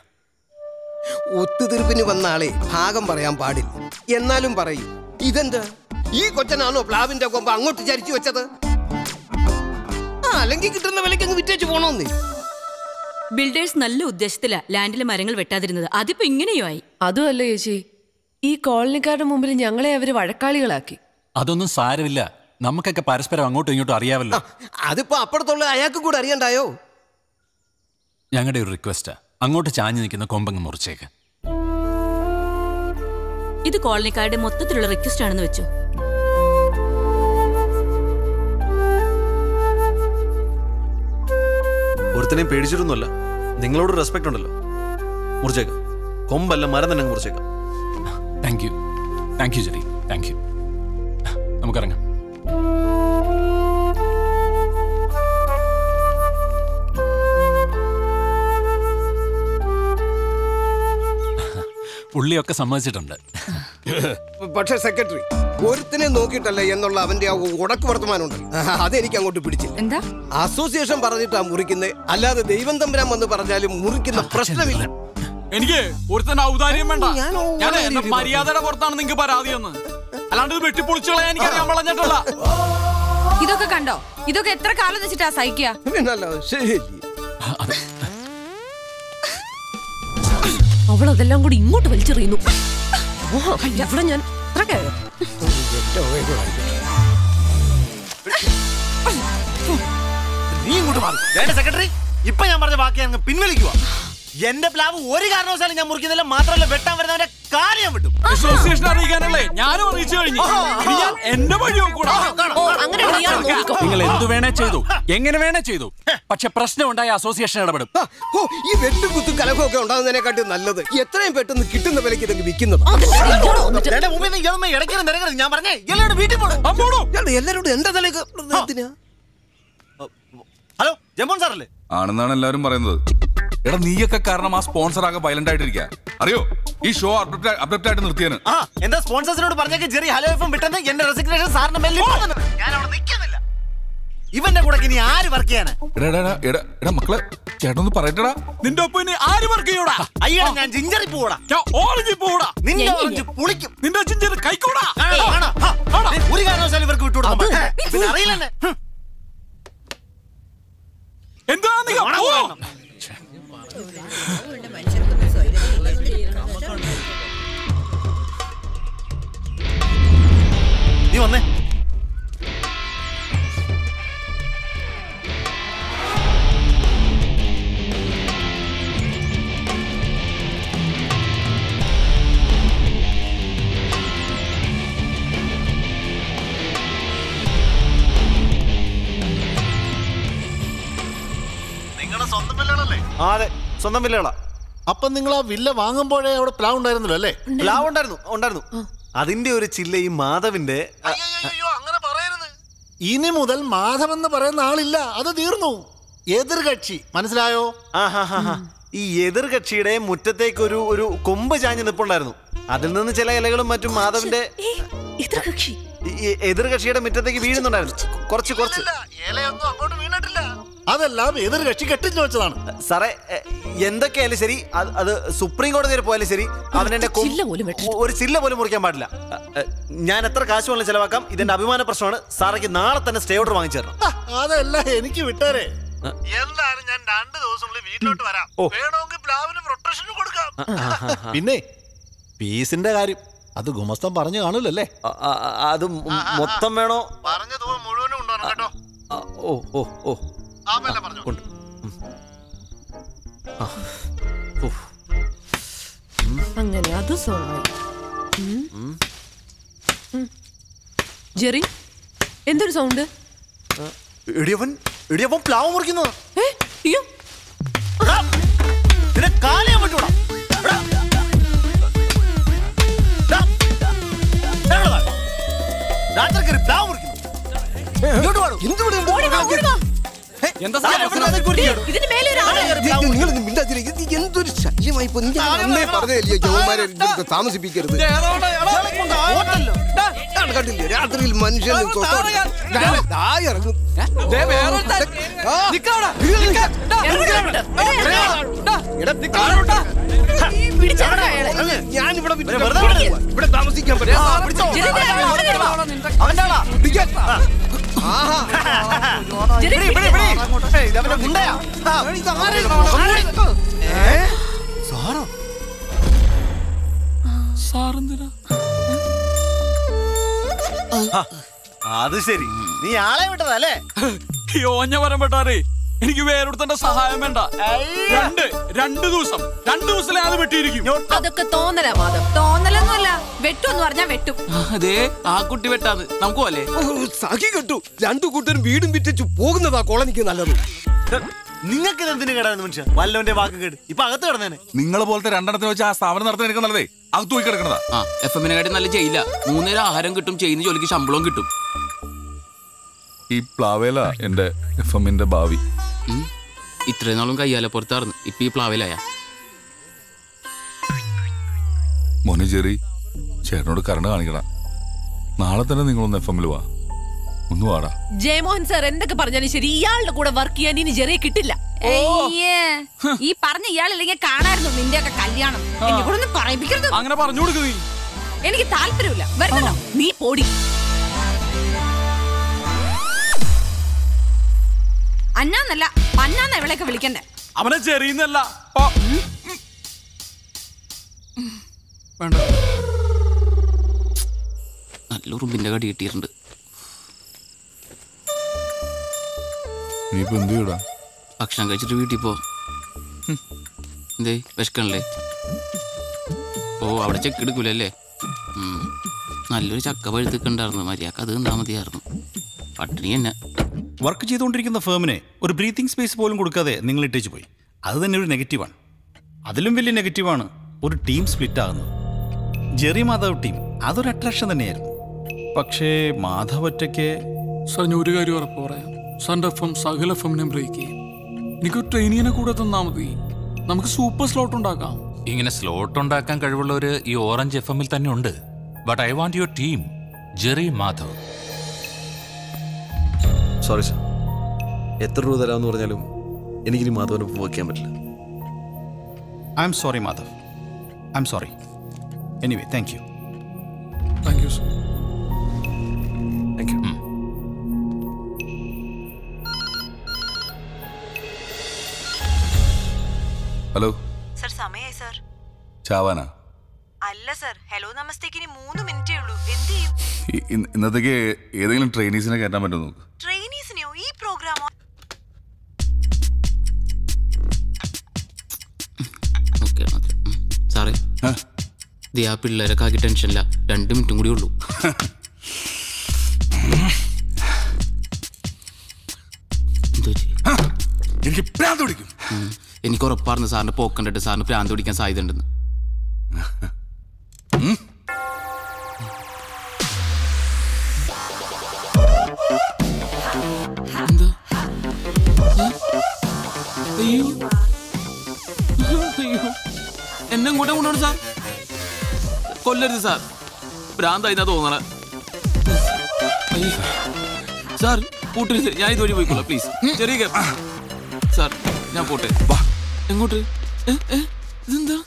ഒത്തുതീർപ്പിന് വന്ന ആളെ ഭാഗം പറയാൻ പാടില്ല. എന്നാലും പറയും ഇതെന്താ? ഈ കൊച്ചനാണോ പ്ലാവിന്റെ കൊമ്പ് അങ്ങോട്ട് ചരിച്ചു വെച്ചത്? ആ അല്ലെങ്കിൽ കിട്ടുന്ന വിലയ്ക്ക് അങ്ങ് വിറ്റേച്ചു പോണോന്നേ. ബിൽഡേഴ്സ് നല്ല ഉദ്ദേശത്തിലാ ലാൻഡിലെ മരങ്ങൾ വെട്ടാതിരുന്നത്. അതിപ്പോ ഇങ്ങനെയോ ആയി? അതുമല്ല ചേച്ചി ഈ കോളനിക്കാരുടെ മുമ്പിൽ ഞങ്ങളെ അവർ വഴക്കാളികളാക്കി. അതൊന്നും സാരമില്ല. നമുക്കൊക്കെ പരസ്പരം അങ്ങോട്ടും ഇങ്ങോട്ടും അറിയാവല്ലോ അതിപ്പോ അപ്പുറത്തുള്ള അയാൾക്ക് കൂടെ അറിയണ്ടായോ? ഞങ്ങളുടെ ഒരു റിക്വസ്റ്റാ. അങ്ങോട്ട് ചാഞ്ഞു നിൽക്കുന്ന കൊമ്പങ്ങ് മുറിച്ചേക്ക്. ഇത് കോളനിക്കാരുടെ മൊത്തത്തിലുള്ള റിക്വസ്റ്റ് ആണെന്ന് വെച്ചു. ഒരുത്തനെയും പേടിച്ചിട്ടൊന്നുമല്ല. നിങ്ങളോട് റെസ്പെക്ട് ഉണ്ടല്ലോ. മുറിച്ചേക്കാം. കൊമ്പല്ല മരം തന്നെ മുറിച്ചേക്കാം. Thank you thank you Jerry thank you നമുക്കിറങ്ങാം പുള്ളിയൊക്കെ സമ്മതിച്ചിട്ടുണ്ട്. പക്ഷെ സെക്രട്ടറി ഒരുത്തിനെ നോക്കിയിട്ടല്ല എന്നുള്ള അവന്റെ ആ ഉടക്ക് വർത്തമാനമുണ്ട് അതെനിക്ക് അങ്ങോട്ട് പിടിച്ചില്ല. എന്താ? അസോസിയേഷൻ പറഞ്ഞിട്ടാ മുറിക്കുന്നത് അല്ലാതെ ദൈവം തമ്പുരാൻ വന്ന് പറഞ്ഞാലും മുറിക്കുന്ന പ്രശ്നമില്ല. എനിക്ക് ഒരുത്തന്റെ ഔദാര്യം വേണ്ട. ഞാൻ എന്റെ മര്യാദയുടെ പുറത്താണ് നിങ്ങൾക്ക് പരാതി എന്ന് അല്ലാണ്ട് ഇത് വെട്ടിപ്പൊളിച്ചു കളയാൻ എനിക്ക് അറിയാൻ വളഞ്ഞിട്ടല്ല ഇതൊക്കെ കണ്ടോ? ഇതൊക്കെ എത്ര കാലം വെച്ചിട്ടാ സഹിക്കുക? ശരി അവൾ അതെല്ലാം കൂടി ഇങ്ങോട്ട് വലിച്ചെറിയുന്നു. ഇവിടെ ഞാൻ നീ ഇങ്ങോട്ട് മാറി. സെക്രട്ടറി ഇപ്പൊ ഞാൻ പറഞ്ഞ ബാക്കി അങ്ങ് പിൻവലിക്കുക എന്റെ പ്ലാവ് ഒരു കാരണവശാലും ഞാൻ മുറിക്കുന്നില്ല. മാത്രമല്ല വെട്ടാൻ വരുന്നവന്റെ കാര്യം വിട്ടും. അസോസിയേഷൻ അറിയിക്കാനല്ലേ? ഞാനും അറിയിച്ചു കഴിഞ്ഞു. ഇനി ഞാൻ എന്റെ വഴി നോക്കൂടാ നിങ്ങൾ എന്തു വേണേ ചെയ്തു. എങ്ങനെ വേണേ ചെയ്തു. പക്ഷെ പ്രശ്നം ഉണ്ടായ അസോസിയേഷൻ ഇടപെടും. ഓ ഈ വെട്ടും കുത്തും കലഹമൊക്കെ ഉണ്ടാകുന്നതിനെക്കാട്ടും നല്ലത് എത്രയും പെട്ടെന്ന് കിട്ടുന്ന വിലയ്ക്ക് ഇതൊക്കെ വിൽക്കുന്നത്. എന്റെ മുമ്പിൽ നിന്ന് ഞാൻ പറഞ്ഞേ വീട്ടിൽ പോണു. എല്ലാരോടും എന്റെ തലേക്ക് എന്തിനാ? ഹലോ ജമോൻ സാറല്ലേ? ആണെന്നാണ് എല്ലാവരും പറയുന്നത്. എടാ നീയൊക്കെ കാരണം ആ സ്പോൺസർ ആകെ വയലന്റ് ആയിട്ടിരിക്കുക അറിയോ? ഈ ഷോ അപ്ഡേറ്റ് ആയിട്ട് നിർത്തിയാണ് ആ എന്താ സ്പോൺസേഴ്സിനോട് പറഞ്ഞേക്ക്? ജെറി ഹലോ എഫും വിട്ടെന്ന് എന്റെ റെസിഗ്നേഷൻ സാറിന് മെല്ലെ ഞാൻ അവിടെ നിൽക്കുന്നില്ല. ഇവന്റെ കൂടെ ഇനി ആര് വർക്ക് ചെയ്യാന് എടാ എടാ എടാ, എടാ എടാ മക്കളെ ചേട്ടനൊന്ന് പറയട്ടടാ. നിന്റെ ഒപ്പം ഇനി ആര് വർക്ക് ചെയ്യൂടാ? അയ്യോ ഞാൻ ജിഞ്ചറി പോടാ ഓറഞ്ച് പോടാ നിന്റെ ഓറഞ്ച് പുളിക്കും. നിന്റെ ജിഞ്ചർ കൈക്കൂടാ. ഒരു കാരണവശാലും ഇവർക്ക് വിട്ടുകൊടുക്കാൻ പാടില്ല. എന്താ നീ. നീ വന്നേ സ്വന്തം വില്ലകളല്ലേ? ആ അതെ. സ്വന്തം വില്ലകളാ. അപ്പൊ നിങ്ങൾ ആ വില്ല വാങ്ങുമ്പോഴേ അവിടെ പ്ലാവ് ഉണ്ടായിരുന്നല്ലോ അല്ലേ? പ്ലാവ് ഉണ്ടായിരുന്നു. ഉണ്ടായിരുന്നു. അതിന്റെ ഒരു ചില്ല ഈ മാധവിന്റെ ഇനി മുതൽ മാധവ് എന്ന് പറയുന്ന ആളില്ല. അത് തീർന്നു. എതിർകക്ഷി. മനസ്സിലായോ. ഈ എതിർ കക്ഷിയുടെ മുറ്റത്തേക്ക് ഒരു ഒരു കൊമ്പ് ചാഞ്ഞ് നിപ്പുണ്ടായിരുന്നു. അതിൽ നിന്ന് ചില ഇലകളും മറ്റും മാധവിന്റെ എതിർകക്ഷിയുടെ ഈ എതിർ കക്ഷിയുടെ മുറ്റത്തേക്ക് വീഴുന്നുണ്ടായിരുന്നു. കുറച്ച് കുറച്ച്. ഇലയൊന്നും അങ്ങോട്ട് വീണിട്ടില്ല. അതെല്ലാം എതിർകക്ഷി കെട്ടിച്ചു വെച്ചതാണ്? സാറേ എന്തൊക്കെയായാലും ശരി അത് സുപ്രീം കോടതി വരെ പോയാലും ശരി കൊമ്പ് ഒരു ചില്ല പോലും മുറിക്കാൻ പാടില്ല. ഞാൻ എത്ര കാശ് വേണമെങ്കിലും ചെലവാക്കാം ഇതിന്റെ അഭിമാന പ്രശ്നമാണ് സാറേക്ക് നാളെ തന്നെ സ്റ്റേ ഓർഡർ വാങ്ങിച്ചു തരണം. അതല്ല എനിക്ക് വിട്ടേരെ. എന്തായാലും ഞാൻ രണ്ട് ദിവസങ്ങളിൽ വീട്ടിലോട്ട് വരാം. ഓ. വേണമെങ്കിൽ പ്ലാവിന് പ്രൊട്ടക്ഷൻ കൊടുക്കാം. പിന്നെ പീസിന്റെ കാര്യം അത് ഗുമസ്തം പറഞ്ഞു കാണൂലല്ലേ? അ, അ, അ, അത് മൊത്തം വേണോ? പറഞ്ഞ തുക മുഴുവനും ഉണ്ടോ? കേട്ടോ. ഓ ഓ ഓ. ഉഫ്. അങ്ങനെ അത്. ജെറി എന്തൊരു സൗണ്ട് ഇടിയവൻ ഇടിയവൻ പ്ലാവ് മുറിക്കുന്നതാ കാലിയാൻ പറ്റൂടാ? രാത്രി പ്ലാവ് മുറിക്കുന്നു. ഇങ്ങോട്ട് വാടോ. എന്താ. ഇതിന് മേലെ എന്തൊരു ശല്യമായി ഇവിടുത്തെ താമസിപ്പിക്കരുത്. കണ്ടില്ലേ. രാത്രിയിൽ മനുഷ്യൻ ഇറങ്ങും? ഞാൻ ഇവിടെ താമസിക്കാൻ പറ്റില്ല. അത് ശരി. നീ ആളെ വിട്ടതല്ലേ ഓഞ്ഞ വരം പെട്ടാറേ എനിക്ക് വേറൊരുത്തന്റെ സഹായം വേണ്ട. രണ്ട് രണ്ട് ദിവസം. രണ്ട് ദിവസം അത് വെട്ടിയിരിക്കും. അതൊക്കെ തോന്നലാ മാധവ്. തോന്നലൊന്നുമല്ല. വെട്ടു എന്ന് പറഞ്ഞാ വെട്ടും. അതെ ആ കുട്ടി വെട്ടാന്ന്. നമുക്ക് പോലെ സഖി കെട്ടു. രണ്ടു കൂട്ടരും വീടും വിറ്റിച്ചു പോകുന്നതാ കോളനിക്ക് നല്ലത്. നിങ്ങൾക്ക് എന്തിനു കേടാന്ന് മനുഷ്യ? വല്ലവന്റെ വാക്ക് കേട്. ഇപ്പൊ അകത്ത് കിടന്നേനെ. നിങ്ങളെ പോലത്തെ രണ്ടെണ്ണത്തിന് വെച്ച് ആ സ്ഥാപനം നടത്താൻ എനിക്ക് നല്ലതേ. അകത്ത് പോയി കിടക്കണതാ ആ എഫ് എമ്മിനെക്കാട്ടി നല്ല ചെയ്യില്ല മൂന്നേരം ആഹാരം കിട്ടും ചെയ്യുന്ന ജോലിക്ക് ശമ്പളവും കിട്ടും. ഈ പ്ലാവേല എന്റെ എഫ് എമ്മിന്റെ ഭാവി. ഇത്രയും നാളും കയ്യാല പുറത്താർന്ന് ഇപ്പൊ ഈ പ്ലാവേലായ. മോനെ ജെറി ചേട്ടനോട് കരണ്ട് കാണിക്കണം നാളെ തന്നെ നിങ്ങളൊന്ന് എഫ് എമ്മിൽ വാ. ഒന്ന് വാടാ. ജയമോഹൻ സർ എന്തൊക്കെ പറഞ്ഞാലും ശരി ഇയാളുടെ കൂടെ വർക്ക് ചെയ്യാൻ ഇനി ജെറിയെ കിട്ടില്ല. അയ്യേ. ഈ പറഞ്ഞ ഇയാളില്ലെങ്കിൽ കാണായിരുന്നു നിന്റെ ഒക്കെ കല്യാണം എന്നെ കൂടെ ഒന്ന് പറയിപ്പിക്കരുത്. അങ്ങനെ പറഞ്ഞു കൊടുക്ക് നീ. എനിക്ക് താല്പര്യമില്ല. വരണോ നീ പോടി. അന്നാന്നല്ല പന്നാന്ന ഇവളെയൊക്കെ വിളിക്കണ്ടേ? അവനെ ചെറിയല്ല. വേണ്ട. നല്ല ഉറുമ്പിന്റെ കടി കിട്ടിയിട്ടുണ്ട്. എന്ത് ചെയ്യൂടാ? ഭക്ഷണം കഴിച്ചിട്ട് വീട്ടിൽ പോ. എന്തേ വിശക്കണല്ലേ? ഓ അവിടെ ചെക്ക് എടുക്കൂലല്ലേ? നല്ലൊരു ചക്ക പഴുത്തിക്കണ്ടായിരുന്നു മര്യാദയ്ക്ക് അത് തിന്നാ മതിയായിരുന്നു. പട്ടിണി തന്നെ. വർക്ക് ചെയ്തുകൊണ്ടിരിക്കുന്ന ഫേമിനെ ഒരു ബ്രീത്തിങ് സ്പേസ് പോലും കൊടുക്കാതെ നിങ്ങൾ ഇട്ടേച്ച് പോയി. അത് തന്നെ ഒരു നെഗറ്റീവാണ് അതിലും വലിയ നെഗറ്റീവാണ് ഒരു ടീം സ്പ്ലിറ്റ് ആകുന്നത്. ജെറി മാധവ് ടീം അതൊരു അട്രാക്ഷൻ തന്നെയായിരുന്നു. പക്ഷേ മാധവ് ഒറ്റയ്ക്ക് സാർ ഞാൻ ഒരു കാര്യം ഉറപ്പ് പറയാം. എഫ് സകല എഫ് ബ്രേക്ക് ചെയ്യും. എനിക്ക് ട്രെയിനിങ്ങിനെ കൂടെ തന്നാ മതി. നമുക്ക് സൂപ്പർ സ്ലോട്ട് ഉണ്ടാക്കാം. ഇങ്ങനെ സ്ലോട്ട് ഉണ്ടാക്കാൻ കഴിവുള്ളവർ ഈ ഓറഞ്ച് എഫ് എമ്മിൽ തന്നെ ഉണ്ട്. But I want your team Jerry Madhav. Sorry sir എത്ര രൂപ തരാമെന്ന് പറഞ്ഞാലും എനിക്കിനി മാധവനൊപ്പം ചെയ്യാൻ പറ്റില്ല. I'm sorry Madhav. I'm sorry anyway thank you thank you sir thank you hello sir സമയായി സർ ചാവാനാ? അല്ല സർ ഹലോ നമസ്തേക്ക്. ഇനി മൂന്ന് മിനിറ്റേ ഉള്ളൂ. എന്ത് ചെയ്യും? ഇന്നത്തേക്ക് ഏതെങ്കിലും ട്രെയിനീസിനെ കയറ്റാൻ പറ്റുമോ നോക്ക് ദേ ആ പിള്ളേരൊക്കെ ആക്കി ടെൻഷനില്ല രണ്ട് മിനിറ്റും കൂടി ഉള്ളൂ? എനിക്ക് പ്രാന്ത് പിടിക്കും. എനിക്ക് ഉറപ്പാർന്ന് സാറിന് പോക്കണ്ടിട്ട് സാറിന് പ്രാന്ത് പിടിക്കാൻ സാധ്യത ഉണ്ടെന്ന് എന്നെ ഇങ്ങോട്ടേ കൊണ്ടുപോകണം സാർ. കൊല്ലരുത് സാർ. ഭ്രാന്തായിന്നാ തോന്നണ. സാർ കൂട്ടരുത് ഞാൻ ഇതുവഴി പോയിക്കോളാം പ്ലീസ്. ചെറിയ. സാർ ഞാൻ പോട്ടെ. എങ്ങോട്ട്? ഇതെന്താ?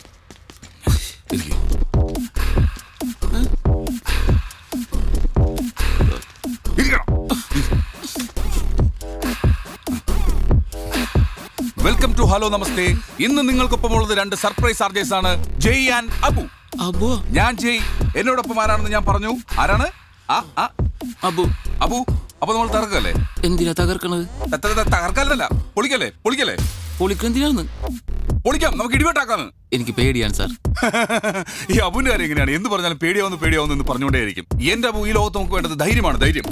Welcome to hello Namaste. ഇന്ന് നിങ്ങൾക്കൊപ്പം ഉള്ളത് രണ്ട് സർപ്രൈസ് ആർജേഴ്സ് ആണ് ജയ് ആൻഡ് അബു. അബു. ഞാൻ ജയ്. എന്നോടൊപ്പം ആരാണെന്ന് ഞാൻ പറഞ്ഞു. ആരാണ്? അബു. അബു. അപ്പൊ നമ്മൾ തകർക്കല്ലേ? എന്തിനാ തകർക്കണത്? തകർക്കല്ലല്ല. പൊളിക്കല്ലേ? പൊളിക്കല്ലേ? പൊളിക്കെന്തിനാന്ന് പൊളിക്കാം. നമുക്ക് ഇടിവെട്ടാക്കാന്ന്. എനിക്ക് പേടിയാണ് സാർ. ഈ അബുവിന്റെ കാര്യം എങ്ങനെയാണ്? എന്ത് പറഞ്ഞാലും പേടിയാവുന്നു പേടിയാവുന്നു എന്ന് പറഞ്ഞുകൊണ്ടേയിരിക്കും. എന്റെ അബു ഈ ലോകത്ത് നമുക്ക് വേണ്ടത് ധൈര്യമാണ് ധൈര്യം.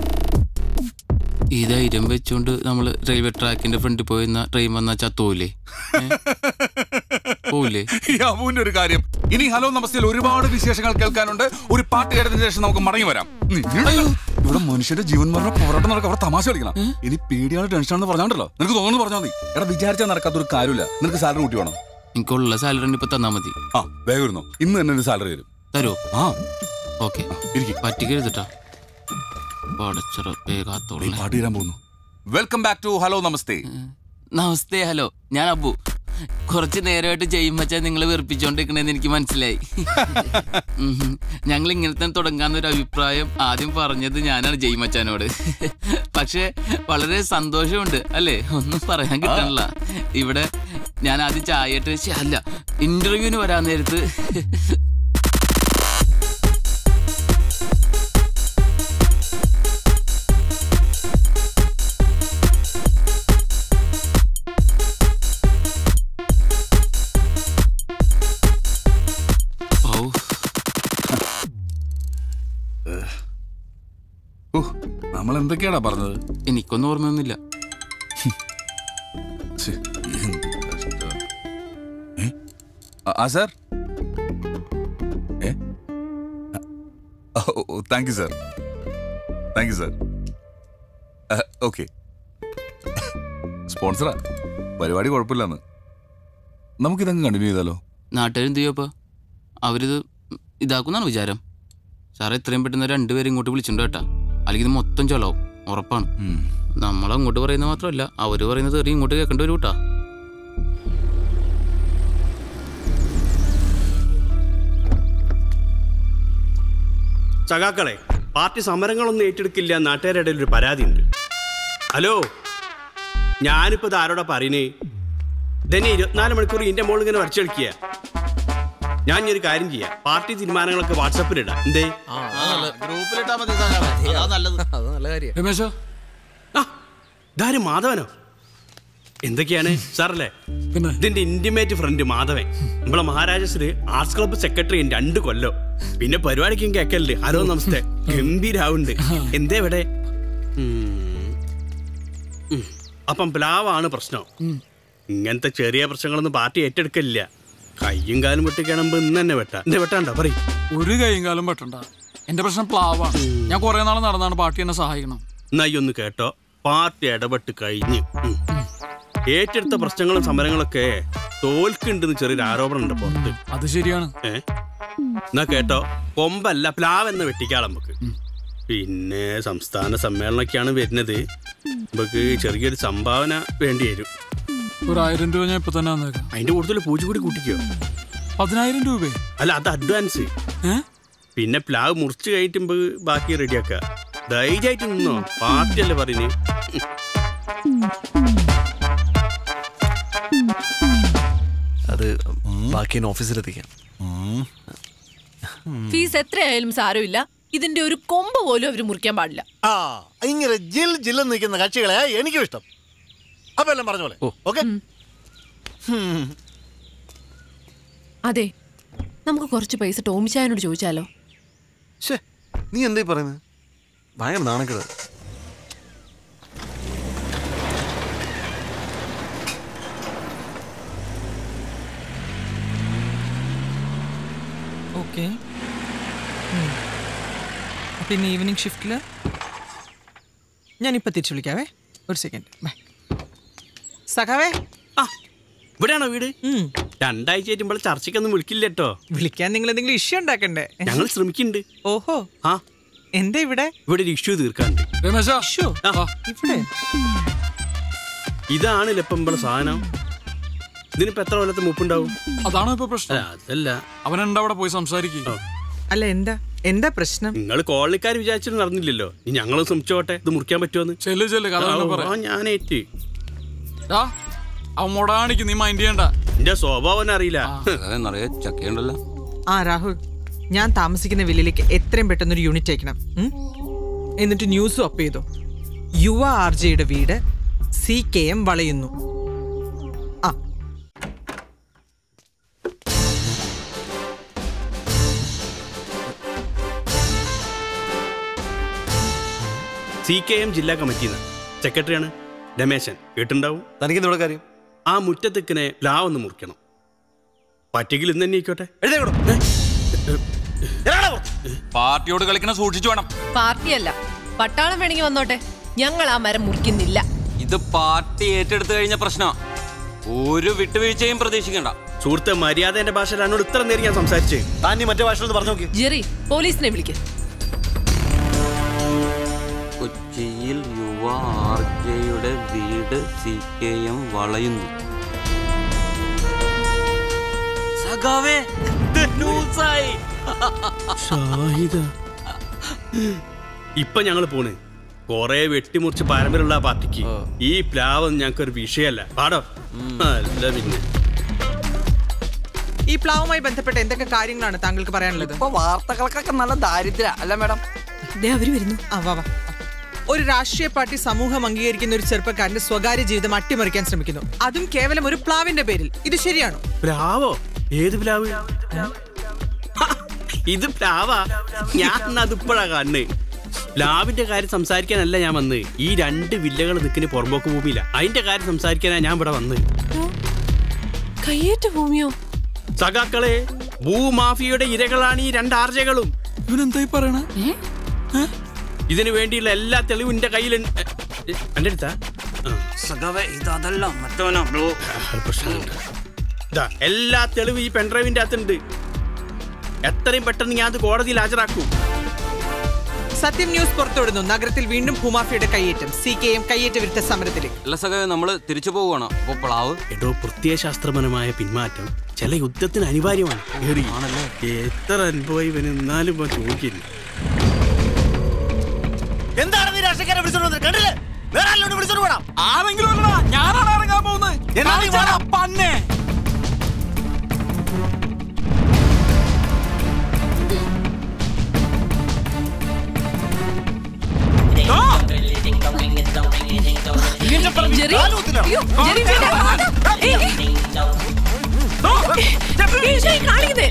ഈ ധൈര്യം വെച്ചുകൊണ്ട് നമ്മൾ റെയിൽവേ ട്രാക്കിന്റെ ഫ്രണ്ടിൽ പോയിരുന്ന ട്രെയിൻ വന്ന ചത്തോയില്ലേ പോവില്ലേ? ഈ അബുവിന്റെ ഒരു കാര്യം. ഇനി ഹലോ നമസ്തയിൽ ഒരുപാട് വിശേഷങ്ങൾ കേൾക്കാനുണ്ട്. ഒരു പാട്ട് കേട്ടതിന് ശേഷം നമുക്ക് മടങ്ങി വരാം. ഇവിടെ മനുഷ്യന്റെ ജീവൻ മരണ പോരാട്ടം നടക്കുക അവർ തമാശ കളിക്കണം. ഇനി പേടിയാണ് ടെൻഷനാണെന്ന് പറഞ്ഞാണ്ടല്ലോ. നിനക്ക് തോന്നുന്നു പറഞ്ഞാൽ മതി. എടാ വിചാരിച്ചാൽ നടക്കാത്തൊരു കാര്യമില്ല. നിനക്ക് സാലറി കൂട്ടി വേണം? എനിക്കുള്ള സാലറി ഇപ്പൊ തന്നാ മതി. ആ വേഗം ഇരുന്നോ. ഇന്ന് തന്നെ ഒരു സാലറി തരും. തരുമോ ആ. ഓക്കെ. പറ്റിക്കരുതട്ടാ പാട്ട് തീരാൻ പോകുന്നു. Welcome back to hello Namaste Namaste hello. ഞാൻ അബു. കുറച്ച് നേരമായിട്ട് ചെയ്യുമ്പച്ചാ നിങ്ങൾ വെറുപ്പിച്ചോണ്ടിരിക്കണേന്ന് എനിക്ക് മനസ്സിലായി. ഞങ്ങൾ ഇങ്ങനെ തന്നെ തുടങ്ങാന്ന് ഒരു അഭിപ്രായം ആദ്യം പറഞ്ഞത് ഞാനാണ് ജയ്മച്ചാനോട് പക്ഷെ വളരെ സന്തോഷമുണ്ട് അല്ലേ? ഒന്നും പറയാൻ കിട്ടണില്ല. ഇവിടെ ഞാൻ ആദ്യം ചായയിട്ട് ശ്ശെ, അല്ല ഇന്റർവ്യൂവിന് വരാൻ നേരത്ത് നമ്മൾ എന്തൊക്കെയാടാ പറഞ്ഞത്? എനിക്കൊന്നും ഓർമ്മയൊന്നുമില്ല. ഛെ, എന്ത് കഷ്ടം. ഏ? ആ- ആ സാർ? ഏ? Thank you sir. Thank you sir. Okay. സ്പോൺസറാ. പരിപാടി കുഴപ്പമില്ലെന്ന്. നമുക്കിതങ്ങ് കണ്ടിന്യൂ ചെയ്താലോ? നാട്ടുകാരെന്ത് ചെയ്യപ്പോ അവരിത് ഇതാക്കുന്നാണ് വിചാരം. സാറേ എത്രയും പെട്ടെന്ന് രണ്ടുപേരും ഇങ്ങോട്ട് വിളിച്ചിട്ടുണ്ട് കേട്ടാ. അല്ലെങ്കിൽ ഇത് മൊത്തം ചൊലാവും ഉറപ്പാണ്. നമ്മൾ അങ്ങോട്ട് പറയുന്നത് മാത്രമല്ല അവർ പറയുന്നത് തെറി ഇങ്ങോട്ട് കേൾക്കേണ്ടി വരും കേട്ടാ ചകാക്കളെ പാർട്ടി സമരങ്ങളൊന്നും ഏറ്റെടുക്കില്ല നാട്ടുകാരുടെ ഇടയിൽ ഒരു പരാതി ഉണ്ട് ഹലോ? ഞാനിപ്പോ ഇത് ആരോടാ പറയുന്നേ ഇതന്നെ ഇരുപത്തിനാല് മണിക്കൂർ ഇന്റെ മോളിങ്ങനെ വരച്ചു കളിക്കുക. ഞാൻ ഇനി ഒരു കാര്യം ചെയ്യാം. പാർട്ടി തീരുമാനങ്ങളൊക്കെ വാട്സപ്പിൽ ഇടാം. എന്തേ? ഗ്രൂപ്പിലിട്ടാ മതി സഖാവേ. അതാ നല്ലത്. അത് നല്ല കാര്യം. രമേശോ. ഇതാരും മാധവനോ? എന്തൊക്കെയാണ്? സാറല്ലേ? ഇതിന്റെ ഇന്റിമേറ്റ് ഫ്രണ്ട് മാധവൻ. നമ്മളെ മഹാരാജശ്രീ ആർട്സ് ക്ലബ്ബ് സെക്രട്ടറി രണ്ട് കൊല്ലോ. പിന്നെ പരിപാടിക്കും കേക്കല്ലേ ഹലോ നമസ്തേ. ഗംഭീരാവുണ്ട്. എന്തേ ഇവിടെ. അപ്പം പ്ലാവാണ് പ്രശ്നം. ഇങ്ങനത്തെ ചെറിയ പ്രശ്നങ്ങളൊന്നും പാർട്ടി ഏറ്റെടുക്കില്ല കയ്യും കാലും വെട്ടിക്കാണുമ്പോ ഇന്ന് തന്നെ വെട്ടാ. എന്റെ വെട്ടാണ്ടോ പറയും. ഒരു കൈയും കാലം വെട്ടണ്ട. എന്റെ പ്രശ്നം പ്ലാവാണ്. ഞാൻ കുറെ നാൾ നടന്നാണ് പാർട്ടി എന്നെ സഹായിക്കണം. എന്നായി ഒന്ന് കേട്ടോ. പാർട്ടി ഇടപെട്ട് കഴിഞ്ഞ് ഏറ്റെടുത്ത പ്രശ്നങ്ങളും സമരങ്ങളൊക്കെ തോൽക്കുണ്ടെന്ന് ചെറിയൊരു ആരോപണം ഉണ്ട് പുറത്ത്. അത് ശരിയാണ്. എന്നാ കേട്ടോ. കൊമ്പല്ല പ്ലാവ് എന്ന് വെട്ടിക്കാളെ നമുക്ക്. പിന്നെ സംസ്ഥാന സമ്മേളനമൊക്കെയാണ് വരുന്നത്. നമുക്ക് ചെറിയൊരു സംഭാവന വേണ്ടി വരും. ഒരു ആയിരം രൂപ ഞാൻ ഇപ്പൊ തന്നെ വന്നേക്കാം അതിന്റെ കൂടുതൽ പൂജ കൂടി കൂട്ടിക്കോ? പതിനായിരം രൂപ? അല്ല അത് അഡ്വാൻസ് പിന്നെ പ്ലാവ് മുറിച്ച് കഴിഞ്ഞിട്ട് ബാക്കി റെഡിയാക്ക. ധൈര്യമായിട്ട് നിന്നോ? പാർട്ടിയല്ലേ പറഞ്ഞു അത് ബാക്കി ഓഫീസിലെത്തിക്കാം. ഫീസ് എത്രയായാലും സാരമില്ല. ഇതിന്റെ ഒരു കൊമ്പ് പോലും അവർ മുറിക്കാൻ പാടില്ല. ആ ഇങ്ങനെ ജിൽ ജില്ലെന്ന് നിൽക്കുന്ന കക്ഷികളെ എനിക്കും ഇഷ്ടം. അപ്പൊ എല്ലാം പറഞ്ഞ പോലെ. ഓക്കെ? അതെ. നമുക്ക് കുറച്ച് പൈസ ടോമിച്ചായനോട് ചോദിച്ചാലോ? നീ എന്തായി പറയുന്നത് ഭയങ്കര നാണക്കേട്. ഓക്കെ. പിന്നെ ഈവനിങ് ഷിഫ്റ്റിൽ ഞാനിപ്പോൾ തിരിച്ചു വിളിക്കാവേ. ഒരു സെക്കൻഡ് ബൈ സഖാവേ. ആ ഇവിടെയാണോ വീട്? രണ്ടാഴ്ച ആയിട്ട് ചർച്ചയ്ക്കൊന്നും വിളിക്കില്ല കേട്ടോ വിളിക്കാൻ നിങ്ങൾ എന്തെങ്കിലും ഇഷ്യൂ ഉണ്ടാക്കണ്ടേ? ഞങ്ങൾ ശ്രമിക്കുന്നുണ്ട്. ഓഹോ. ആ. എന്താ ഇവിടെ? ഇവിടെ ഒരു ഇഷ്യൂ തീർക്കാണ്ട് ഇവിടെ. ഇതാണ് ലപ്പമ്പള സാധനം. ഇതിനിപ്പോ എത്ര കൊല്ലത്തെ മുപ്പുണ്ടാവും? അതാണോ ഇപ്പൊ പ്രശ്നം? അതല്ല. അവനെന്താ അവിടെ പോയി സംസാരിക്കും? അല്ല എന്താ? എന്താ പ്രശ്നം? നിങ്ങൾ കോളനിക്കാർ വിചാരിച്ചിട്ട് നടന്നില്ലല്ലോ. ഇനി ഞങ്ങൾ ശ്രമിച്ചോട്ടെ. ഇത് മുറിക്കാൻ പറ്റുമെന്ന് ചെല്ലു ചെല്ലു കഥ ആ, മൊടാണിക്ക് നീ മൈൻഡ് ചെയ്യണ്ട. എന്റെ സ്വഭാവം അറിയില്ല. നിറയെ ചക്കയുണ്ടല്ലോ. ആ രാഹുൽ ഞാൻ താമസിക്കുന്ന വില്ലിലേക്ക് എത്രയും പെട്ടെന്ന് ഒരു യൂണിറ്റ് അയക്കണം. എന്നിട്ട് ന്യൂസ് അപ്പ് ചെയ്തു. യുവ ആർ ജെയുടെ വീട് സി കെ എം വളയുന്നു. ആ. സി കെ എം ജില്ലാ കമ്മിറ്റിന്ന്. സെക്രട്ടറിയാണ്. രമേശൻ കേട്ടുണ്ടാവും തനിക്ക് കാര്യം? ആ മുറ്റത്തിക്കിനെ ലാവെന്ന് മുറിക്കണം. പറ്റിക്കിൽ ഇന്ന് തന്നെ ആയിക്കോട്ടെ പാർട്ടിയോട് കളിക്കണം സൂക്ഷിച്ചു വേണം. പാർട്ടിയല്ല പട്ടാളം വേണമെങ്കിൽ വന്നോട്ടെ. ഞങ്ങൾ ആ മരം മുറിക്കുന്നില്ല. ഇത് പാർട്ടി ഏറ്റെടുത്തു കഴിഞ്ഞ പ്രശ്നം. ഒരു വിട്ടുവീഴ്ചയും പ്രതീക്ഷിക്കണ്ട. സുഹൃത്തെ മര്യാദന്റെ ഭാഷയിൽ എന്നോട് ഇത്ര നേരം ഞാൻ സംസാരിച്ചേ. താൻ മറ്റേ ഭാഷയിൽ പറഞ്ഞു നോക്കി. ജെറി പോലീസിനെ വിളിക്ക്. കൊച്ചിയിൽ യുവ ആർ ജെയുടെ വീട് സി കെ എം വളയുന്നു. സഖാവേ ഇപ്പൊ ഞങ്ങൾ പോണ്. കൊറേ വെട്ടിമുറിച്ച് പാരമ്പര്യമുള്ള പാർട്ടിക്ക്. ഈ പ്ലാവ് ഞങ്ങൾക്ക് ഒരു വിഷയമല്ല പാടോ അല്ല പിന്നെ. ഈ പ്ലാവുമായി ബന്ധപ്പെട്ട എന്തൊക്കെ കാര്യങ്ങളാണ് താങ്കൾക്ക് പറയാനുള്ളത്? ഇപ്പൊ വാർത്തകൾക്കൊക്കെ നല്ല ദാരിദ്ര്യ. അല്ല മാഡം? അവർ വരുന്നു. ആ വാ വാ. ഒരു രാഷ്ട്രീയ പാർട്ടി സമൂഹം അംഗീകരിക്കുന്ന ഒരു ചെറുപ്പക്കാരന്റെ സ്വകാര്യ ജീവിതം അട്ടിമറിക്കാൻ ശ്രമിക്കുന്നു. അതും കേവലം ഒരു പ്ലാവിന്റെ പേരിൽ. ഇത് ശരിയാണോ? പ്ലാവോ? ഏത് പ്ലാവ്? ഇത് പ്ലാവാ? ഞാൻ അതിപ്പോഴാ കാണുന്നേ. പ്ലാവിന്റെ കാര്യം സംസാരിക്കാനല്ല ഞാൻ വന്ന്. ഈ രണ്ട് വില്ലകൾ നിൽക്കുന്ന പുറമ്പോക്ക് ഭൂമിയില്ല. അതിന്റെ കാര്യം സംസാരിക്കാനാ ഞാൻ ഇവിടെ വന്ന്. കയ്യേറ്റ ഭൂമിയോ? സഖാക്കളെ ഭൂമാഫിയുടെ ഇരകളാണ് ഈ രണ്ട് ആർജകളും. ഇവനെന്തായി പറയണ? ഇതിനു വേണ്ടിയുള്ള എല്ലാ തെളിവും എന്റെ കയ്യിൽ എന്റെ അടുത്താ? സഖാവേ ഇത് അതല്ല മറ്റവനാ ബ്ലൂ ദാ, എല്ലാ തെളിവും ഈ പെൺഡ്രൈവിന്റെ അകത്തുണ്ട്. എത്രയും പെട്ടെന്ന് ഞാൻ അത് കോടതിയിൽ ഹാജരാക്കും. സത്യം ന്യൂസ് പുറത്തുവിടുന്നു. നഗരത്തിൽ വീണ്ടും ഭൂമാഫിയുടെ കയ്യേറ്റം. സി കെ എം കയ്യേറ്റ വിരുദ്ധ സമരത്തിലേക്ക്. അല്ല സഖാവേ തിരിച്ചു പോവുകയാണോ. അപ്പൊ പ്ലാവ്. എടോ പ്രത്യയശാസ്ത്രപരമായ പിന്മാറ്റം ചില യുദ്ധത്തിന് അനിവാര്യമാണ്. എത്ര അനുഭവം ഇവന് എന്നാലും ചോദിക്കില്ല. എന്താണ് നീ രാഷ്ട്രീയക്കാരെ വിളിച്ചോണ്ട് കണ്ടില്ലേ? വേറെ ആരിലോട്ട് വിളിച്ചോണ്ട് പോടാം ആരെങ്കിലും അല്ലടാ ഞാനാണ് ഇറങ്ങാൻ പോകുന്നത്. എന്നാ നീ വാടാ. പന്നെ. കാണിക്കുന്നേ.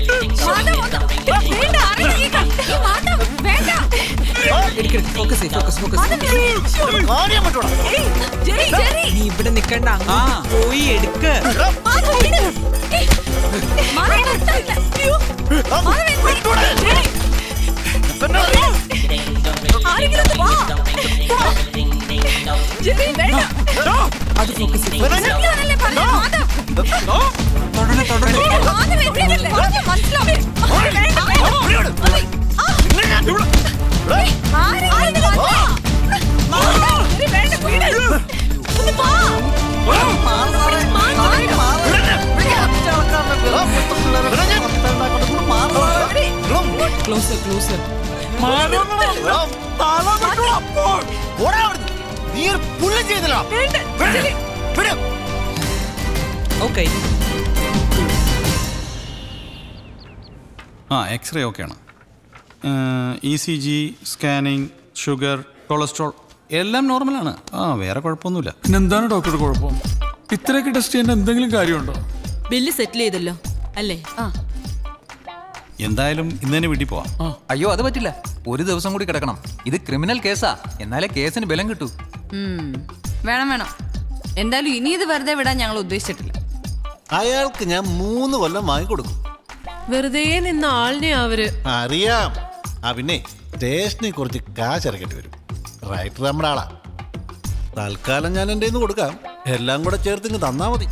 വേണ്ട, അടങ്ങി നീ ഇവിടെ നിക്കണ്ട പോയി എടുക്ക അത് ഫോക്കസ് തുടരണം തുടരണം മനസ്സിലാവേ ഒരു ഓക്കെ ആ എക്സ്റേ ഓക്കെയാണ് E C G scanning sugar cholesterol എല്ലാം നോർമലാണ് ആ വേറെ കുഴപ്പമൊന്നുമില്ല. പിന്നെ എന്താണ് ഡോക്ടർ കുഴപ്പം? ഇത്രയൊക്കെ ടെസ്റ്റ് ചെയ്യേണ്ട എന്തെങ്കിലും കാര്യമുണ്ടോ? ബില്ല് സെറ്റിൽ ചെയ്തല്ലോ അല്ലേ? ആ. എന്തായാലും ഇന്ന് തന്നെ വീട്ടിൽ പോവാം. അയ്യോ അത് പറ്റില്ല. ഒരു ദിവസം കൂടി കിടക്കണം. ഇത് ക്രിമിനൽ കേസാ എന്നാലേ കേസിന് ബലം കിട്ടൂ. ഉം. വേണം വേണം. എന്തായാലും ഇനി ഇത് വെറുതെ വിടാൻ ഞങ്ങൾ ഉദ്ദേശിച്ചിട്ടില്ല. അയാൾക്ക് ഞാൻ മൂന്ന് കൊല്ലം വാങ്ങിക്കൊടുക്കും. വെറുതെ നിന്ന ആളിനെ അവർ അറിയാം. ആ പിന്നെ സ്റ്റേഷനിൽ കുറച്ച് കാശ് ഇറക്കേണ്ടി വരും. റൈറ്റർ നമ്മുടെ ആളാ. തൽക്കാലം ഞാൻ എന്റെ നിന്ന് കൊടുക്കാം. എല്ലാം കൂടെ ചേർത്ത് ഇങ്ങ് തന്നാ മതി.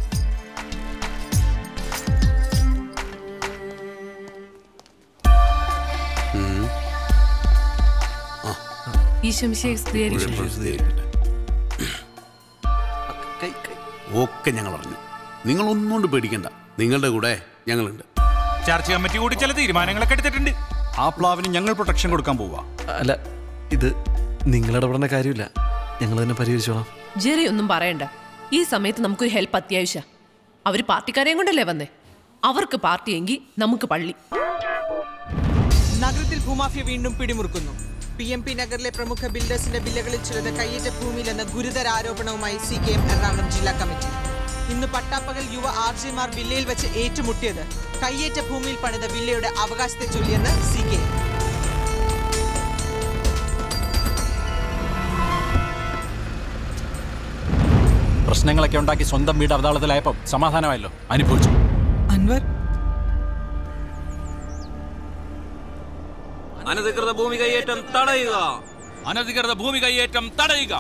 ഒക്കെ ഞങ്ങൾ അറിഞ്ഞു. നിങ്ങൾ ഒന്നുകൊണ്ട് പേടിക്കണ്ട. നിങ്ങളുടെ കൂടെ ഞങ്ങളുണ്ട്. ചർച്ച കമ്മിറ്റി കൂടി ചില തീരുമാനങ്ങളൊക്കെ എടുത്തിട്ടുണ്ട്. ആ പ്ലാവിന് ഞങ്ങൾ പ്രൊട്ടക്ഷൻ കൊടുക്കാൻ പോവാ. അല്ല ഇത് നിങ്ങളിടപെടേണ്ട കാര്യമില്ല. ഞങ്ങൾ തന്നെ പരിഹരിച്ചോളാം. ജെറി ഒന്നും പറയണ്ട. ഈ സമയത്ത് നമുക്കൊരു ഹെൽപ്പ് അത്യാവശ്യ. അവർ പാർട്ടിക്കാരെയും കൊണ്ടല്ലേ വന്നേ? അവർക്ക് പാർട്ടിയെങ്കിൽ നമുക്ക് പള്ളി. നഗരത്തിൽ ഭൂമാഫിയ വീണ്ടും പിടിമുറുക്കുന്നു. പി എം പി നഗറിലെ പ്രമുഖ ബിൽഡേഴ്സിന്റെ ബില്ലുകളിൽ ചിലത് കയ്യേറ്റ ഭൂമിയിലെന്ന ഗുരുതര ആരോപണവുമായി സി കെ എം എറണാകുളം ജില്ലാ കമ്മിറ്റി. ഇന്ന് പട്ടാപ്പകൽ യുവ ആർ ജിമാർ വില്ലയിൽ വെച്ച് ഏറ്റുമുട്ടിയത് കയ്യേറ്റ ഭൂമിയിൽ പണിത വില്ലയുടെ അവകാശത്തെ ചൊല്ലിയെന്ന് സി കെ. പ്രശ്നങ്ങളൊക്കെ ഉണ്ടാക്കി സ്വന്തം വീട് അവതാളത്തിലായപ്പോൾ സമാധാനമായല്ലോ. അനുഭവിച്ചു. അൻവർ? അനധികൃത ഭൂമി കൈയേറ്റം തടയുക. അനധികൃത ഭൂമി കൈയേറ്റം തടയുക.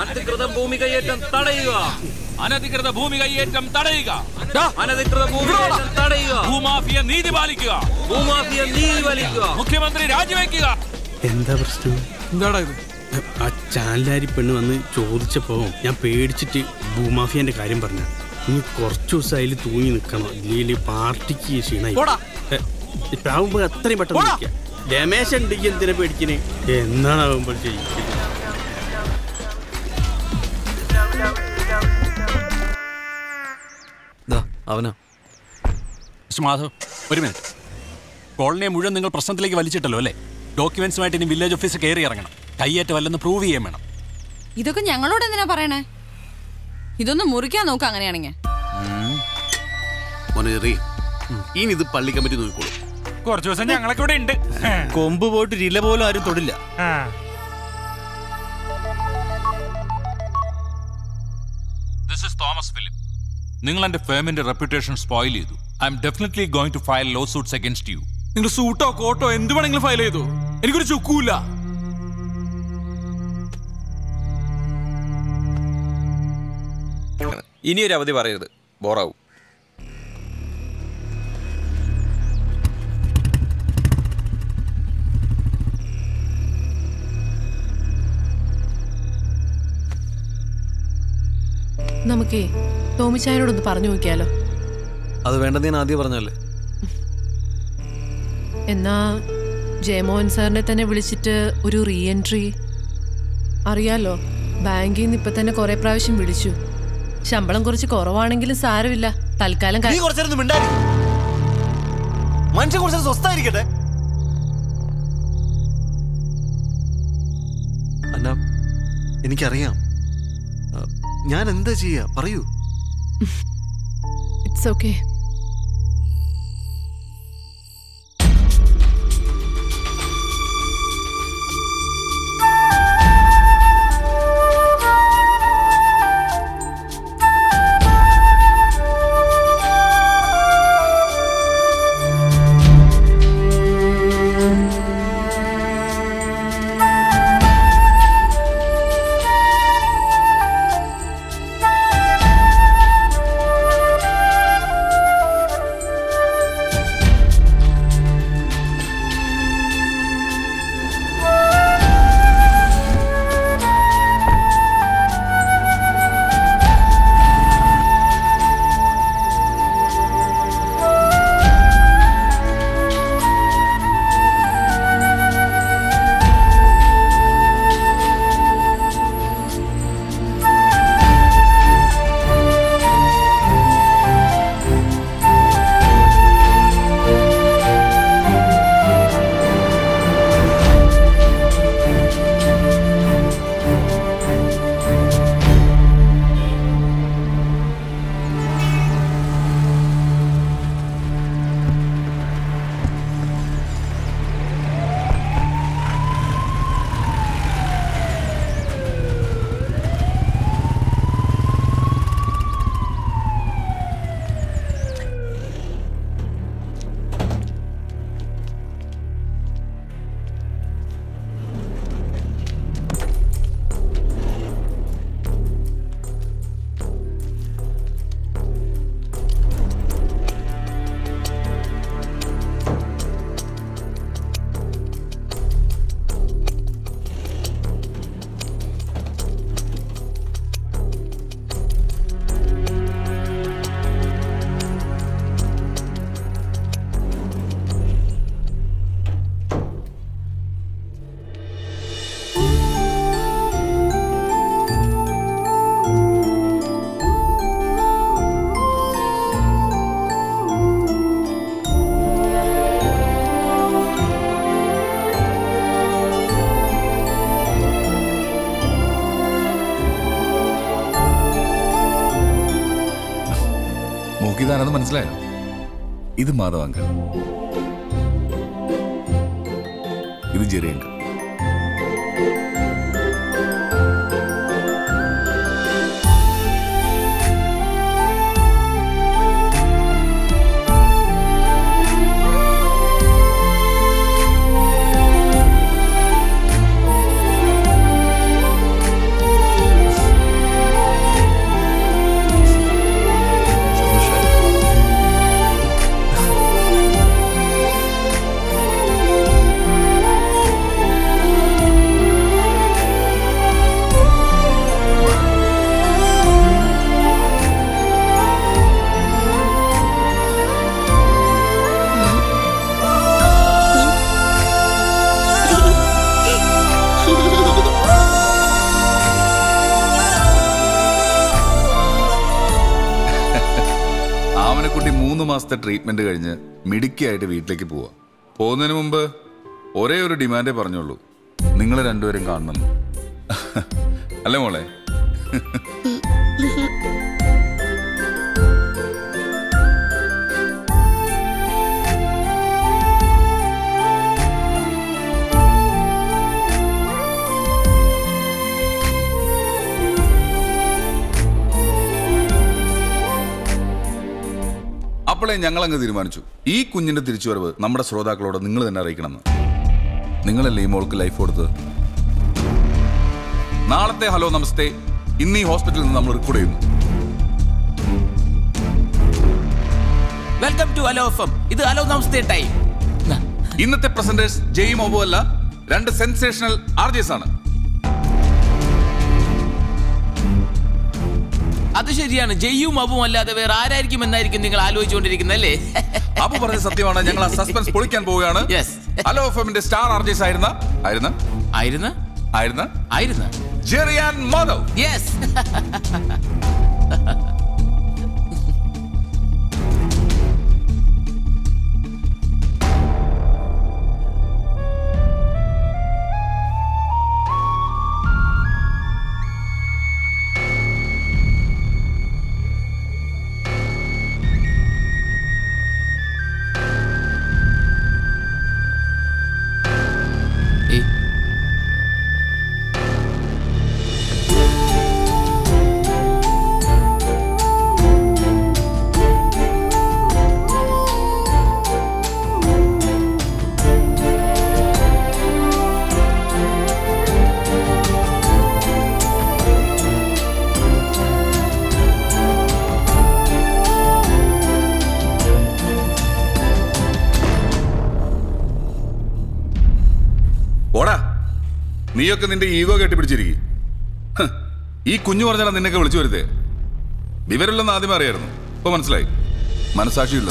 അനധികൃത ഭൂമി കൈയേറ്റം തടയുക. അനധികൃത ഭൂമി കൈയേറ്റം തടയുക അനധികൃത ഭൂമി തടയുക. ഭൂമാഫിയ നീതി പാലിക്കുക. ഭൂമാഫിയ നീതി പാലിക്കുക. മുഖ്യമന്ത്രി രാജിവെക്കുക. എന്താ പ്രശ്നം? എന്താടാ ഇത്? ആ ചാനലാരി പെണ്ണ് വന്ന് ചോദിച്ചപ്പോ ഞാൻ പേടിച്ചിട്ട് ഭൂമാഫിയന്റെ കാര്യം പറഞ്ഞു. ഇനി കുറച്ചു ദിവസം അതിൽ തൂങ്ങി നിൽക്കണം ഇല്ലെങ്കിൽ പാർട്ടിക്ക് ക്ഷീണായി ഏ, ഇതാവുമ്പോ അത്രയും പെട്ടെന്ന് രമേശ് ഉണ്ടെങ്കിൽ എന്തിനാ പേടിക്കണേ? എന്നാണ് ആവുമ്പോൾ ചെയ്യിക്കുന്നത് അവനാ. മാധവ് ഒരു മിനിറ്റ്. കോളനിയെ മുഴുവൻ നിങ്ങൾ പ്രശ്നത്തിലേക്ക് വലിച്ചിട്ടല്ലോ അല്ലേ? ഡോക്യുമെന്റ്സുമായിട്ട് ഇനി വില്ലേജ് ഓഫീസ് കയറി ഇറങ്ങണം. കയ്യേറ്റമല്ലെന്ന് പ്രൂവ് ചെയ്യാൻ വേണം. ഇതൊക്കെ ഞങ്ങളോട് എന്തിനാ പറയണേ? ഇതൊന്ന് മുറിക്കാൻ നോക്കാം അങ്ങനെയാണെങ്കിൽ. ഇനി ഇത് പള്ളി കമ്മിറ്റി നോക്കിക്കോളൂ. കുറച്ചു ദിവസം ഞങ്ങളൊക്കെ ഇവിടെ ഉണ്ട്. കൊമ്പ് പോയിട്ട് ഇല പോലും ആരും തൊടില്ല. This is Thomas Philip. നിങ്ങൾ എന്റെ ഫേമിന്റെ റെപ്യൂട്ടേഷൻ സ്പോയിൽ ചെയ്തു. I'm definitely going to file law suits against you നിങ്ങൾ സൂട്ടോ കോട്ടോ എന്ത് വേണമെങ്കിലും ഫയൽ ചെയ്തു. എനിക്കൊരു ചുക്കൂല്ല. ഇനിയൊരു ഒരു അവധി പറയരുത്. ബോറാവും. നമുക്കേ തോമിച്ചായനോടൊന്ന് പറഞ്ഞു നോക്കിയാലോ? അത് വേണ്ടെന്ന് ഞാൻ ആദ്യം പറഞ്ഞല്ലേ എന്നാ ജയമോഹൻ സാറിനെ തന്നെ വിളിച്ചിട്ട് ഒരു റീ എൻട്രി അറിയാലോ ബാങ്കിൽ നിന്ന് ഇപ്പൊ തന്നെ കുറെ പ്രാവശ്യം വിളിച്ചു. ശമ്പളം കുറച്ച് കുറവാണെങ്കിലും സാരമില്ല. തൽക്കാലം മനുഷ്യൻ സ്വസ്ഥായിരിക്കട്ടെ. അന്ന എനിക്കറിയാം. ഞാൻ എന്താ ചെയ്യാ? പറയൂ. ഇറ്റ്സ് ഓക്കെ മനസ്സിലായോ? ഇത് മാധവങ്ക. ട്രീറ്റ്മെന്റ് കഴിഞ്ഞ് മിടുക്കിയായിട്ട് വീട്ടിലേക്ക് പോവാ. പോകുന്നതിന് മുമ്പ് ഒരേ ഒരു ഡിമാൻഡേ പറഞ്ഞുള്ളൂ. നിങ്ങൾ രണ്ടുപേരും കാണണം. അല്ലേ മോളെ? അപ്പോഴേ ഞങ്ങൾ അങ്ങ് തീരുമാനിച്ചു. ഈ കുഞ്ഞിന്റെ തിരിച്ചുവരവ് നമ്മുടെ ശ്രോതാക്കളോട് നിങ്ങൾ തന്നെ അറിയിക്കണം നിങ്ങളല്ലേ ഈ മോൾക്ക് ലൈഫ് കൊടുത്തത്? നാളത്തെ ഹലോ നമസ്തേ. ഇന്ന് ഈ ഹോസ്പിറ്റലിൽ നിന്ന് നമ്മൾ റെക്കോർഡ് ചെയ്യുന്നു. വെൽക്കം ടു ഹലോ എഫ് ഇത് ഹലോ നമസ്തേ ടൈം ഇന്നത്തെ പ്രസന്റേഴ്സ് ജയ് ഒബോ അല്ല രണ്ട് സെൻസേഷണൽ ആർജേസ് ആണ്. അത് ശരിയാണ്. ജയ്യും അബും അല്ലാതെ വേറെ ആരായിരിക്കും എന്നായിരിക്കും നിങ്ങൾ ആലോചിച്ചുകൊണ്ടിരിക്കുന്നത് അല്ലേ? അബു പറഞ്ഞ സത്യമാണ്. ഞങ്ങൾ ആ സസ്പെൻസ് പൊളിക്കാൻ പോവുകയാണ്. ഹലോ എഫ് എമ്മിന്റെ സ്റ്റാർ ആർജിസ് ആയിരുന്ന? ആയിരുന്ന? ആയിരുന്നു? ആയിരുന്ന? ആയിരുന്നു. ജെറിയാൻ മാധവ് യെസ് നീയൊക്കെ നിന്റെ ഈഗോ കെട്ടിപ്പിടിച്ചിരിക്കും. ഈ കുഞ്ഞു പറഞ്ഞാൽ നിന്നൊക്കെ വിളിച്ചു വരുത്തേ. വിവരമില്ലെന്ന് ആദ്യമേ അറിയായിരുന്നു. ഇപ്പൊ മനസ്സിലായി. മനസാക്ഷിയില്ല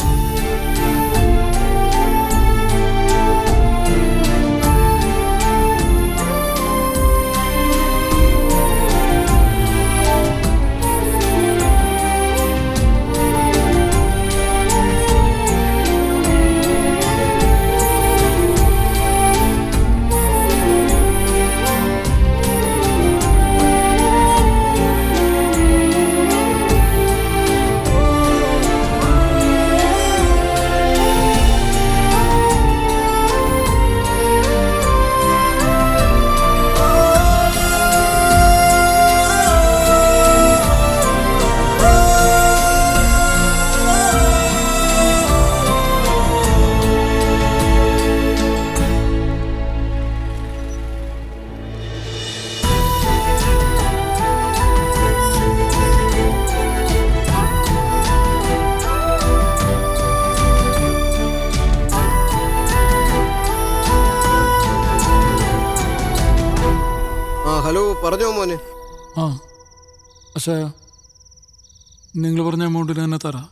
നിങ്ങൾ പറഞ്ഞ എമൗണ്ടിന് തന്നെ തരാം.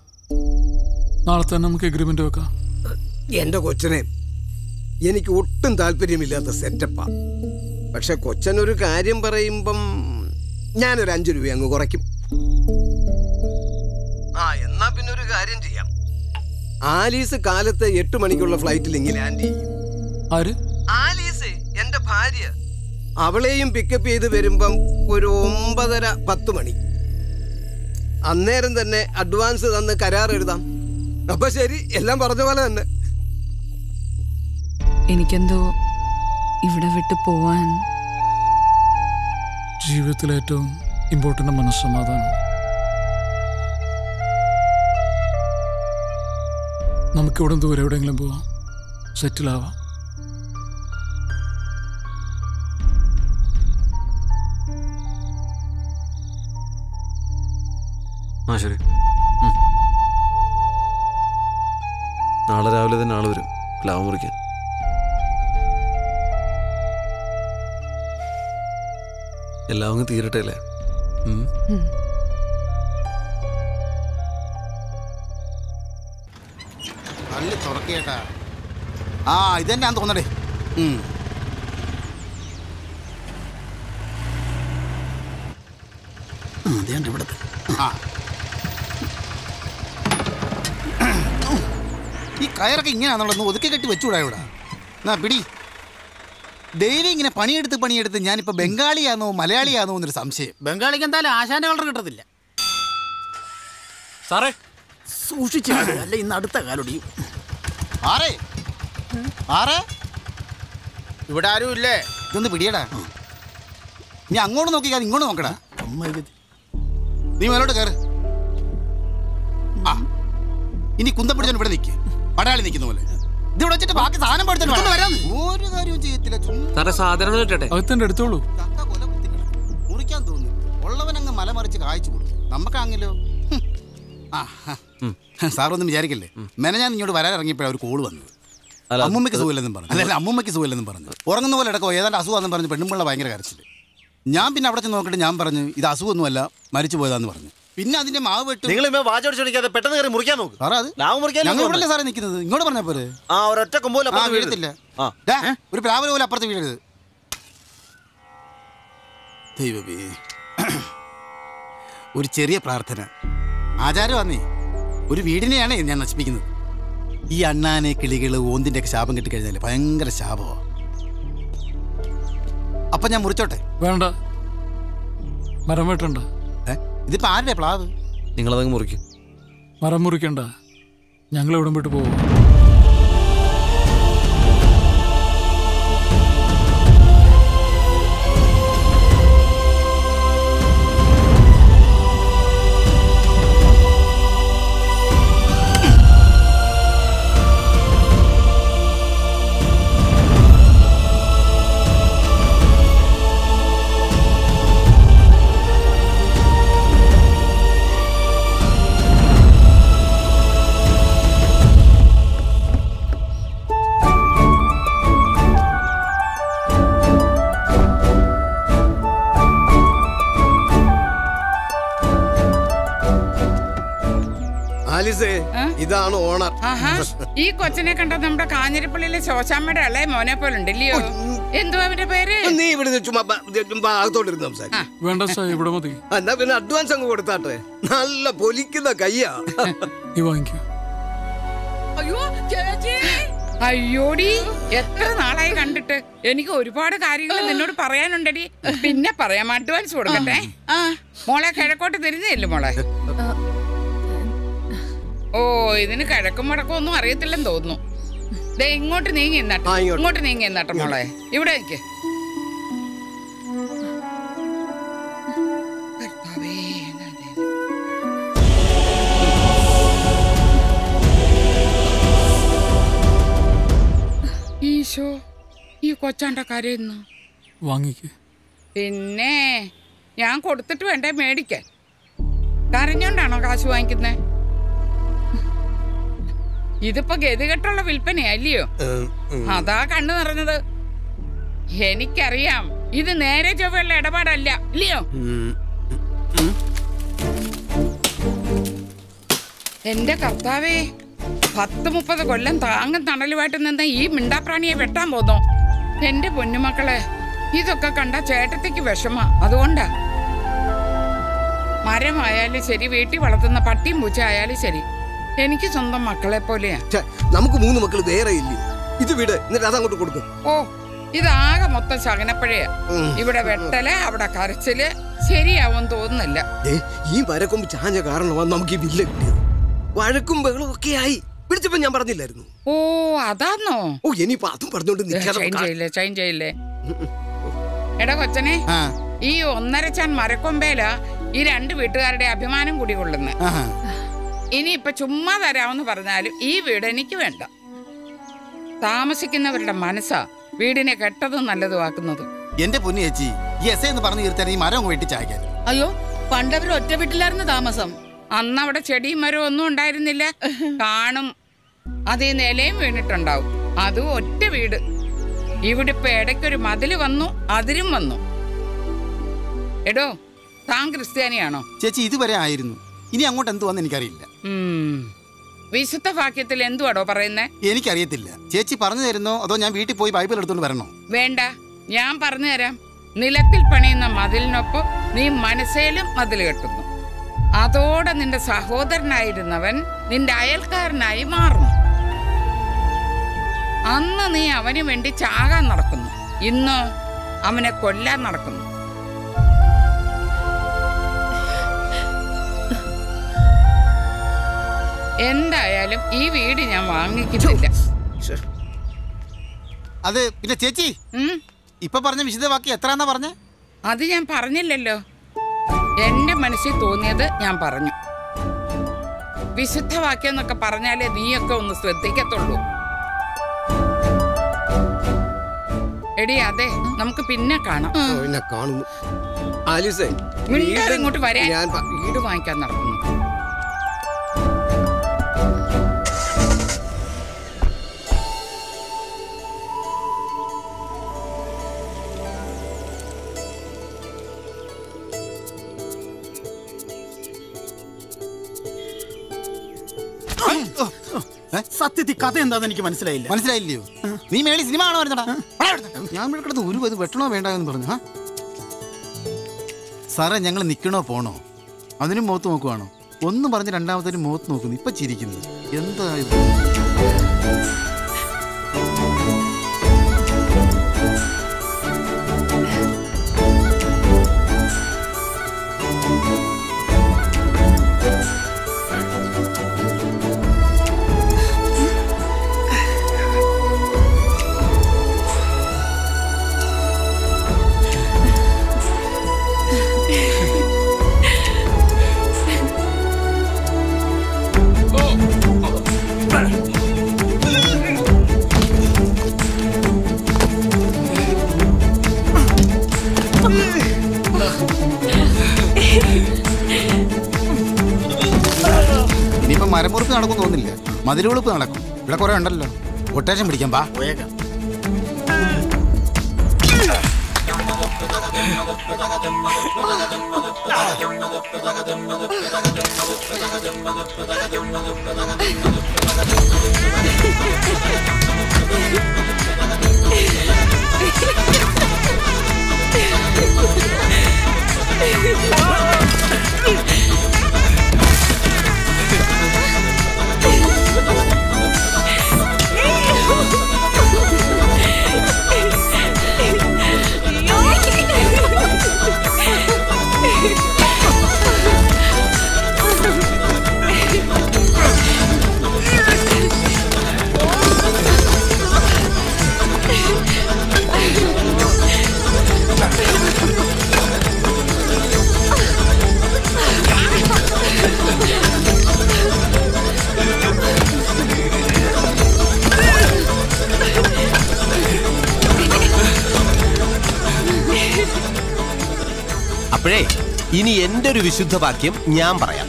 നാളെ തന്നെ നമുക്ക് എഗ്രിമെന്റ് വെക്കാം. എന്റെ കൊച്ചനെ എനിക്ക് ഒട്ടും താല്പര്യമില്ലാത്ത സെറ്റപ്പാ പക്ഷെ ഒരു കാര്യം പറയുമ്പം ഞാനൊരു അഞ്ചു രൂപ അങ്ങ് കുറയ്ക്കും. ആ എന്നാ പിന്നെ ഒരു കാര്യം ചെയ്യാം. ആലീസ് കാലത്തെ എട്ട് മണിക്കുള്ള ഫ്ലൈറ്റിൽ ഇങ്ങനെ ലാൻഡ് ചെയ്യും. ആര്? ആലീസ് എന്റെ ഭാര്യ. അവളെയും പിക്കപ്പ് ചെയ്ത് വരുമ്പം ഒരു ഒമ്പതര പത്ത് മണി. അന്നേരം തന്നെ അഡ്വാൻസ് തന്ന് കരാർ എഴുതാം. അപ്പൊ ശരി എല്ലാം പറഞ്ഞ പോലെ തന്നെ. എനിക്കെന്തോ ഇവിടെ വിട്ടു പോവാൻ ജീവിതത്തിലെ ഏറ്റവും ഇമ്പോർട്ടന്റ് മനസ്സമാധാനം. നമുക്കിവിടെ ദൂരെ എവിടെയെങ്കിലും പോവാം. സെറ്റിലാവാം ആ എല്ലാം അങ്ങ് തീരട്ടെ അല്ലേ. പള്ളി തുറക്കേട്ടാ. ആ ഇതെന്നാന്ന് തോന്നടേ ഉം. ഇവിടത്തെ. ആ. ഈ കയറൊക്കെ ഇങ്ങനെയാണെന്നുള്ളത് ഒതുക്കി കെട്ടി വെച്ചുകൂടാ ഇവിടെ. എന്നാ പിടി. ഡെയിലി ഇങ്ങനെ പണിയെടുത്ത് പണിയെടുത്ത് ഞാനിപ്പോ ബംഗാളിയാണോ മലയാളിയാണോ എന്നൊരു സംശയം. ബംഗാളിക്ക് എന്തായാലും ആശാന്റെ കളർ കിട്ടത്തില്ല. സാറേ. സൂക്ഷിച്ചു അല്ല ഇന്ന് അടുത്ത കാലൊടിയും ആറേ. ആറേ. ഇവിടെ ആരും ഇല്ലേ? ഇതൊന്ന് പിടിയടാ. നീ അങ്ങോട്ട് നോക്കിക്കാതെ ഇങ്ങോട്ട് നോക്കടാ. നീ മേലോട്ട് കയറ് ആ. ഇനി കുന്തം പിടിച്ചോണ്ട് ഇവിടെ നിൽക്ക് പടയാളി നിൽക്കുന്ന പോലെ. ഇതിവിടെ വെച്ചിട്ട് ബാക്കി സാധനം പഠിച്ചിട്ട് വരാം. ഒരു കാര്യവും ചെയ്യത്തില്ല. ചുമ്മാ സാറേ സാധനങ്ങൾ കിട്ടട്ടെ? അകത്തന്നെ എടുത്തോളൂ. മുറിക്കാൻ തോന്നുന്നു ഉള്ളവൻ അങ്ങ് മലമറിച്ച് കായ്ച്ചു കൊടുക്കും. നമുക്കാണെങ്കിലോ? ഹും. ആ ഹ. സാറൊന്നും വിചാരിക്കല്ലേ? മെന ഞാൻ ഇങ്ങോട്ട് വരാൻ ഇറങ്ങിയപ്പോഴാണ് ഒരു കോൾ വന്നത്. അല്ല, അമ്മൂമ്മയ്ക്ക് സുഖമില്ലെന്നും പറഞ്ഞു. അല്ല അമ്മൂമ്മയ്ക്ക് സുഖമില്ലെന്നും പറഞ്ഞു. ഉറങ്ങുന്ന പോലെ ഇടക്കോ ഏതാണ്ട് അസുഖമാണെന്ന് പറഞ്ഞു. പെണ്ണുമ്പിള്ള ഭയങ്കര കരച്ചിൽ ഞാൻ പിന്നെ അവിടെ ചെന്ന് നോക്കിയിട്ട് ഞാൻ പറഞ്ഞു ഇത് അസുഖമൊന്നുമല്ല മരിച്ചു പോയതാന്ന് പറഞ്ഞു. പിന്നെ അതിന്റെ മാവ് വെട്ടും. നിങ്ങൾ വാചോടിച്ചോടിക്കാതെ പെട്ടെന്ന് കയറി മുറിക്കാൻ നോക്ക്. സാറേ അത് നാവ് മുറിക്കാൻ ഞങ്ങൾ ഇവിടെ സാറേ നിൽക്കുന്നത്? ഇങ്ങോട്ട് പറഞ്ഞ പോലെ ആ ഒരൊറ്റ കൊമ്പോല ആ വീഴത്തില്ല. ഡാ, ഒരു പ്ലാവില പോലെ അപ്പുറത്ത് വീഴരുത്. ദൈവമേ. ഒരു ചെറിയ പ്രാർത്ഥന. ആചാരം വന്നേ ഒരു വീടിനെയാണ് ഞാൻ നശിപ്പിക്കുന്നത്. ഈ അണ്ണാനെ കിളികൾ ഓന്തിന്റെ ഒക്കെ ശാപം കിട്ടിക്കഴിഞ്ഞാൽ ഭയങ്കര ശാപമാ. അപ്പൊ ഞാൻ മുറിച്ചോട്ടെ? വേണ്ട. മരം വെട്ടണ്ട. ഇതിപ്പോ ആരുടെ പ്ലാവ്? നിങ്ങളതങ്ങ് മുറിക്കും. മരം മുറിക്കണ്ട. ഞങ്ങൾ എവിടം വിട്ട് പോകും ഇതാണ് ഓണർ. ഈ കൊച്ചിനെ കണ്ട നമ്മുടെ കാഞ്ഞിരപ്പള്ളിയിലെ ശോശാമ്മയുടെ ഇളയ മോനെ പോലെ ഉണ്ടല്ലയോ എന്തുവാ അവന്റെ പേര്? നീ ഇവിടെ സംസാരിക്കും. വേണ്ട സാർ ഇവിടെ മതി. എന്നാ പിന്നെ അഡ്വാൻസ് അങ്ങ് കൊടുത്താട്ടെ. നല്ല പൊലിക്കുന്ന കയ്യാ. നീ വാങ്ങിക്കോ. അയ്യോ ചേച്ചി. അയ്യോടി. എത്ര നാളായി കണ്ടിട്ട്? എനിക്ക് ഒരുപാട് കാര്യങ്ങൾ നിന്നോട് പറയാനുണ്ടടി. പിന്നെ പറയാം അഡ്വാൻസ് കൊടുക്കട്ടെ. മോളെ കിഴക്കോട്ട് തിരിഞ്ഞില്ലേ മോളെ? ഓ ഇതിന് കിഴക്കും മുടക്കും ഒന്നും അറിയത്തില്ലെന്ന് തോന്നുന്നു. ദേ ഇങ്ങോട്ട് നീങ്ങി എന്നാട്ടെ. ഇങ്ങോട്ട്. നീങ്ങി എന്നാട്ടെ മോളെ. ഇവിടെ നിൽക്ക് ഈശോ ഈ കൊച്ചാണ്ട കരയുന്നു വാങ്ങിക്ക്. പിന്നെ ഞാൻ കൊടുത്തിട്ട് വേണ്ടേ മേടിക്കാൻ. കരഞ്ഞോണ്ടാണോ കാശ് വാങ്ങിക്കുന്നേ? ഇതിപ്പോ ഗതികെട്ടുള്ള വിൽപ്പനയല്ലയോ അതാ കണ്ണു നിറഞ്ഞത്. എനിക്കറിയാം ഇത് നേരെ ചൊവ്വയുള്ള ഇടപാടല്ല ഇല്ലയോ? എന്റെ കർത്താവേ പത്ത് മുപ്പത് കൊല്ലം താങ്ങും തണലുമായിട്ട് നിന്ന് ഈ മിണ്ടാപ്രാണിയെ വെട്ടാൻ പോന്നോ? എന്റെ പൊന്നുമക്കളെ ഇതൊക്കെ കണ്ട ചേട്ടത്തേക്ക് വിഷമ. അതുകൊണ്ടാ. മരമായാലും ശരി വീട്ടിൽ വളർത്തുന്ന പട്ടിയും പൂച്ച ആയാലും ശരി. എനിക്ക് സ്വന്തം മക്കളെ പോലെയാ. നമുക്ക് മൂന്ന് മക്കൾ വേറെ ഇല്ലേ? ഇത് വീട് എന്നിട്ട് അതങ്ങോട്ട് കൊടുക്കും. ഓ ഇതാകെ മൊത്തം ശകനപ്പഴയാ. ഇവിടെ വെട്ടൽ അവിടെ കരച്ചിൽ ശരിയാവും തോന്നുന്നില്ല. ഈ മരക്കൊമ്പ് ചാഞ്ഞ കാരണമാണ് നമുക്ക് ഈ വില്ല കിട്ടിയത്. വഴക്കും ബഹളും ഒക്കെ ആയി. വിളിച്ചപ്പോ ഞാൻ പറഞ്ഞില്ലായിരുന്നു. ഓ അതാന്നോ? ഓ ഇനിയിപ്പോ അതും പറഞ്ഞോണ്ട് ചെയ്യില്ലേ എടാ കൊച്ചനെ ഈ ഒന്നര ചാൻ മരക്കൊമ്പേല ഈ രണ്ട് വീട്ടുകാരുടെ അഭിമാനം കൂടി കൊള്ളുന്നു. ഇനി ഇപ്പൊ ചുമ്മാ തരാമെന്ന് പറഞ്ഞാലും ഈ വീട് എനിക്ക് വേണ്ട. താമസിക്കുന്നവരുടെ മനസ്സാ വീടിനെ കെട്ടതും നല്ലതുമാക്കുന്നത് എന്റെ പൊന്നു ചേച്ചി ഈ എസ് എന്ന് പറഞ്ഞു തീർത്താൻ ഈ മരം വെട്ടി വെട്ടിച്ചായ്ക്കാൻ അയ്യോ പണ്ടവർ ഒറ്റ വീട്ടിലായിരുന്നു താമസം. അന്ന് അവിടെ ചെടിയും മരവും ഒന്നും ഉണ്ടായിരുന്നില്ല. കാണും. അതേ നിലയും വീണിട്ടുണ്ടാവും. അതും ഒറ്റ വീട്. ഇവിടെ ഇപ്പൊ ഇടയ്ക്കൊരു മതിൽ വന്നു അതിരും വന്നു. എടോ താൻ ക്രിസ്ത്യാനിയാണോ? ചേച്ചി ഇതുവരെ ആയിരുന്നു. ഇനി അങ്ങോട്ട് എന്ത് വന്ന് എനിക്കറിയില്ല. വിശുദ്ധ വാക്യത്തിൽ എന്തുവാടോ പറയുന്നേ? എനിക്കറിയത്തില്ല. ചേച്ചി പറഞ്ഞു തരുന്നോ അതോ ഞാൻ വീട്ടിൽ പോയി ബൈബിൾ എടുത്തോണ്ട് വരണോ? വേണ്ട. ഞാൻ പറഞ്ഞു തരാം. നിലത്തിൽ പണിയുന്ന മതിലിനൊപ്പം നീ മനസ്സേലും മതിൽ കെട്ടുന്നു. അതോടെ നിന്റെ സഹോദരനായിരുന്നവൻ നിന്റെ അയൽക്കാരനായി മാറുന്നു. അന്ന് നീ അവന് വേണ്ടി ചാകാൻ നടക്കുന്നു. ഇന്ന് അവനെ കൊല്ലാൻ നടക്കുന്നു. എന്തായാലും ഈ വീട് ഞാൻ വാങ്ങിക്കുന്നില്ല. അത് പിന്നെ ചേച്ചി ഇപ്പൊ പറഞ്ഞ വിശദവാക്കി എത്രന്നാ പറഞ്ഞേ? അത് ഞാൻ പറഞ്ഞില്ലല്ലോ. എന്റെ മനസ്സിൽ തോന്നിയത് ഞാൻ പറഞ്ഞു. വിശുദ്ധവാക്യം എന്നൊക്കെ പറഞ്ഞാലേ നീയൊക്കെ ഒന്ന് ശ്രദ്ധിക്കത്തുള്ളൂ. എടി അതെ നമുക്ക് പിന്നെ കാണാം. പിന്നെ കാണുന്നു. ആലിസേ വീട് ഇങ്ങോട്ട് വരാൻ ഞാൻ വീട് വാങ്ങിക്കാൻ നടക്കുന്നു. സത്യത്തിൽ കഥ എന്താന്ന് എനിക്ക് മനസ്സിലായില്ല. മനസ്സിലായില്ലയോ? നീ മേളി സിനിമ ആണോ വരുന്നടാ ഞാൻ ഇവിടെ ഒരു ഇത് വെട്ടണോ വേണ്ട എന്ന് പറഞ്ഞു? സാറേ ഞങ്ങൾ നിൽക്കണോ പോണോ? അതിനും മുഖത്ത് നോക്കുവാണോ? ഒന്നും പറഞ്ഞ് രണ്ടാമത്തേനും മുഖത്ത് നോക്കുന്നു. ഇപ്പൊ ചിരിക്കുന്നു. എന്താ ഇത്? തോന്നില്ല നടക്കും. ഇവിടെ കുറെ ഉണ്ടല്ലോ. കൊട്ടേഷൻ പിടിക്കാൻ പാ പോയേക്കാം അപ്പോഴേ ഇനി എന്റെ ഒരു വിശുദ്ധവാക്യം ഞാൻ പറയാം.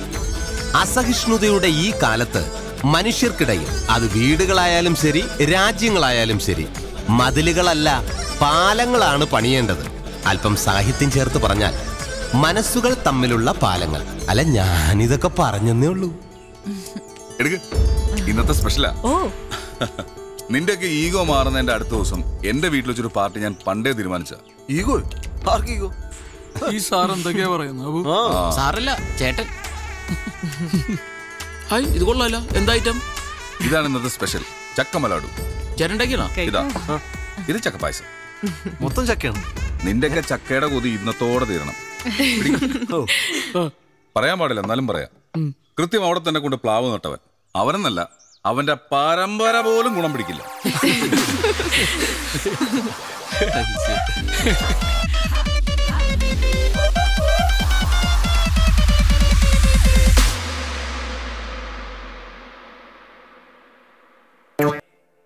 അസഹിഷ്ണുതയുടെ ഈ കാലത്ത് മനുഷ്യർക്കിടയിൽ അത് വീടുകളായാലും ശരി രാജ്യങ്ങളായാലും ശരി മതിലുകളല്ല പാലങ്ങളാണ് പണിയേണ്ടത്. അല്പം സാഹിത്യം ചേർത്ത് പറഞ്ഞാൽ മനസ്സുകൾ തമ്മിലുള്ള പാലങ്ങൾ. അല്ല ഞാനിതൊക്കെ പറഞ്ഞെന്നേ ഉള്ളൂ. എടുക്ക്. ഇന്നത്തെ സ്പെഷ്യലാ ഓ. നിന്റെയൊക്കെ ഈഗോ മാറുന്നതിന്റെ അടുത്ത ദിവസം എന്റെ വീട്ടിൽ വെച്ചൊരു പാർട്ടി ഞാൻ പണ്ടേ തീരുമാനിച്ച ഈഗോ? ആർക്ക് ഈഗോ? ഈ സാർ എന്തൊക്കെയാ പറയുന്നത്? അബു? സാറല്ല ചേട്ടൻ. ഹായ് ഇത് കൊള്ളാല. എന്താ ഐറ്റം ഇതാണ് ഇന്നത്തെ സ്പെഷ്യൽ ചക്കമലാടു ചേട്ടൻ ഉണ്ടാക്കിയാണോ ഇതാ. ഇത് ചക്കപ്പായസം. മൊത്തം ചക്കയാണ്. നിന്റെ നിന്റെയൊക്കെ ചക്കയുടെ കൊതി ഇന്നത്തോടെ തീരണം. പറയാൻ പാടില്ല എന്നാലും പറയാം. കൃത്യം അവിടെ തന്നെ കൊണ്ട് പ്ലാവ് നട്ടവൻ. അവനെന്നല്ല അവന്റെ പരമ്പര പോലും ഗുണം പിടിക്കില്ല.